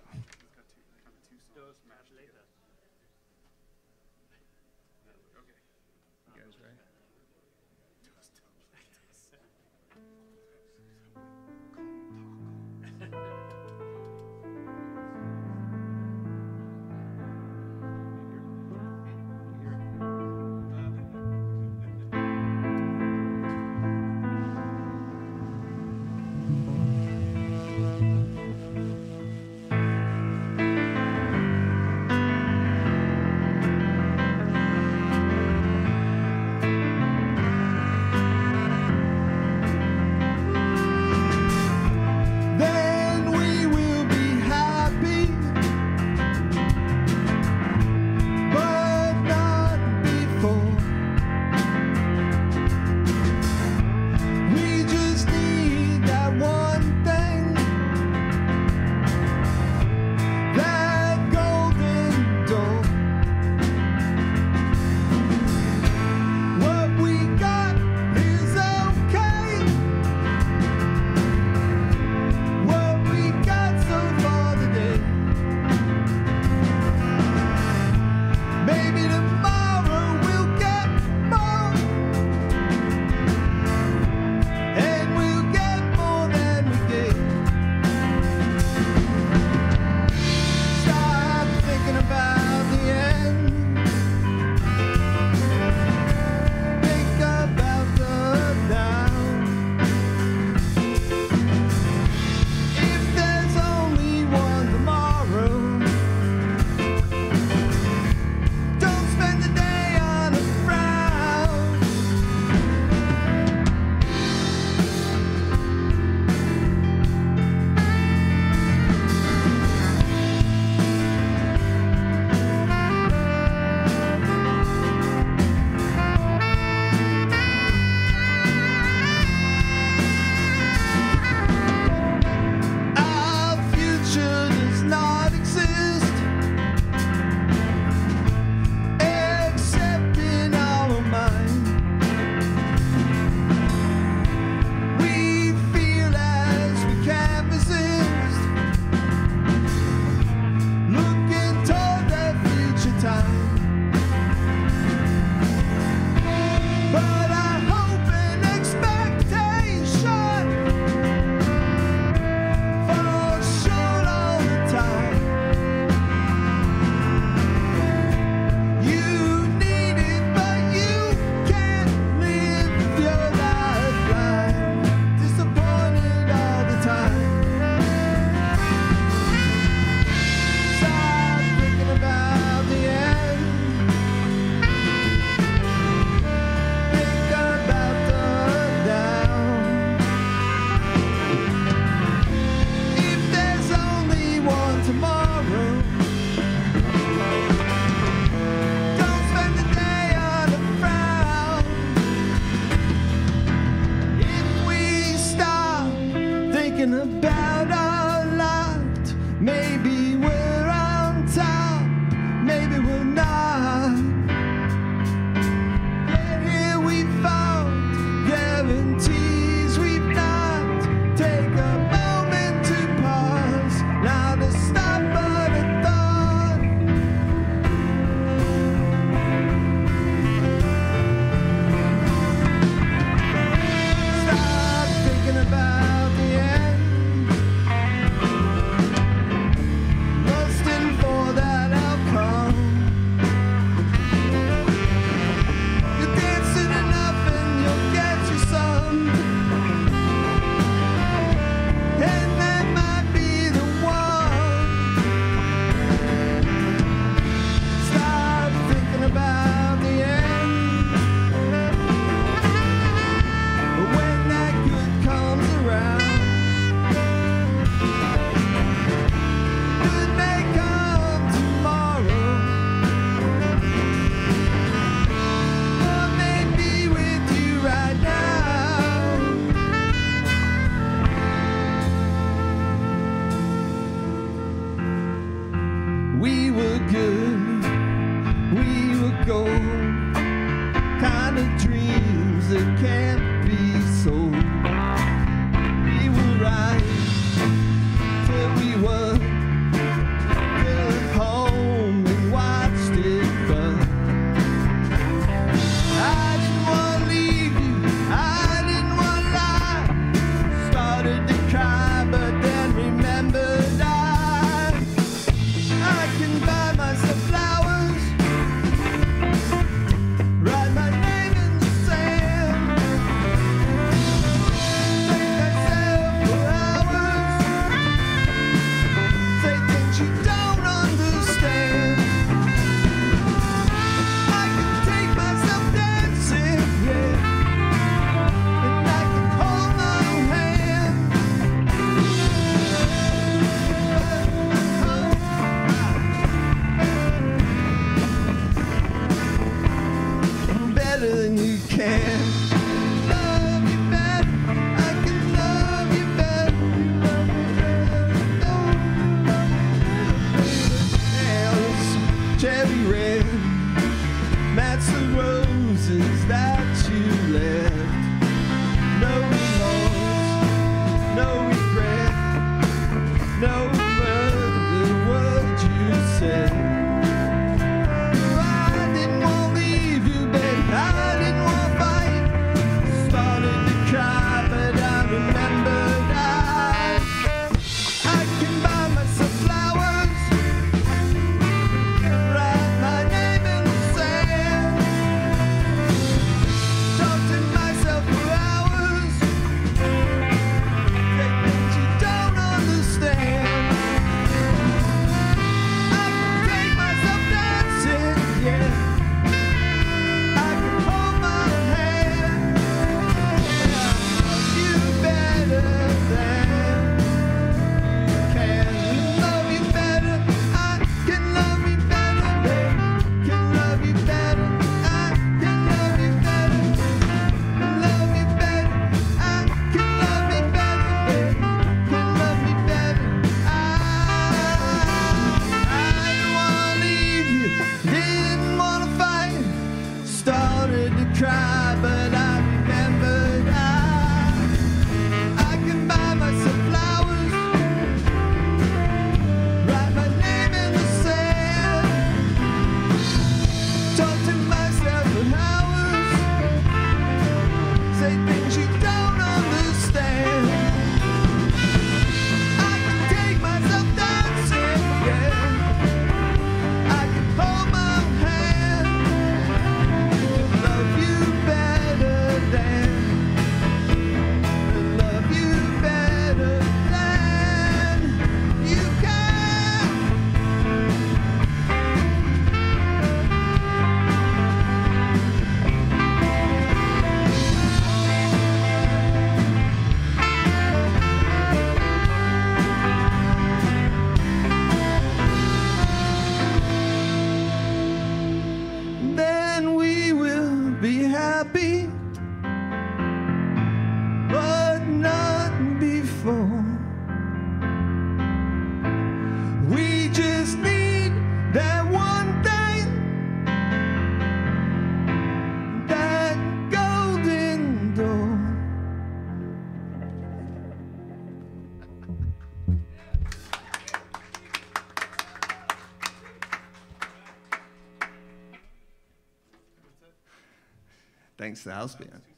Thanks to the house band.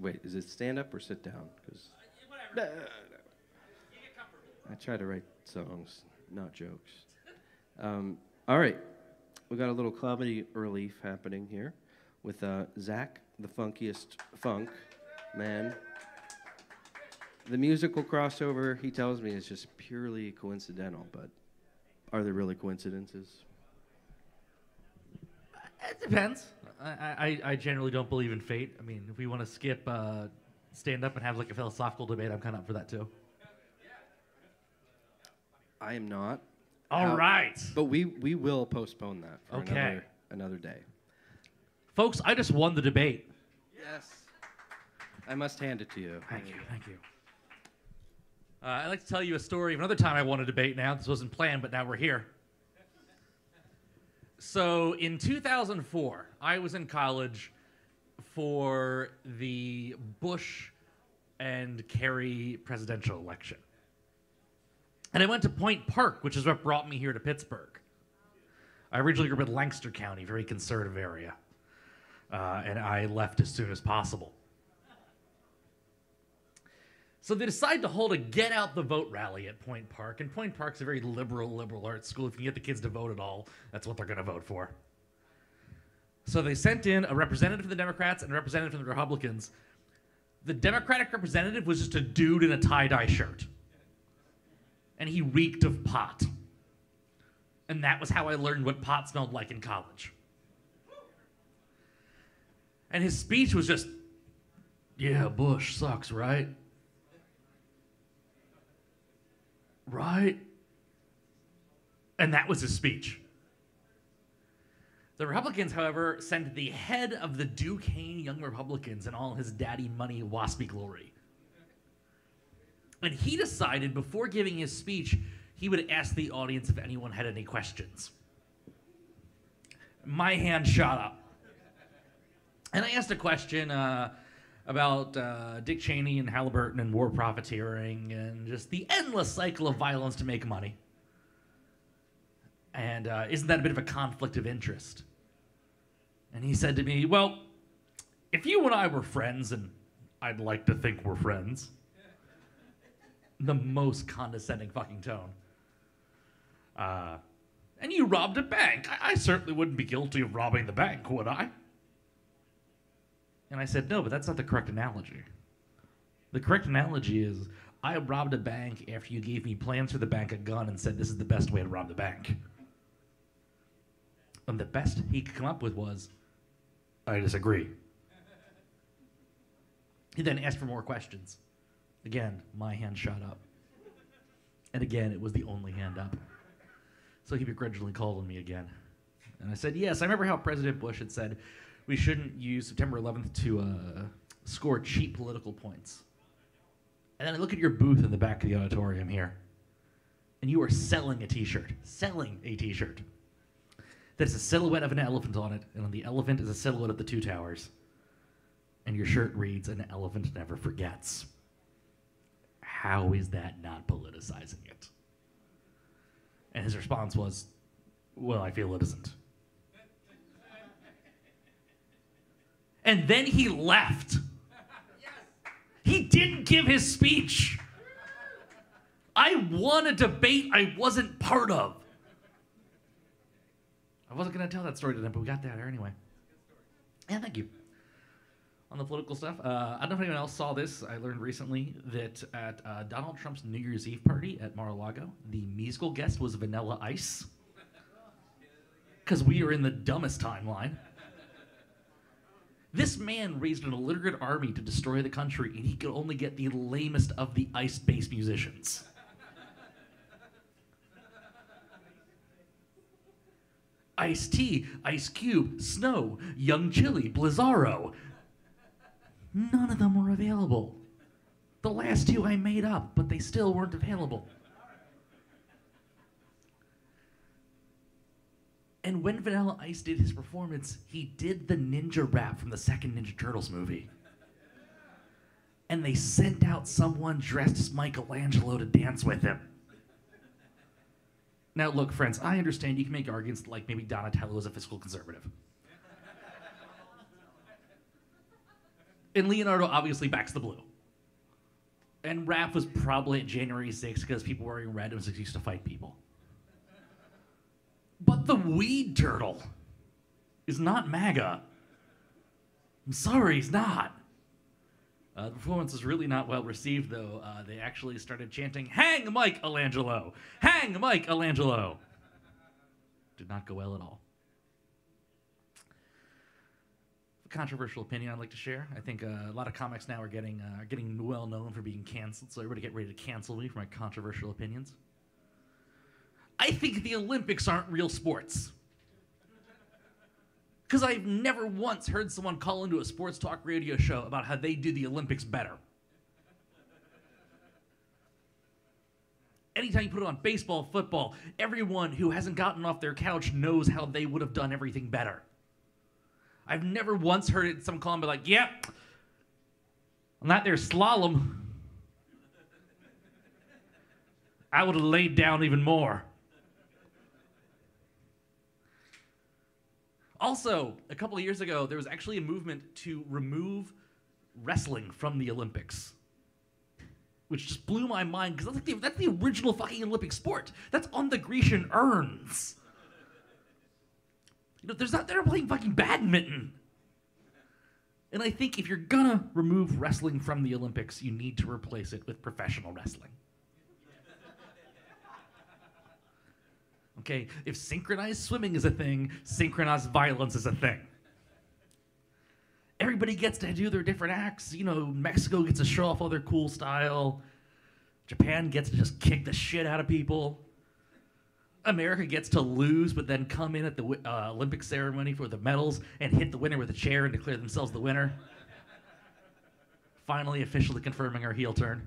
Wait, is it stand up or sit down? Because uh, I try to write songs, not jokes. Um, all right, we got a little comedy relief happening here with uh, Zach, the funkiest funk man. The musical crossover, he tells me, is just purely coincidental, but are there really coincidences? It depends. I, I, I generally don't believe in fate. I mean, if we want to skip uh, stand up and have like a philosophical debate, I'm kind of up for that too. I am not. All right. But we we will postpone that for Okay. another another day. Folks, I just won the debate. Yes. I must hand it to you. Thank you. Thank you. Uh, I'd like to tell you a story of another time I won a debate now. This wasn't planned, but now we're here. So in 2004, I was in college for the Bush and Kerry presidential election. And I went to Point Park, which is what brought me here to Pittsburgh. I originally grew up in Lancaster County, very conservative area. Uh, and I left as soon as possible. So they decide to hold a get out the vote rally at Point Park. And Point Park's a very liberal, liberal arts school. If you can get the kids to vote at all, that's what they're going to vote for. So they sent in a representative from the Democrats and a representative from the Republicans. The Democratic representative was just a dude in a tie dye shirt. And he reeked of pot. And that was how I learned what pot smelled like in college. And his speech was just, yeah, Bush sucks, right? Right? And that was his speech. The Republicans, however, sent the head of the Duquesne Young Republicans in all his daddy money waspy glory. And he decided before giving his speech, he would ask the audience if anyone had any questions. My hand shot up. And I asked a question uh, about uh, Dick Cheney and Halliburton and war profiteering and just the endless cycle of violence to make money. And uh, isn't that a bit of a conflict of interest? And he said to me, Well, if you and I were friends, and I'd like to think we're friends, the most condescending fucking tone. Uh, and you robbed a bank. I, I certainly wouldn't be guilty of robbing the bank, would I? And I said, no, but that's not the correct analogy. The correct analogy is I robbed a bank after you gave me plans for the bank, a gun, and said this is the best way to rob the bank. And the best he could come up with was, I disagree. He then asked for more questions. Again, my hand shot up. And again, it was the only hand up. So he begrudgingly called on me again. And I said, Yes, I remember how President Bush had said we shouldn't use September 11th to uh, score cheap political points. And then I look at your booth in the back of the auditorium here, and you are selling a t shirt. Selling a t shirt. That's a silhouette of an elephant on it, and on the elephant is a silhouette of the two towers. And your shirt reads, An elephant never forgets. How is that not politicizing it? And his response was, Well, I feel it isn't. And then he left. He didn't give his speech. I won a debate I wasn't part of. I wasn't going to tell that story to them, but we got that anyway. Yeah, thank you. On the political stuff, uh, I don't know if anyone else saw this. I learned recently that at uh, Donald Trump's New Year's Eve party at Mar-a-Lago, the musical guest was Vanilla Ice. Because we are in the dumbest timeline. This man raised an illiterate army to destroy the country, and he could only get the lamest of the ice-based musicians. Ice T, Ice Cube, Snow, Young Chili, Blizzaro. None of them were available. The last two I made up, but they still weren't available. And when Vanilla Ice did his performance, he did the ninja rap from the second Ninja Turtles movie. And they sent out someone dressed as Michelangelo to dance with him. Now, look, friends, I understand you can make arguments like maybe Donatello is a fiscal conservative. And Leonardo obviously backs the blue. And Raph was probably at January 6th because people wearing red was used to fight people. But the weed turtle is not MAGA. I'm sorry, he's not. Uh, the performance was really not well received, though. Uh, they actually started chanting, Hang Mike Alangelo! Hang Mike Alangelo! Did not go well at all. controversial opinion I'd like to share. I think uh, a lot of comics now are getting uh, are getting well known for being canceled, so everybody get ready to cancel me for my controversial opinions. I think the Olympics aren't real sports. Because I've never once heard someone call into a sports talk radio show about how they do the Olympics better. Anytime you put it on baseball, football, everyone who hasn't gotten off their couch knows how they would have done everything better. I've never once heard it, someone call and be like, yep, on that there slalom, I would have laid down even more. Also, a couple of years ago, there was actually a movement to remove wrestling from the Olympics, which just blew my mind because that's, like the, that's the original fucking Olympic sport. That's on the Grecian urns. You know, there's not they're playing fucking badminton. And I think if you're gonna remove wrestling from the Olympics, you need to replace it with professional wrestling. Okay, if synchronized swimming is a thing, synchronized violence is a thing. Everybody gets to do their different acts. You know, Mexico gets to show off all their cool style. Japan gets to just kick the shit out of people. America gets to lose, but then come in at the uh, Olympic ceremony for the medals and hit the winner with a chair and declare themselves the winner. Finally, officially confirming our heel turn.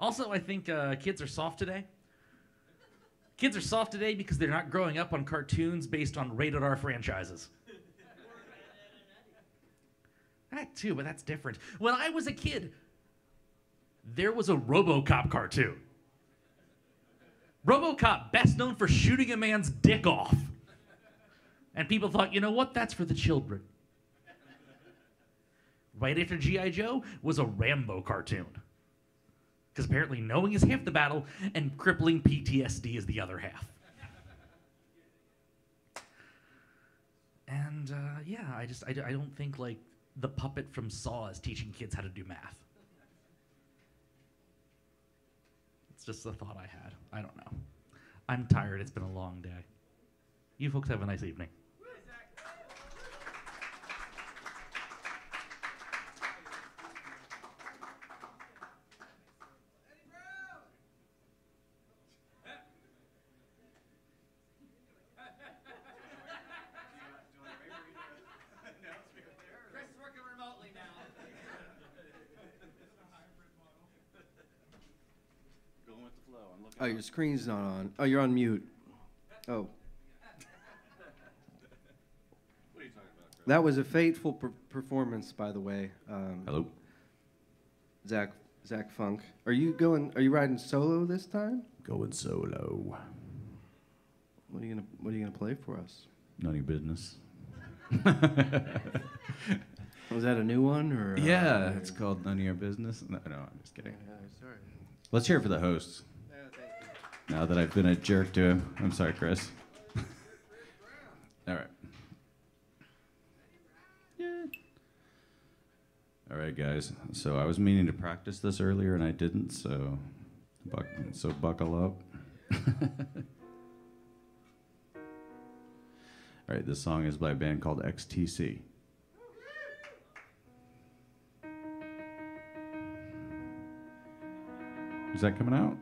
Also, I think uh, kids are soft today. Kids are soft today because they're not growing up on cartoons based on rated R franchises. That too, but that's different. When I was a kid, there was a Robocop cartoon. Robocop, best known for shooting a man's dick off. And people thought, you know what? That's for the children. Right after G.I. Joe was a Rambo cartoon. Because apparently knowing is half the battle and crippling PTSD is the other half. And uh, yeah, I just, I, I don't think like the puppet from Saw is teaching kids how to do math. It's just a thought I had. I don't know. I'm tired. It's been a long day. You folks have a nice evening. Chris working remotely now. Going with the flow. I'm looking. Oh, your screen's not on. Oh, you're on mute. Oh. What are you talking about? That was a fateful per- performance, by the way. Um, Hello. Zach Zach Funk. Are you going? Are you riding solo this time? Going solo. What are you gonna What are you gonna play for us? None of your business. Was that a new one or? uh, yeah, it's called None of Your Business. No, no, I'm just kidding. Yeah, sorry. Let's hear it for the hosts. Now that I've been a jerk to him. I'm sorry, Chris. All right. All right, guys. So I was meaning to practice this earlier and I didn't, so buck, so buckle up. All right, this song is by a band called XTC. Is that coming out?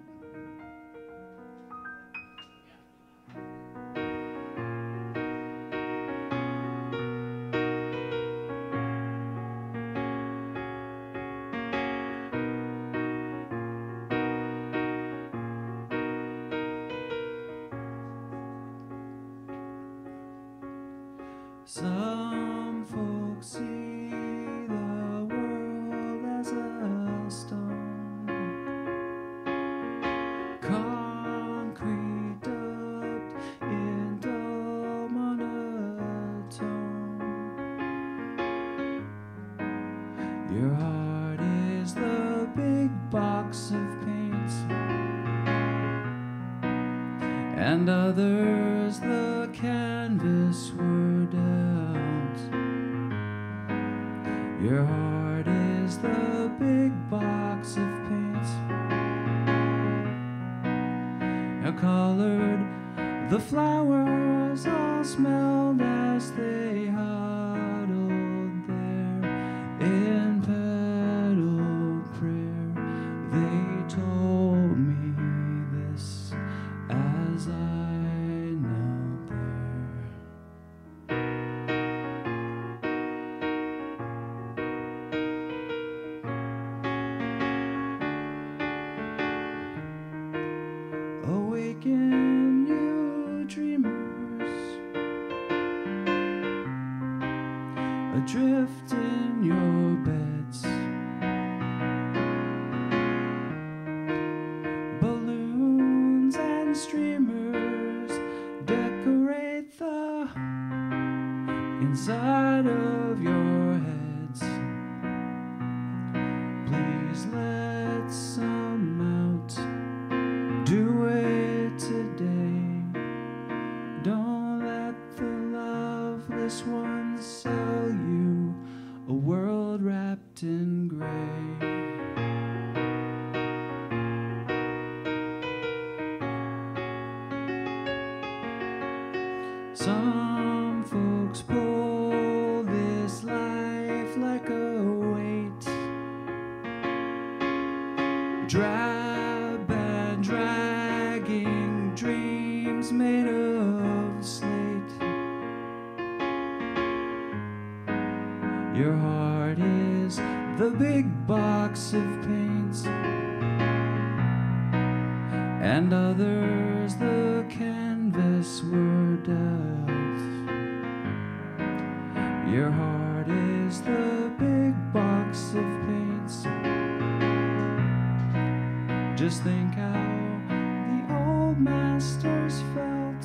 And others the canvas were dealt. Your heart is the big box of paints. Just think how the old masters felt.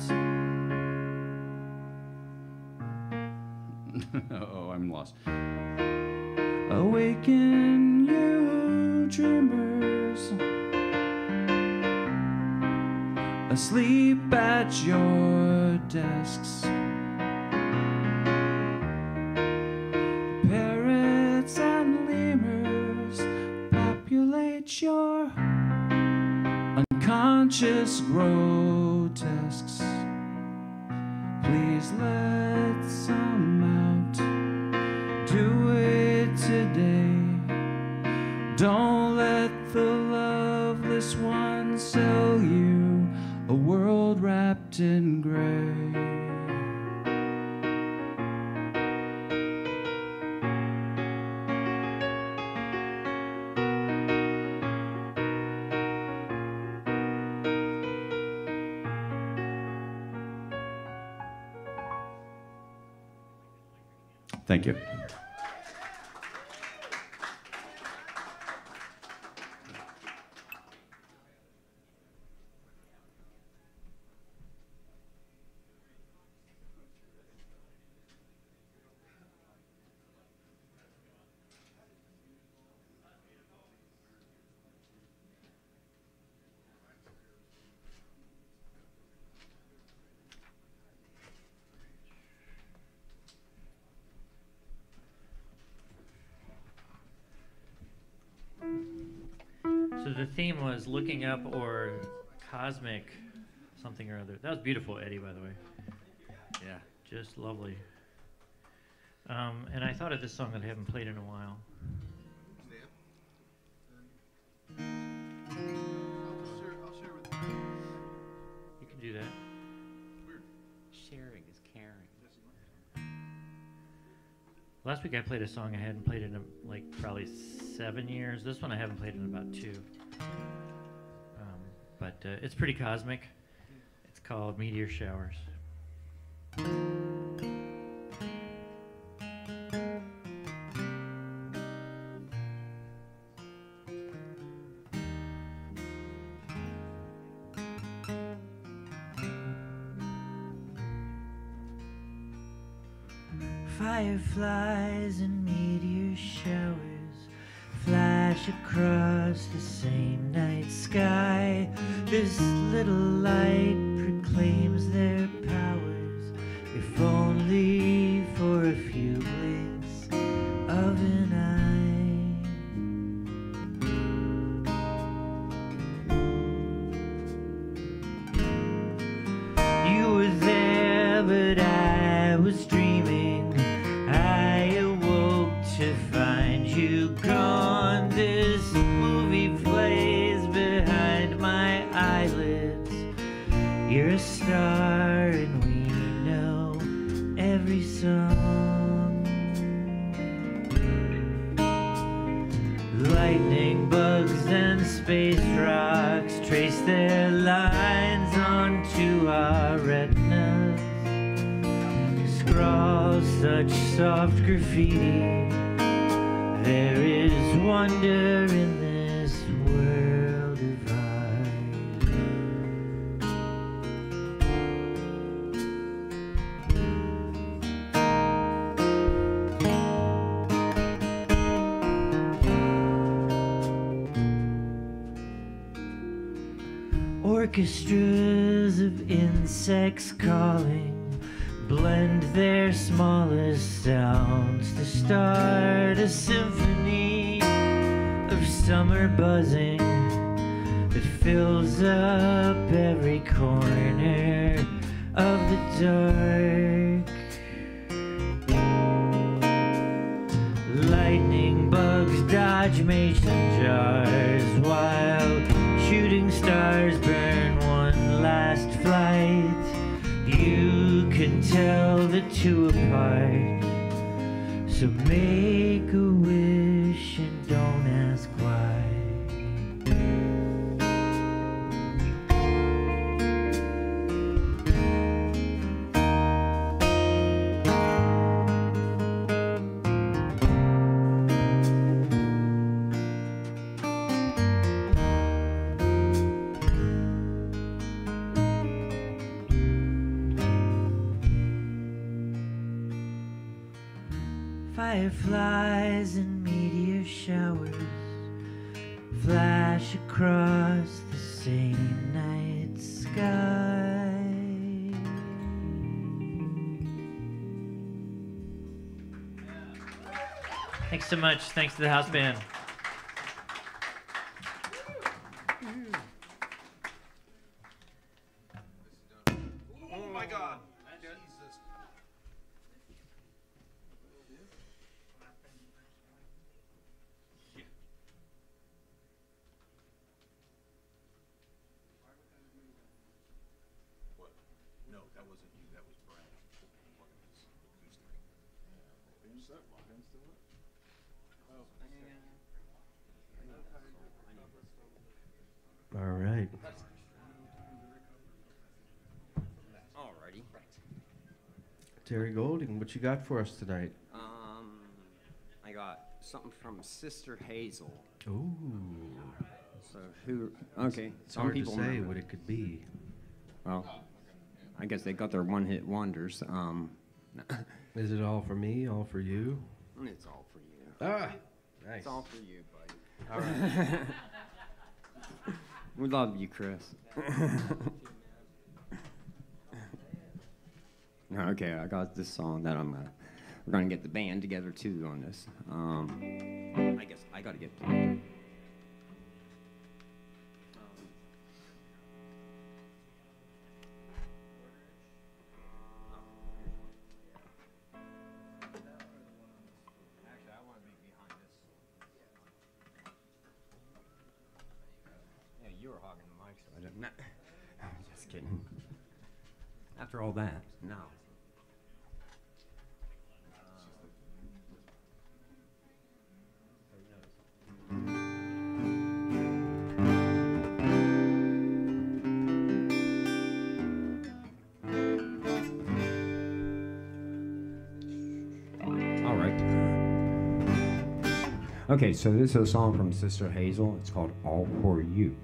oh, I'm lost. Awaken, you dreamers, asleep at your desks. Parrots and lemurs populate your unconscious grotesques. Please let some out. Do it today. Don't wrapped in gray. Was looking up or cosmic something or other. That was beautiful, Eddie, by the way. Yeah, just lovely. Um, and I thought of this song that I haven't played in a while. You can do that. Sharing is caring. Last week I played a song I hadn't played in like probably seven years. This one I haven't played in about two. But uh, it's pretty cosmic. It's called Meteor Showers. Thanks so much. Thanks to the house band. Oh my God. No, that wasn't you. That was Brad. All right. Alrighty. Terry Golding, what you got for us tonight? Um, I got something from Sister Hazel. Ooh. So who? Okay, It's some hard to say know. what it could be. Well, I guess they got their one-hit wonders. Um, Is it all for me? All for you? it's all for you. Ah, nice. It's all for you, buddy. All right. we love you, Chris. okay, I got this song that I'm gonna. We're gonna get the band together too on this. Um, I guess I gotta get. Okay, so this is a song from Sister Hazel. It's called All For You.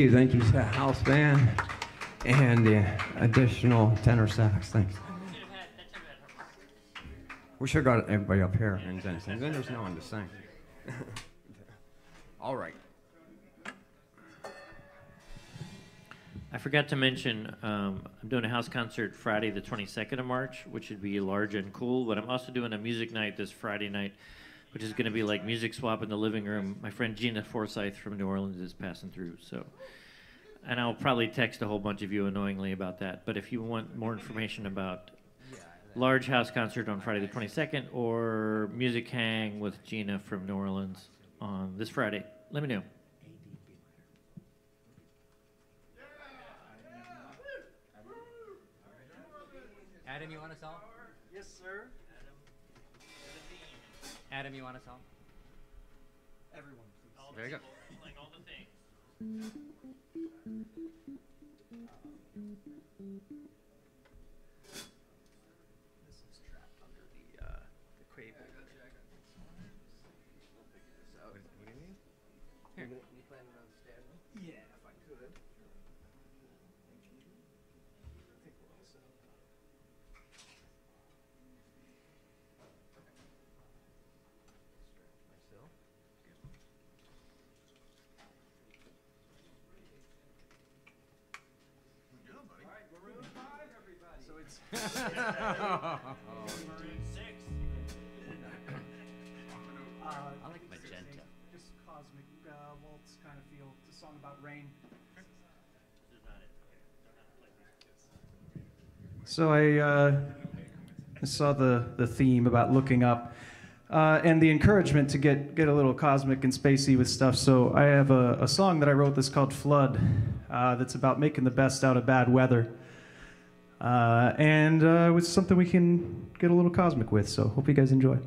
you, thank you, house band, and the additional tenor sax. Thanks. We should have got everybody up here and then, and then there's no one to sing. All right. I forgot to mention, um, I'm doing a house concert Friday, the 22nd of March, which should be large and cool, but I'm also doing a music night this Friday night which is going to be like music swap in the living room. My friend Gina Forsyth from New Orleans is passing through, so. And I'll probably text a whole bunch of you annoyingly about that. But if you want more information about large house concert on Friday the 22nd or music hang with Gina from New Orleans on this Friday, let me know. Adam, you want a song? Adam, you want a song? Everyone, please. Very good. Like all the things. I like magenta. Just cosmic uh, waltz kind of feel. It's a song about rain. So I uh, saw the, the theme about looking up uh, and the encouragement to get, get a little cosmic and spacey with stuff. So I have a, a song that I wrote that's called Flood uh, that's about making the best out of bad weather. Uh, and uh, it's something we can get a little cosmic with. So hope you guys enjoy.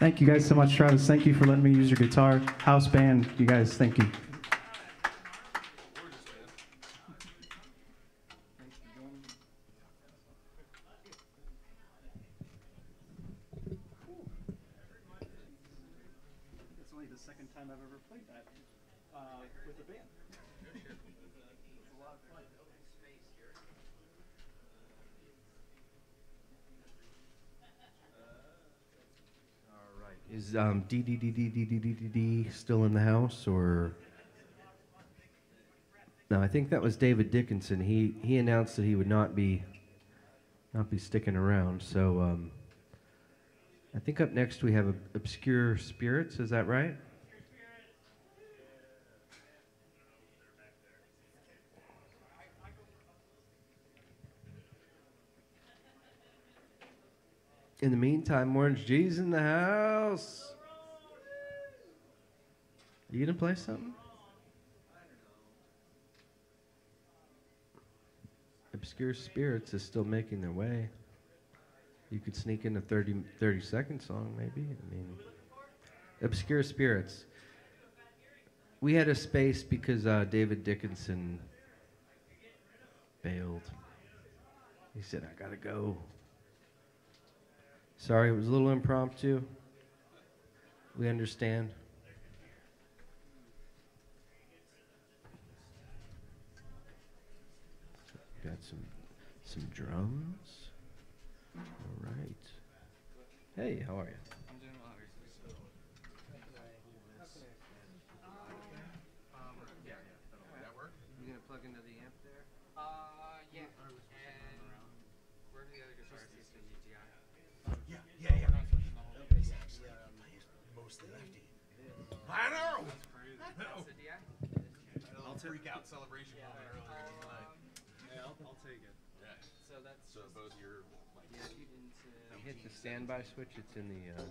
Thank you guys so much, Travis. Thank you for letting me use your guitar. House band, you guys, thank you. It's only the second time I've ever played that uh, with a band. It's a lot of fun. All right. Is um, D D D D D D D D D still in the house or? No, I think that was David Dickinson. He he announced that he would not be not be sticking around. So um, I think up next we have Ob- Obscure Spirits. Is that right? In the meantime, Orange G's in the house. Are You gonna play something? Obscure Spirits is still making their way. You could sneak in a 30, 30 second song, maybe. I mean, Obscure Spirits. We had a space because uh, David Dickinson bailed. He said, I gotta go. Sorry, it was a little impromptu. We understand. Got some some drums. All right. Hey, how are you? I'm doing well. You gonna plug into the amp there? Uh, yeah. And where do the other guitars use the UTI? Yeah, yeah, yeah. Mostly lefty. I know. That's the DI? I'll freak out celebration a little bit earlier tonight. Yeah, I'll, I'll take it. Yeah. So that's So both your mics. Yeah, keep into. You hit the standby switch. It's in the uh,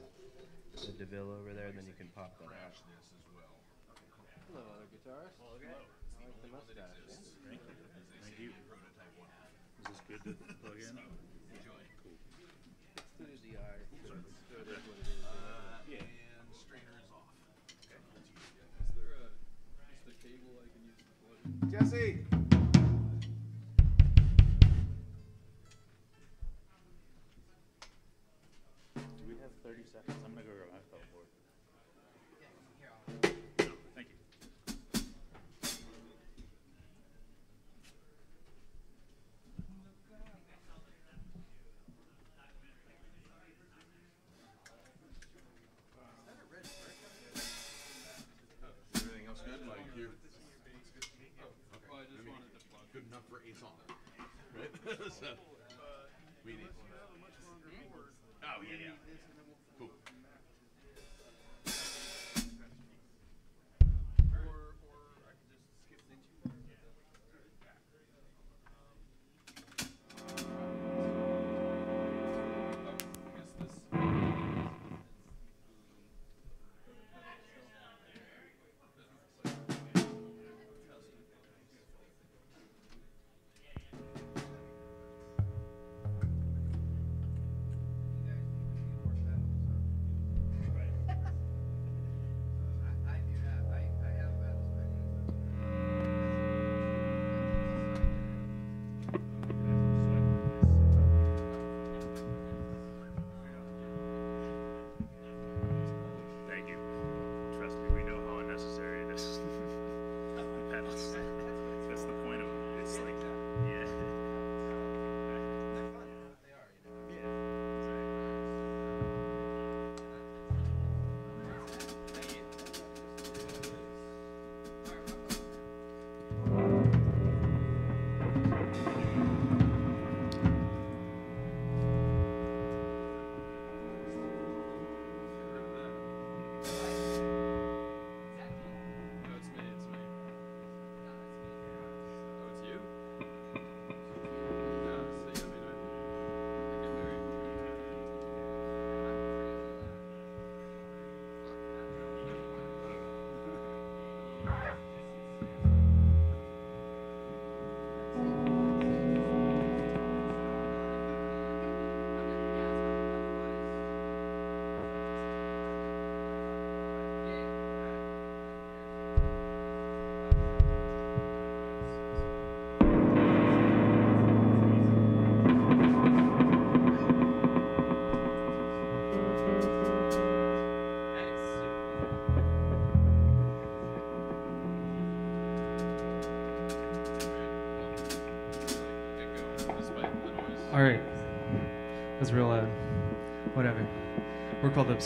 the DeVille over there. Then you can pop that out. this as well. Hello, other guitarists. Hello. I like the mustache. Thank you. Thank you. Is this good to plug in? Jesse. So, we need. Hmm? Oh yeah, yeah.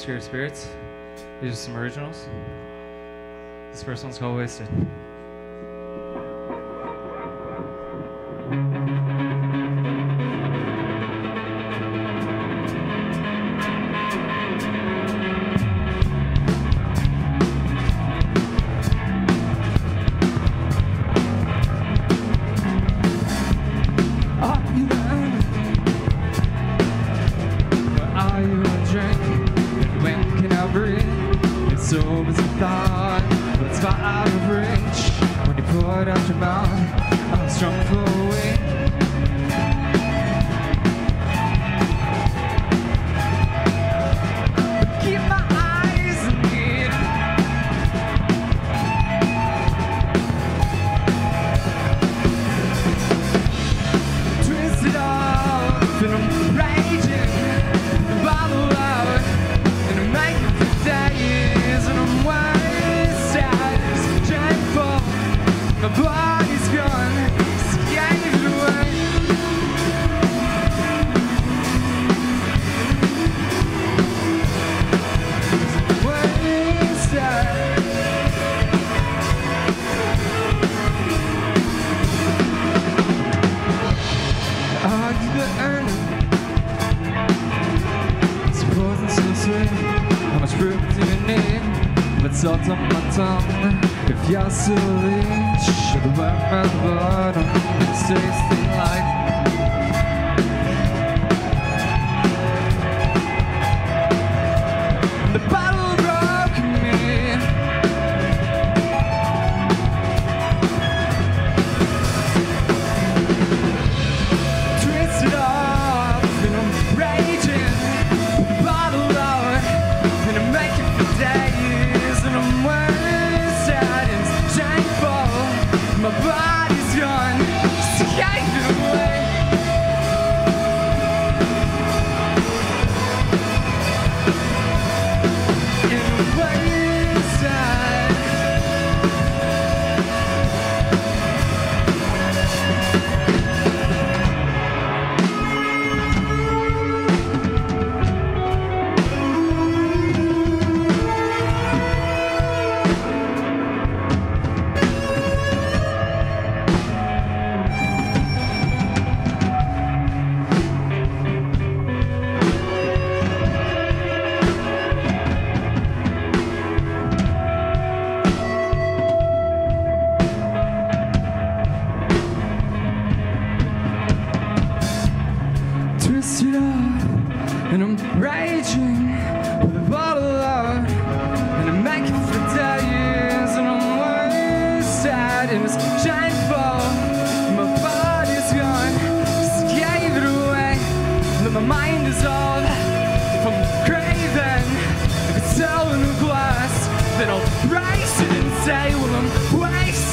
Atmosphere of Spirits. These are some originals. This first one's called Wasted.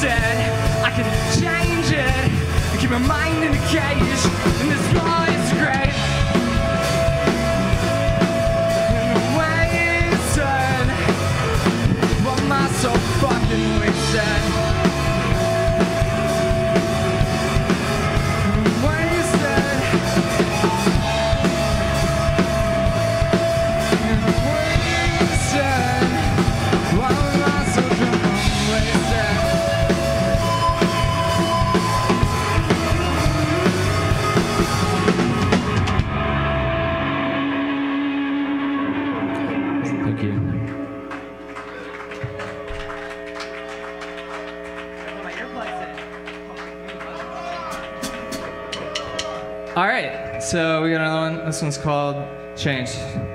said I could change it. Keep my mind in a cage And this boy is great. song's called Change.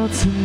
out tonight.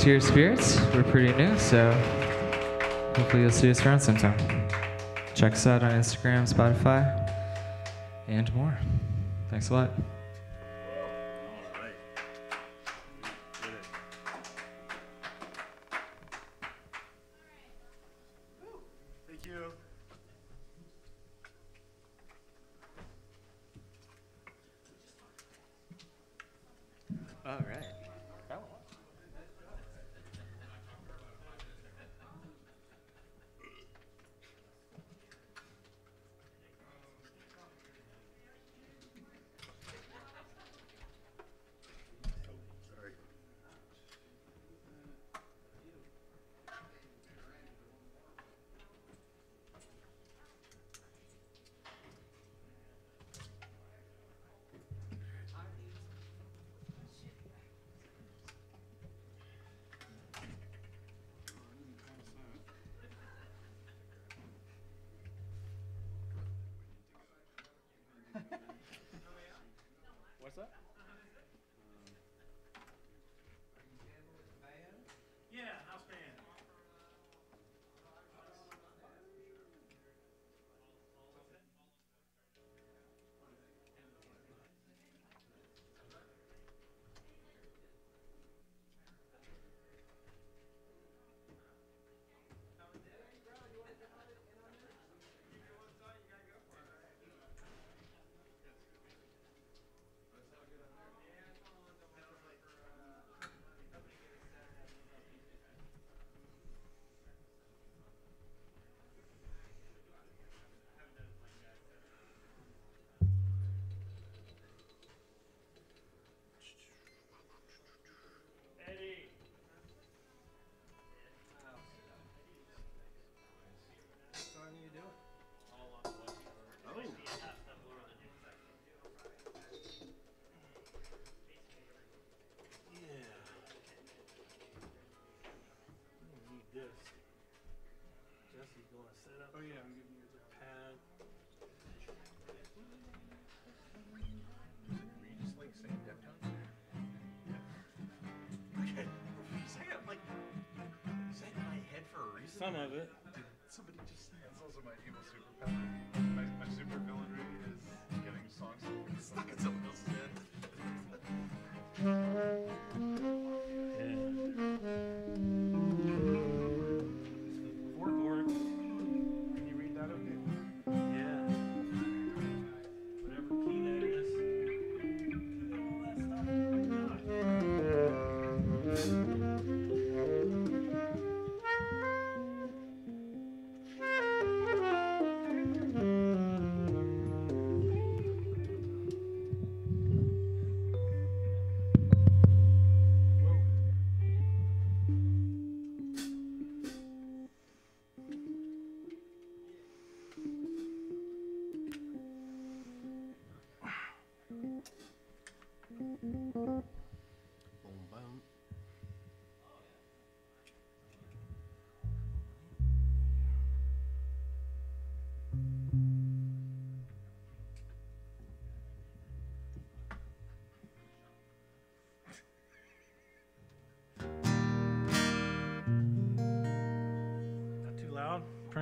this year's Spirits. We're pretty new, so hopefully you'll see us around sometime. Check us out on Instagram, Spotify, and more. Thanks a lot. some of it. Did somebody just say that's also my evil superpower? My, my supervillainry is getting songs stuck in something.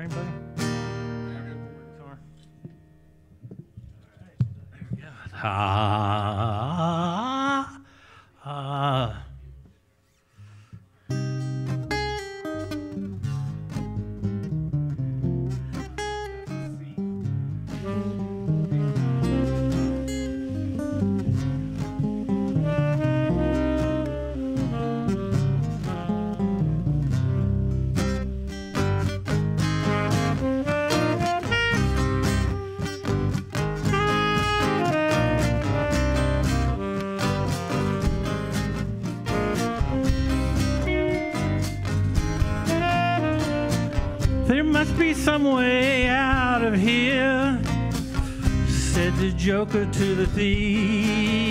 anybody? Car. Ah. joker to the thief.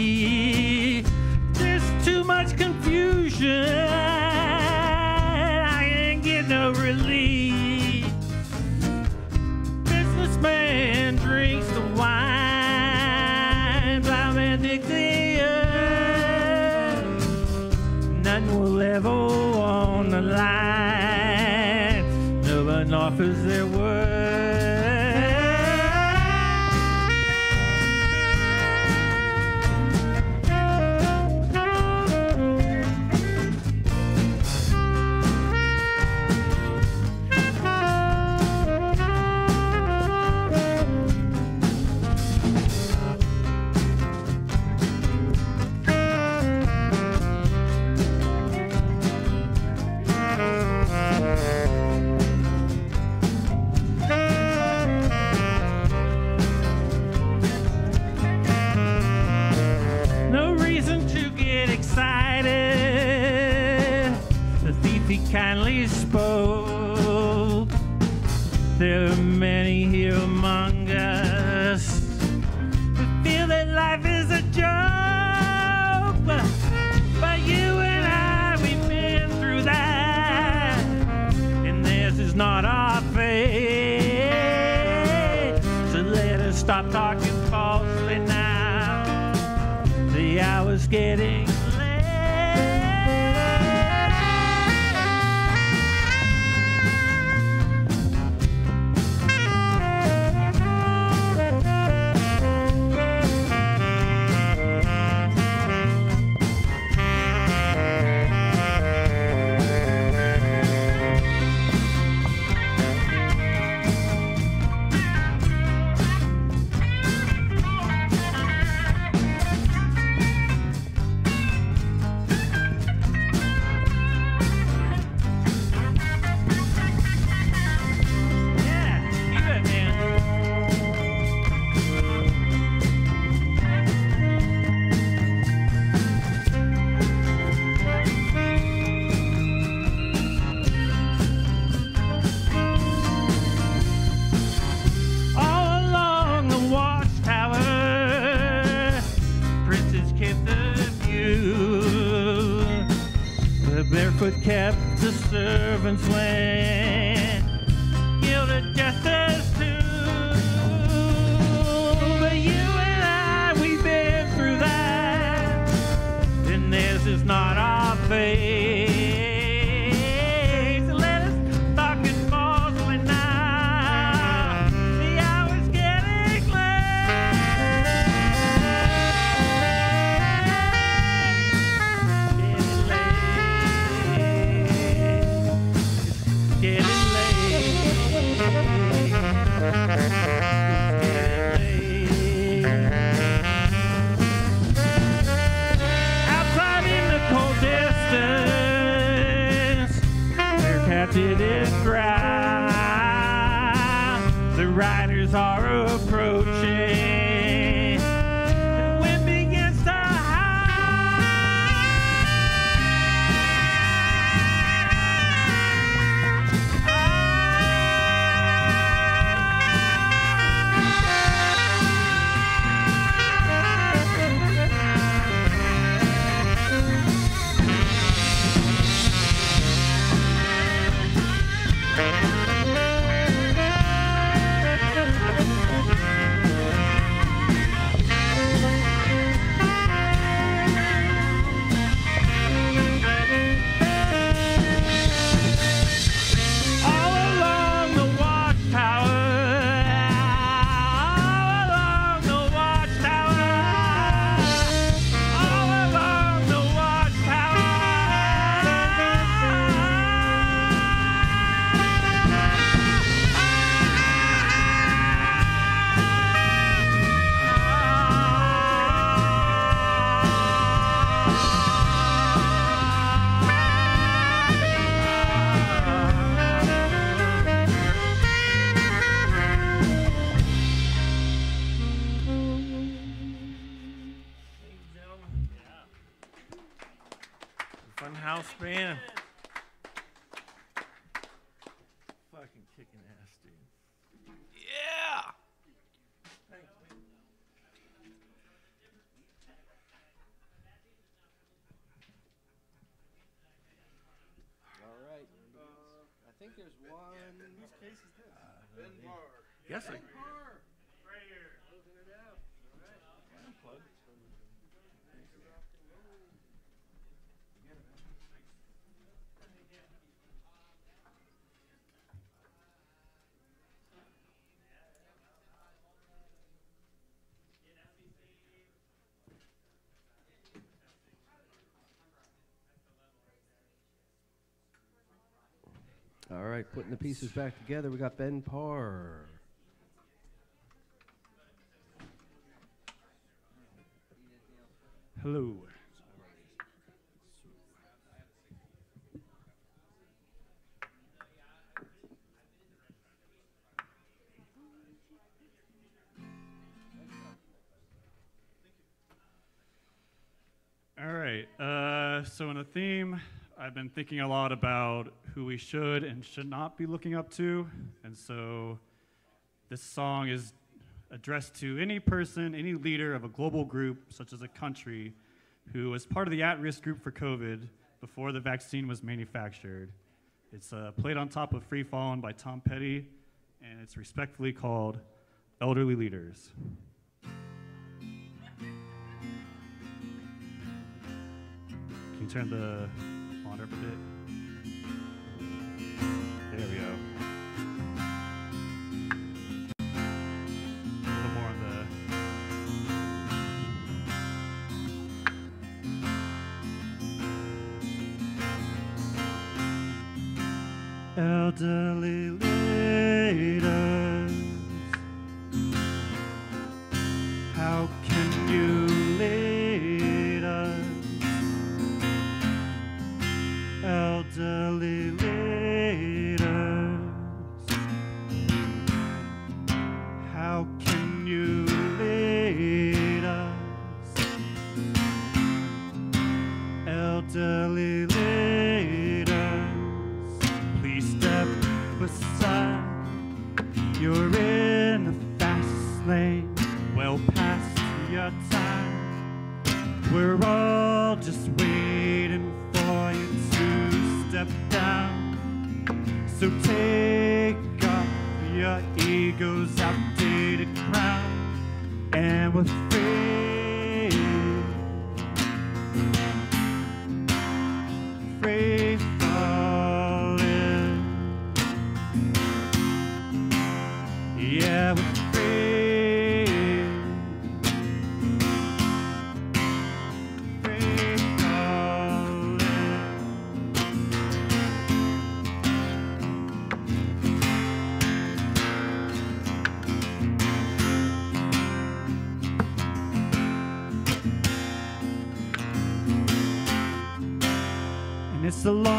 All right, putting the pieces back together, we got Ben Parr. Hello. All right. Uh, so, in a theme, I've been thinking a lot about who we should and should not be looking up to. And so, this song is addressed to any person, any leader of a global group, such as a country, who was part of the at risk group for COVID before the vaccine was manufactured. It's uh, played on top of Free Fallin' by Tom Petty, and it's respectfully called Elderly Leaders. Can you turn the monitor up a bit? There we go. A little more on the. Elderly And it's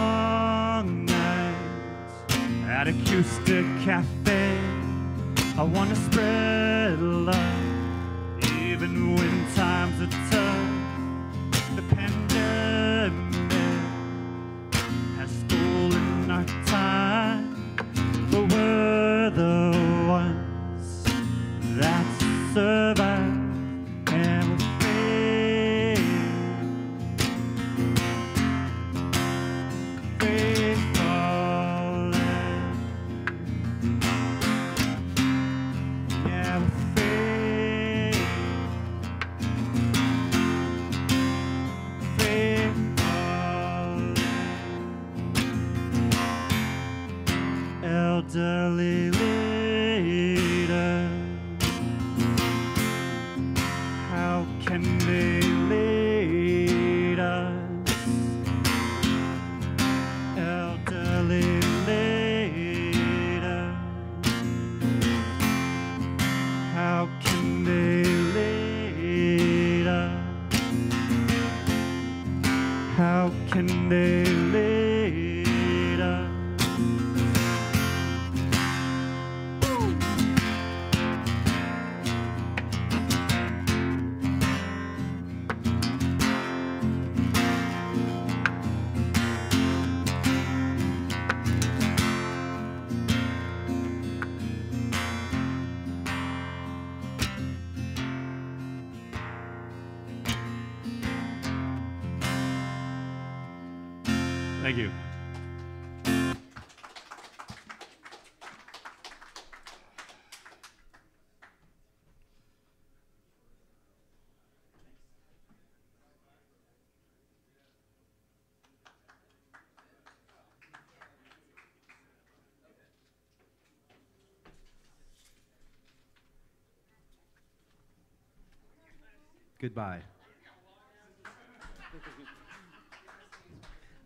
Goodbye.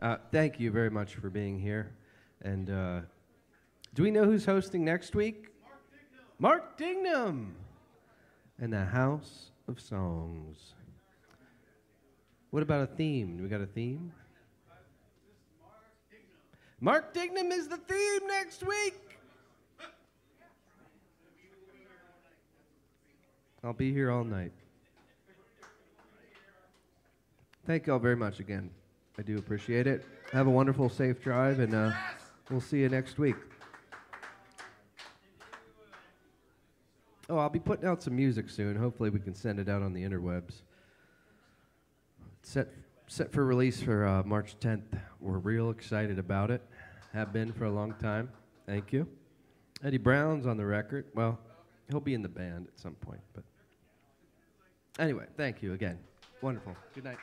Uh, thank you very much for being here. And uh, do we know who's hosting next week? Mark Dignam and the House of Songs. What about a theme? Do we got a theme? Mark Dignam is the theme next week. I'll be here all night. Thank you all very much again. I do appreciate it. Have a wonderful, safe drive, and uh, we'll see you next week. Oh, I'll be putting out some music soon. Hopefully, we can send it out on the interwebs. Set set for release for uh, March 10th. We're real excited about it. Have been for a long time. Thank you. Eddie Brown's on the record. Well, he'll be in the band at some point, but anyway, thank you again. Wonderful. Good night.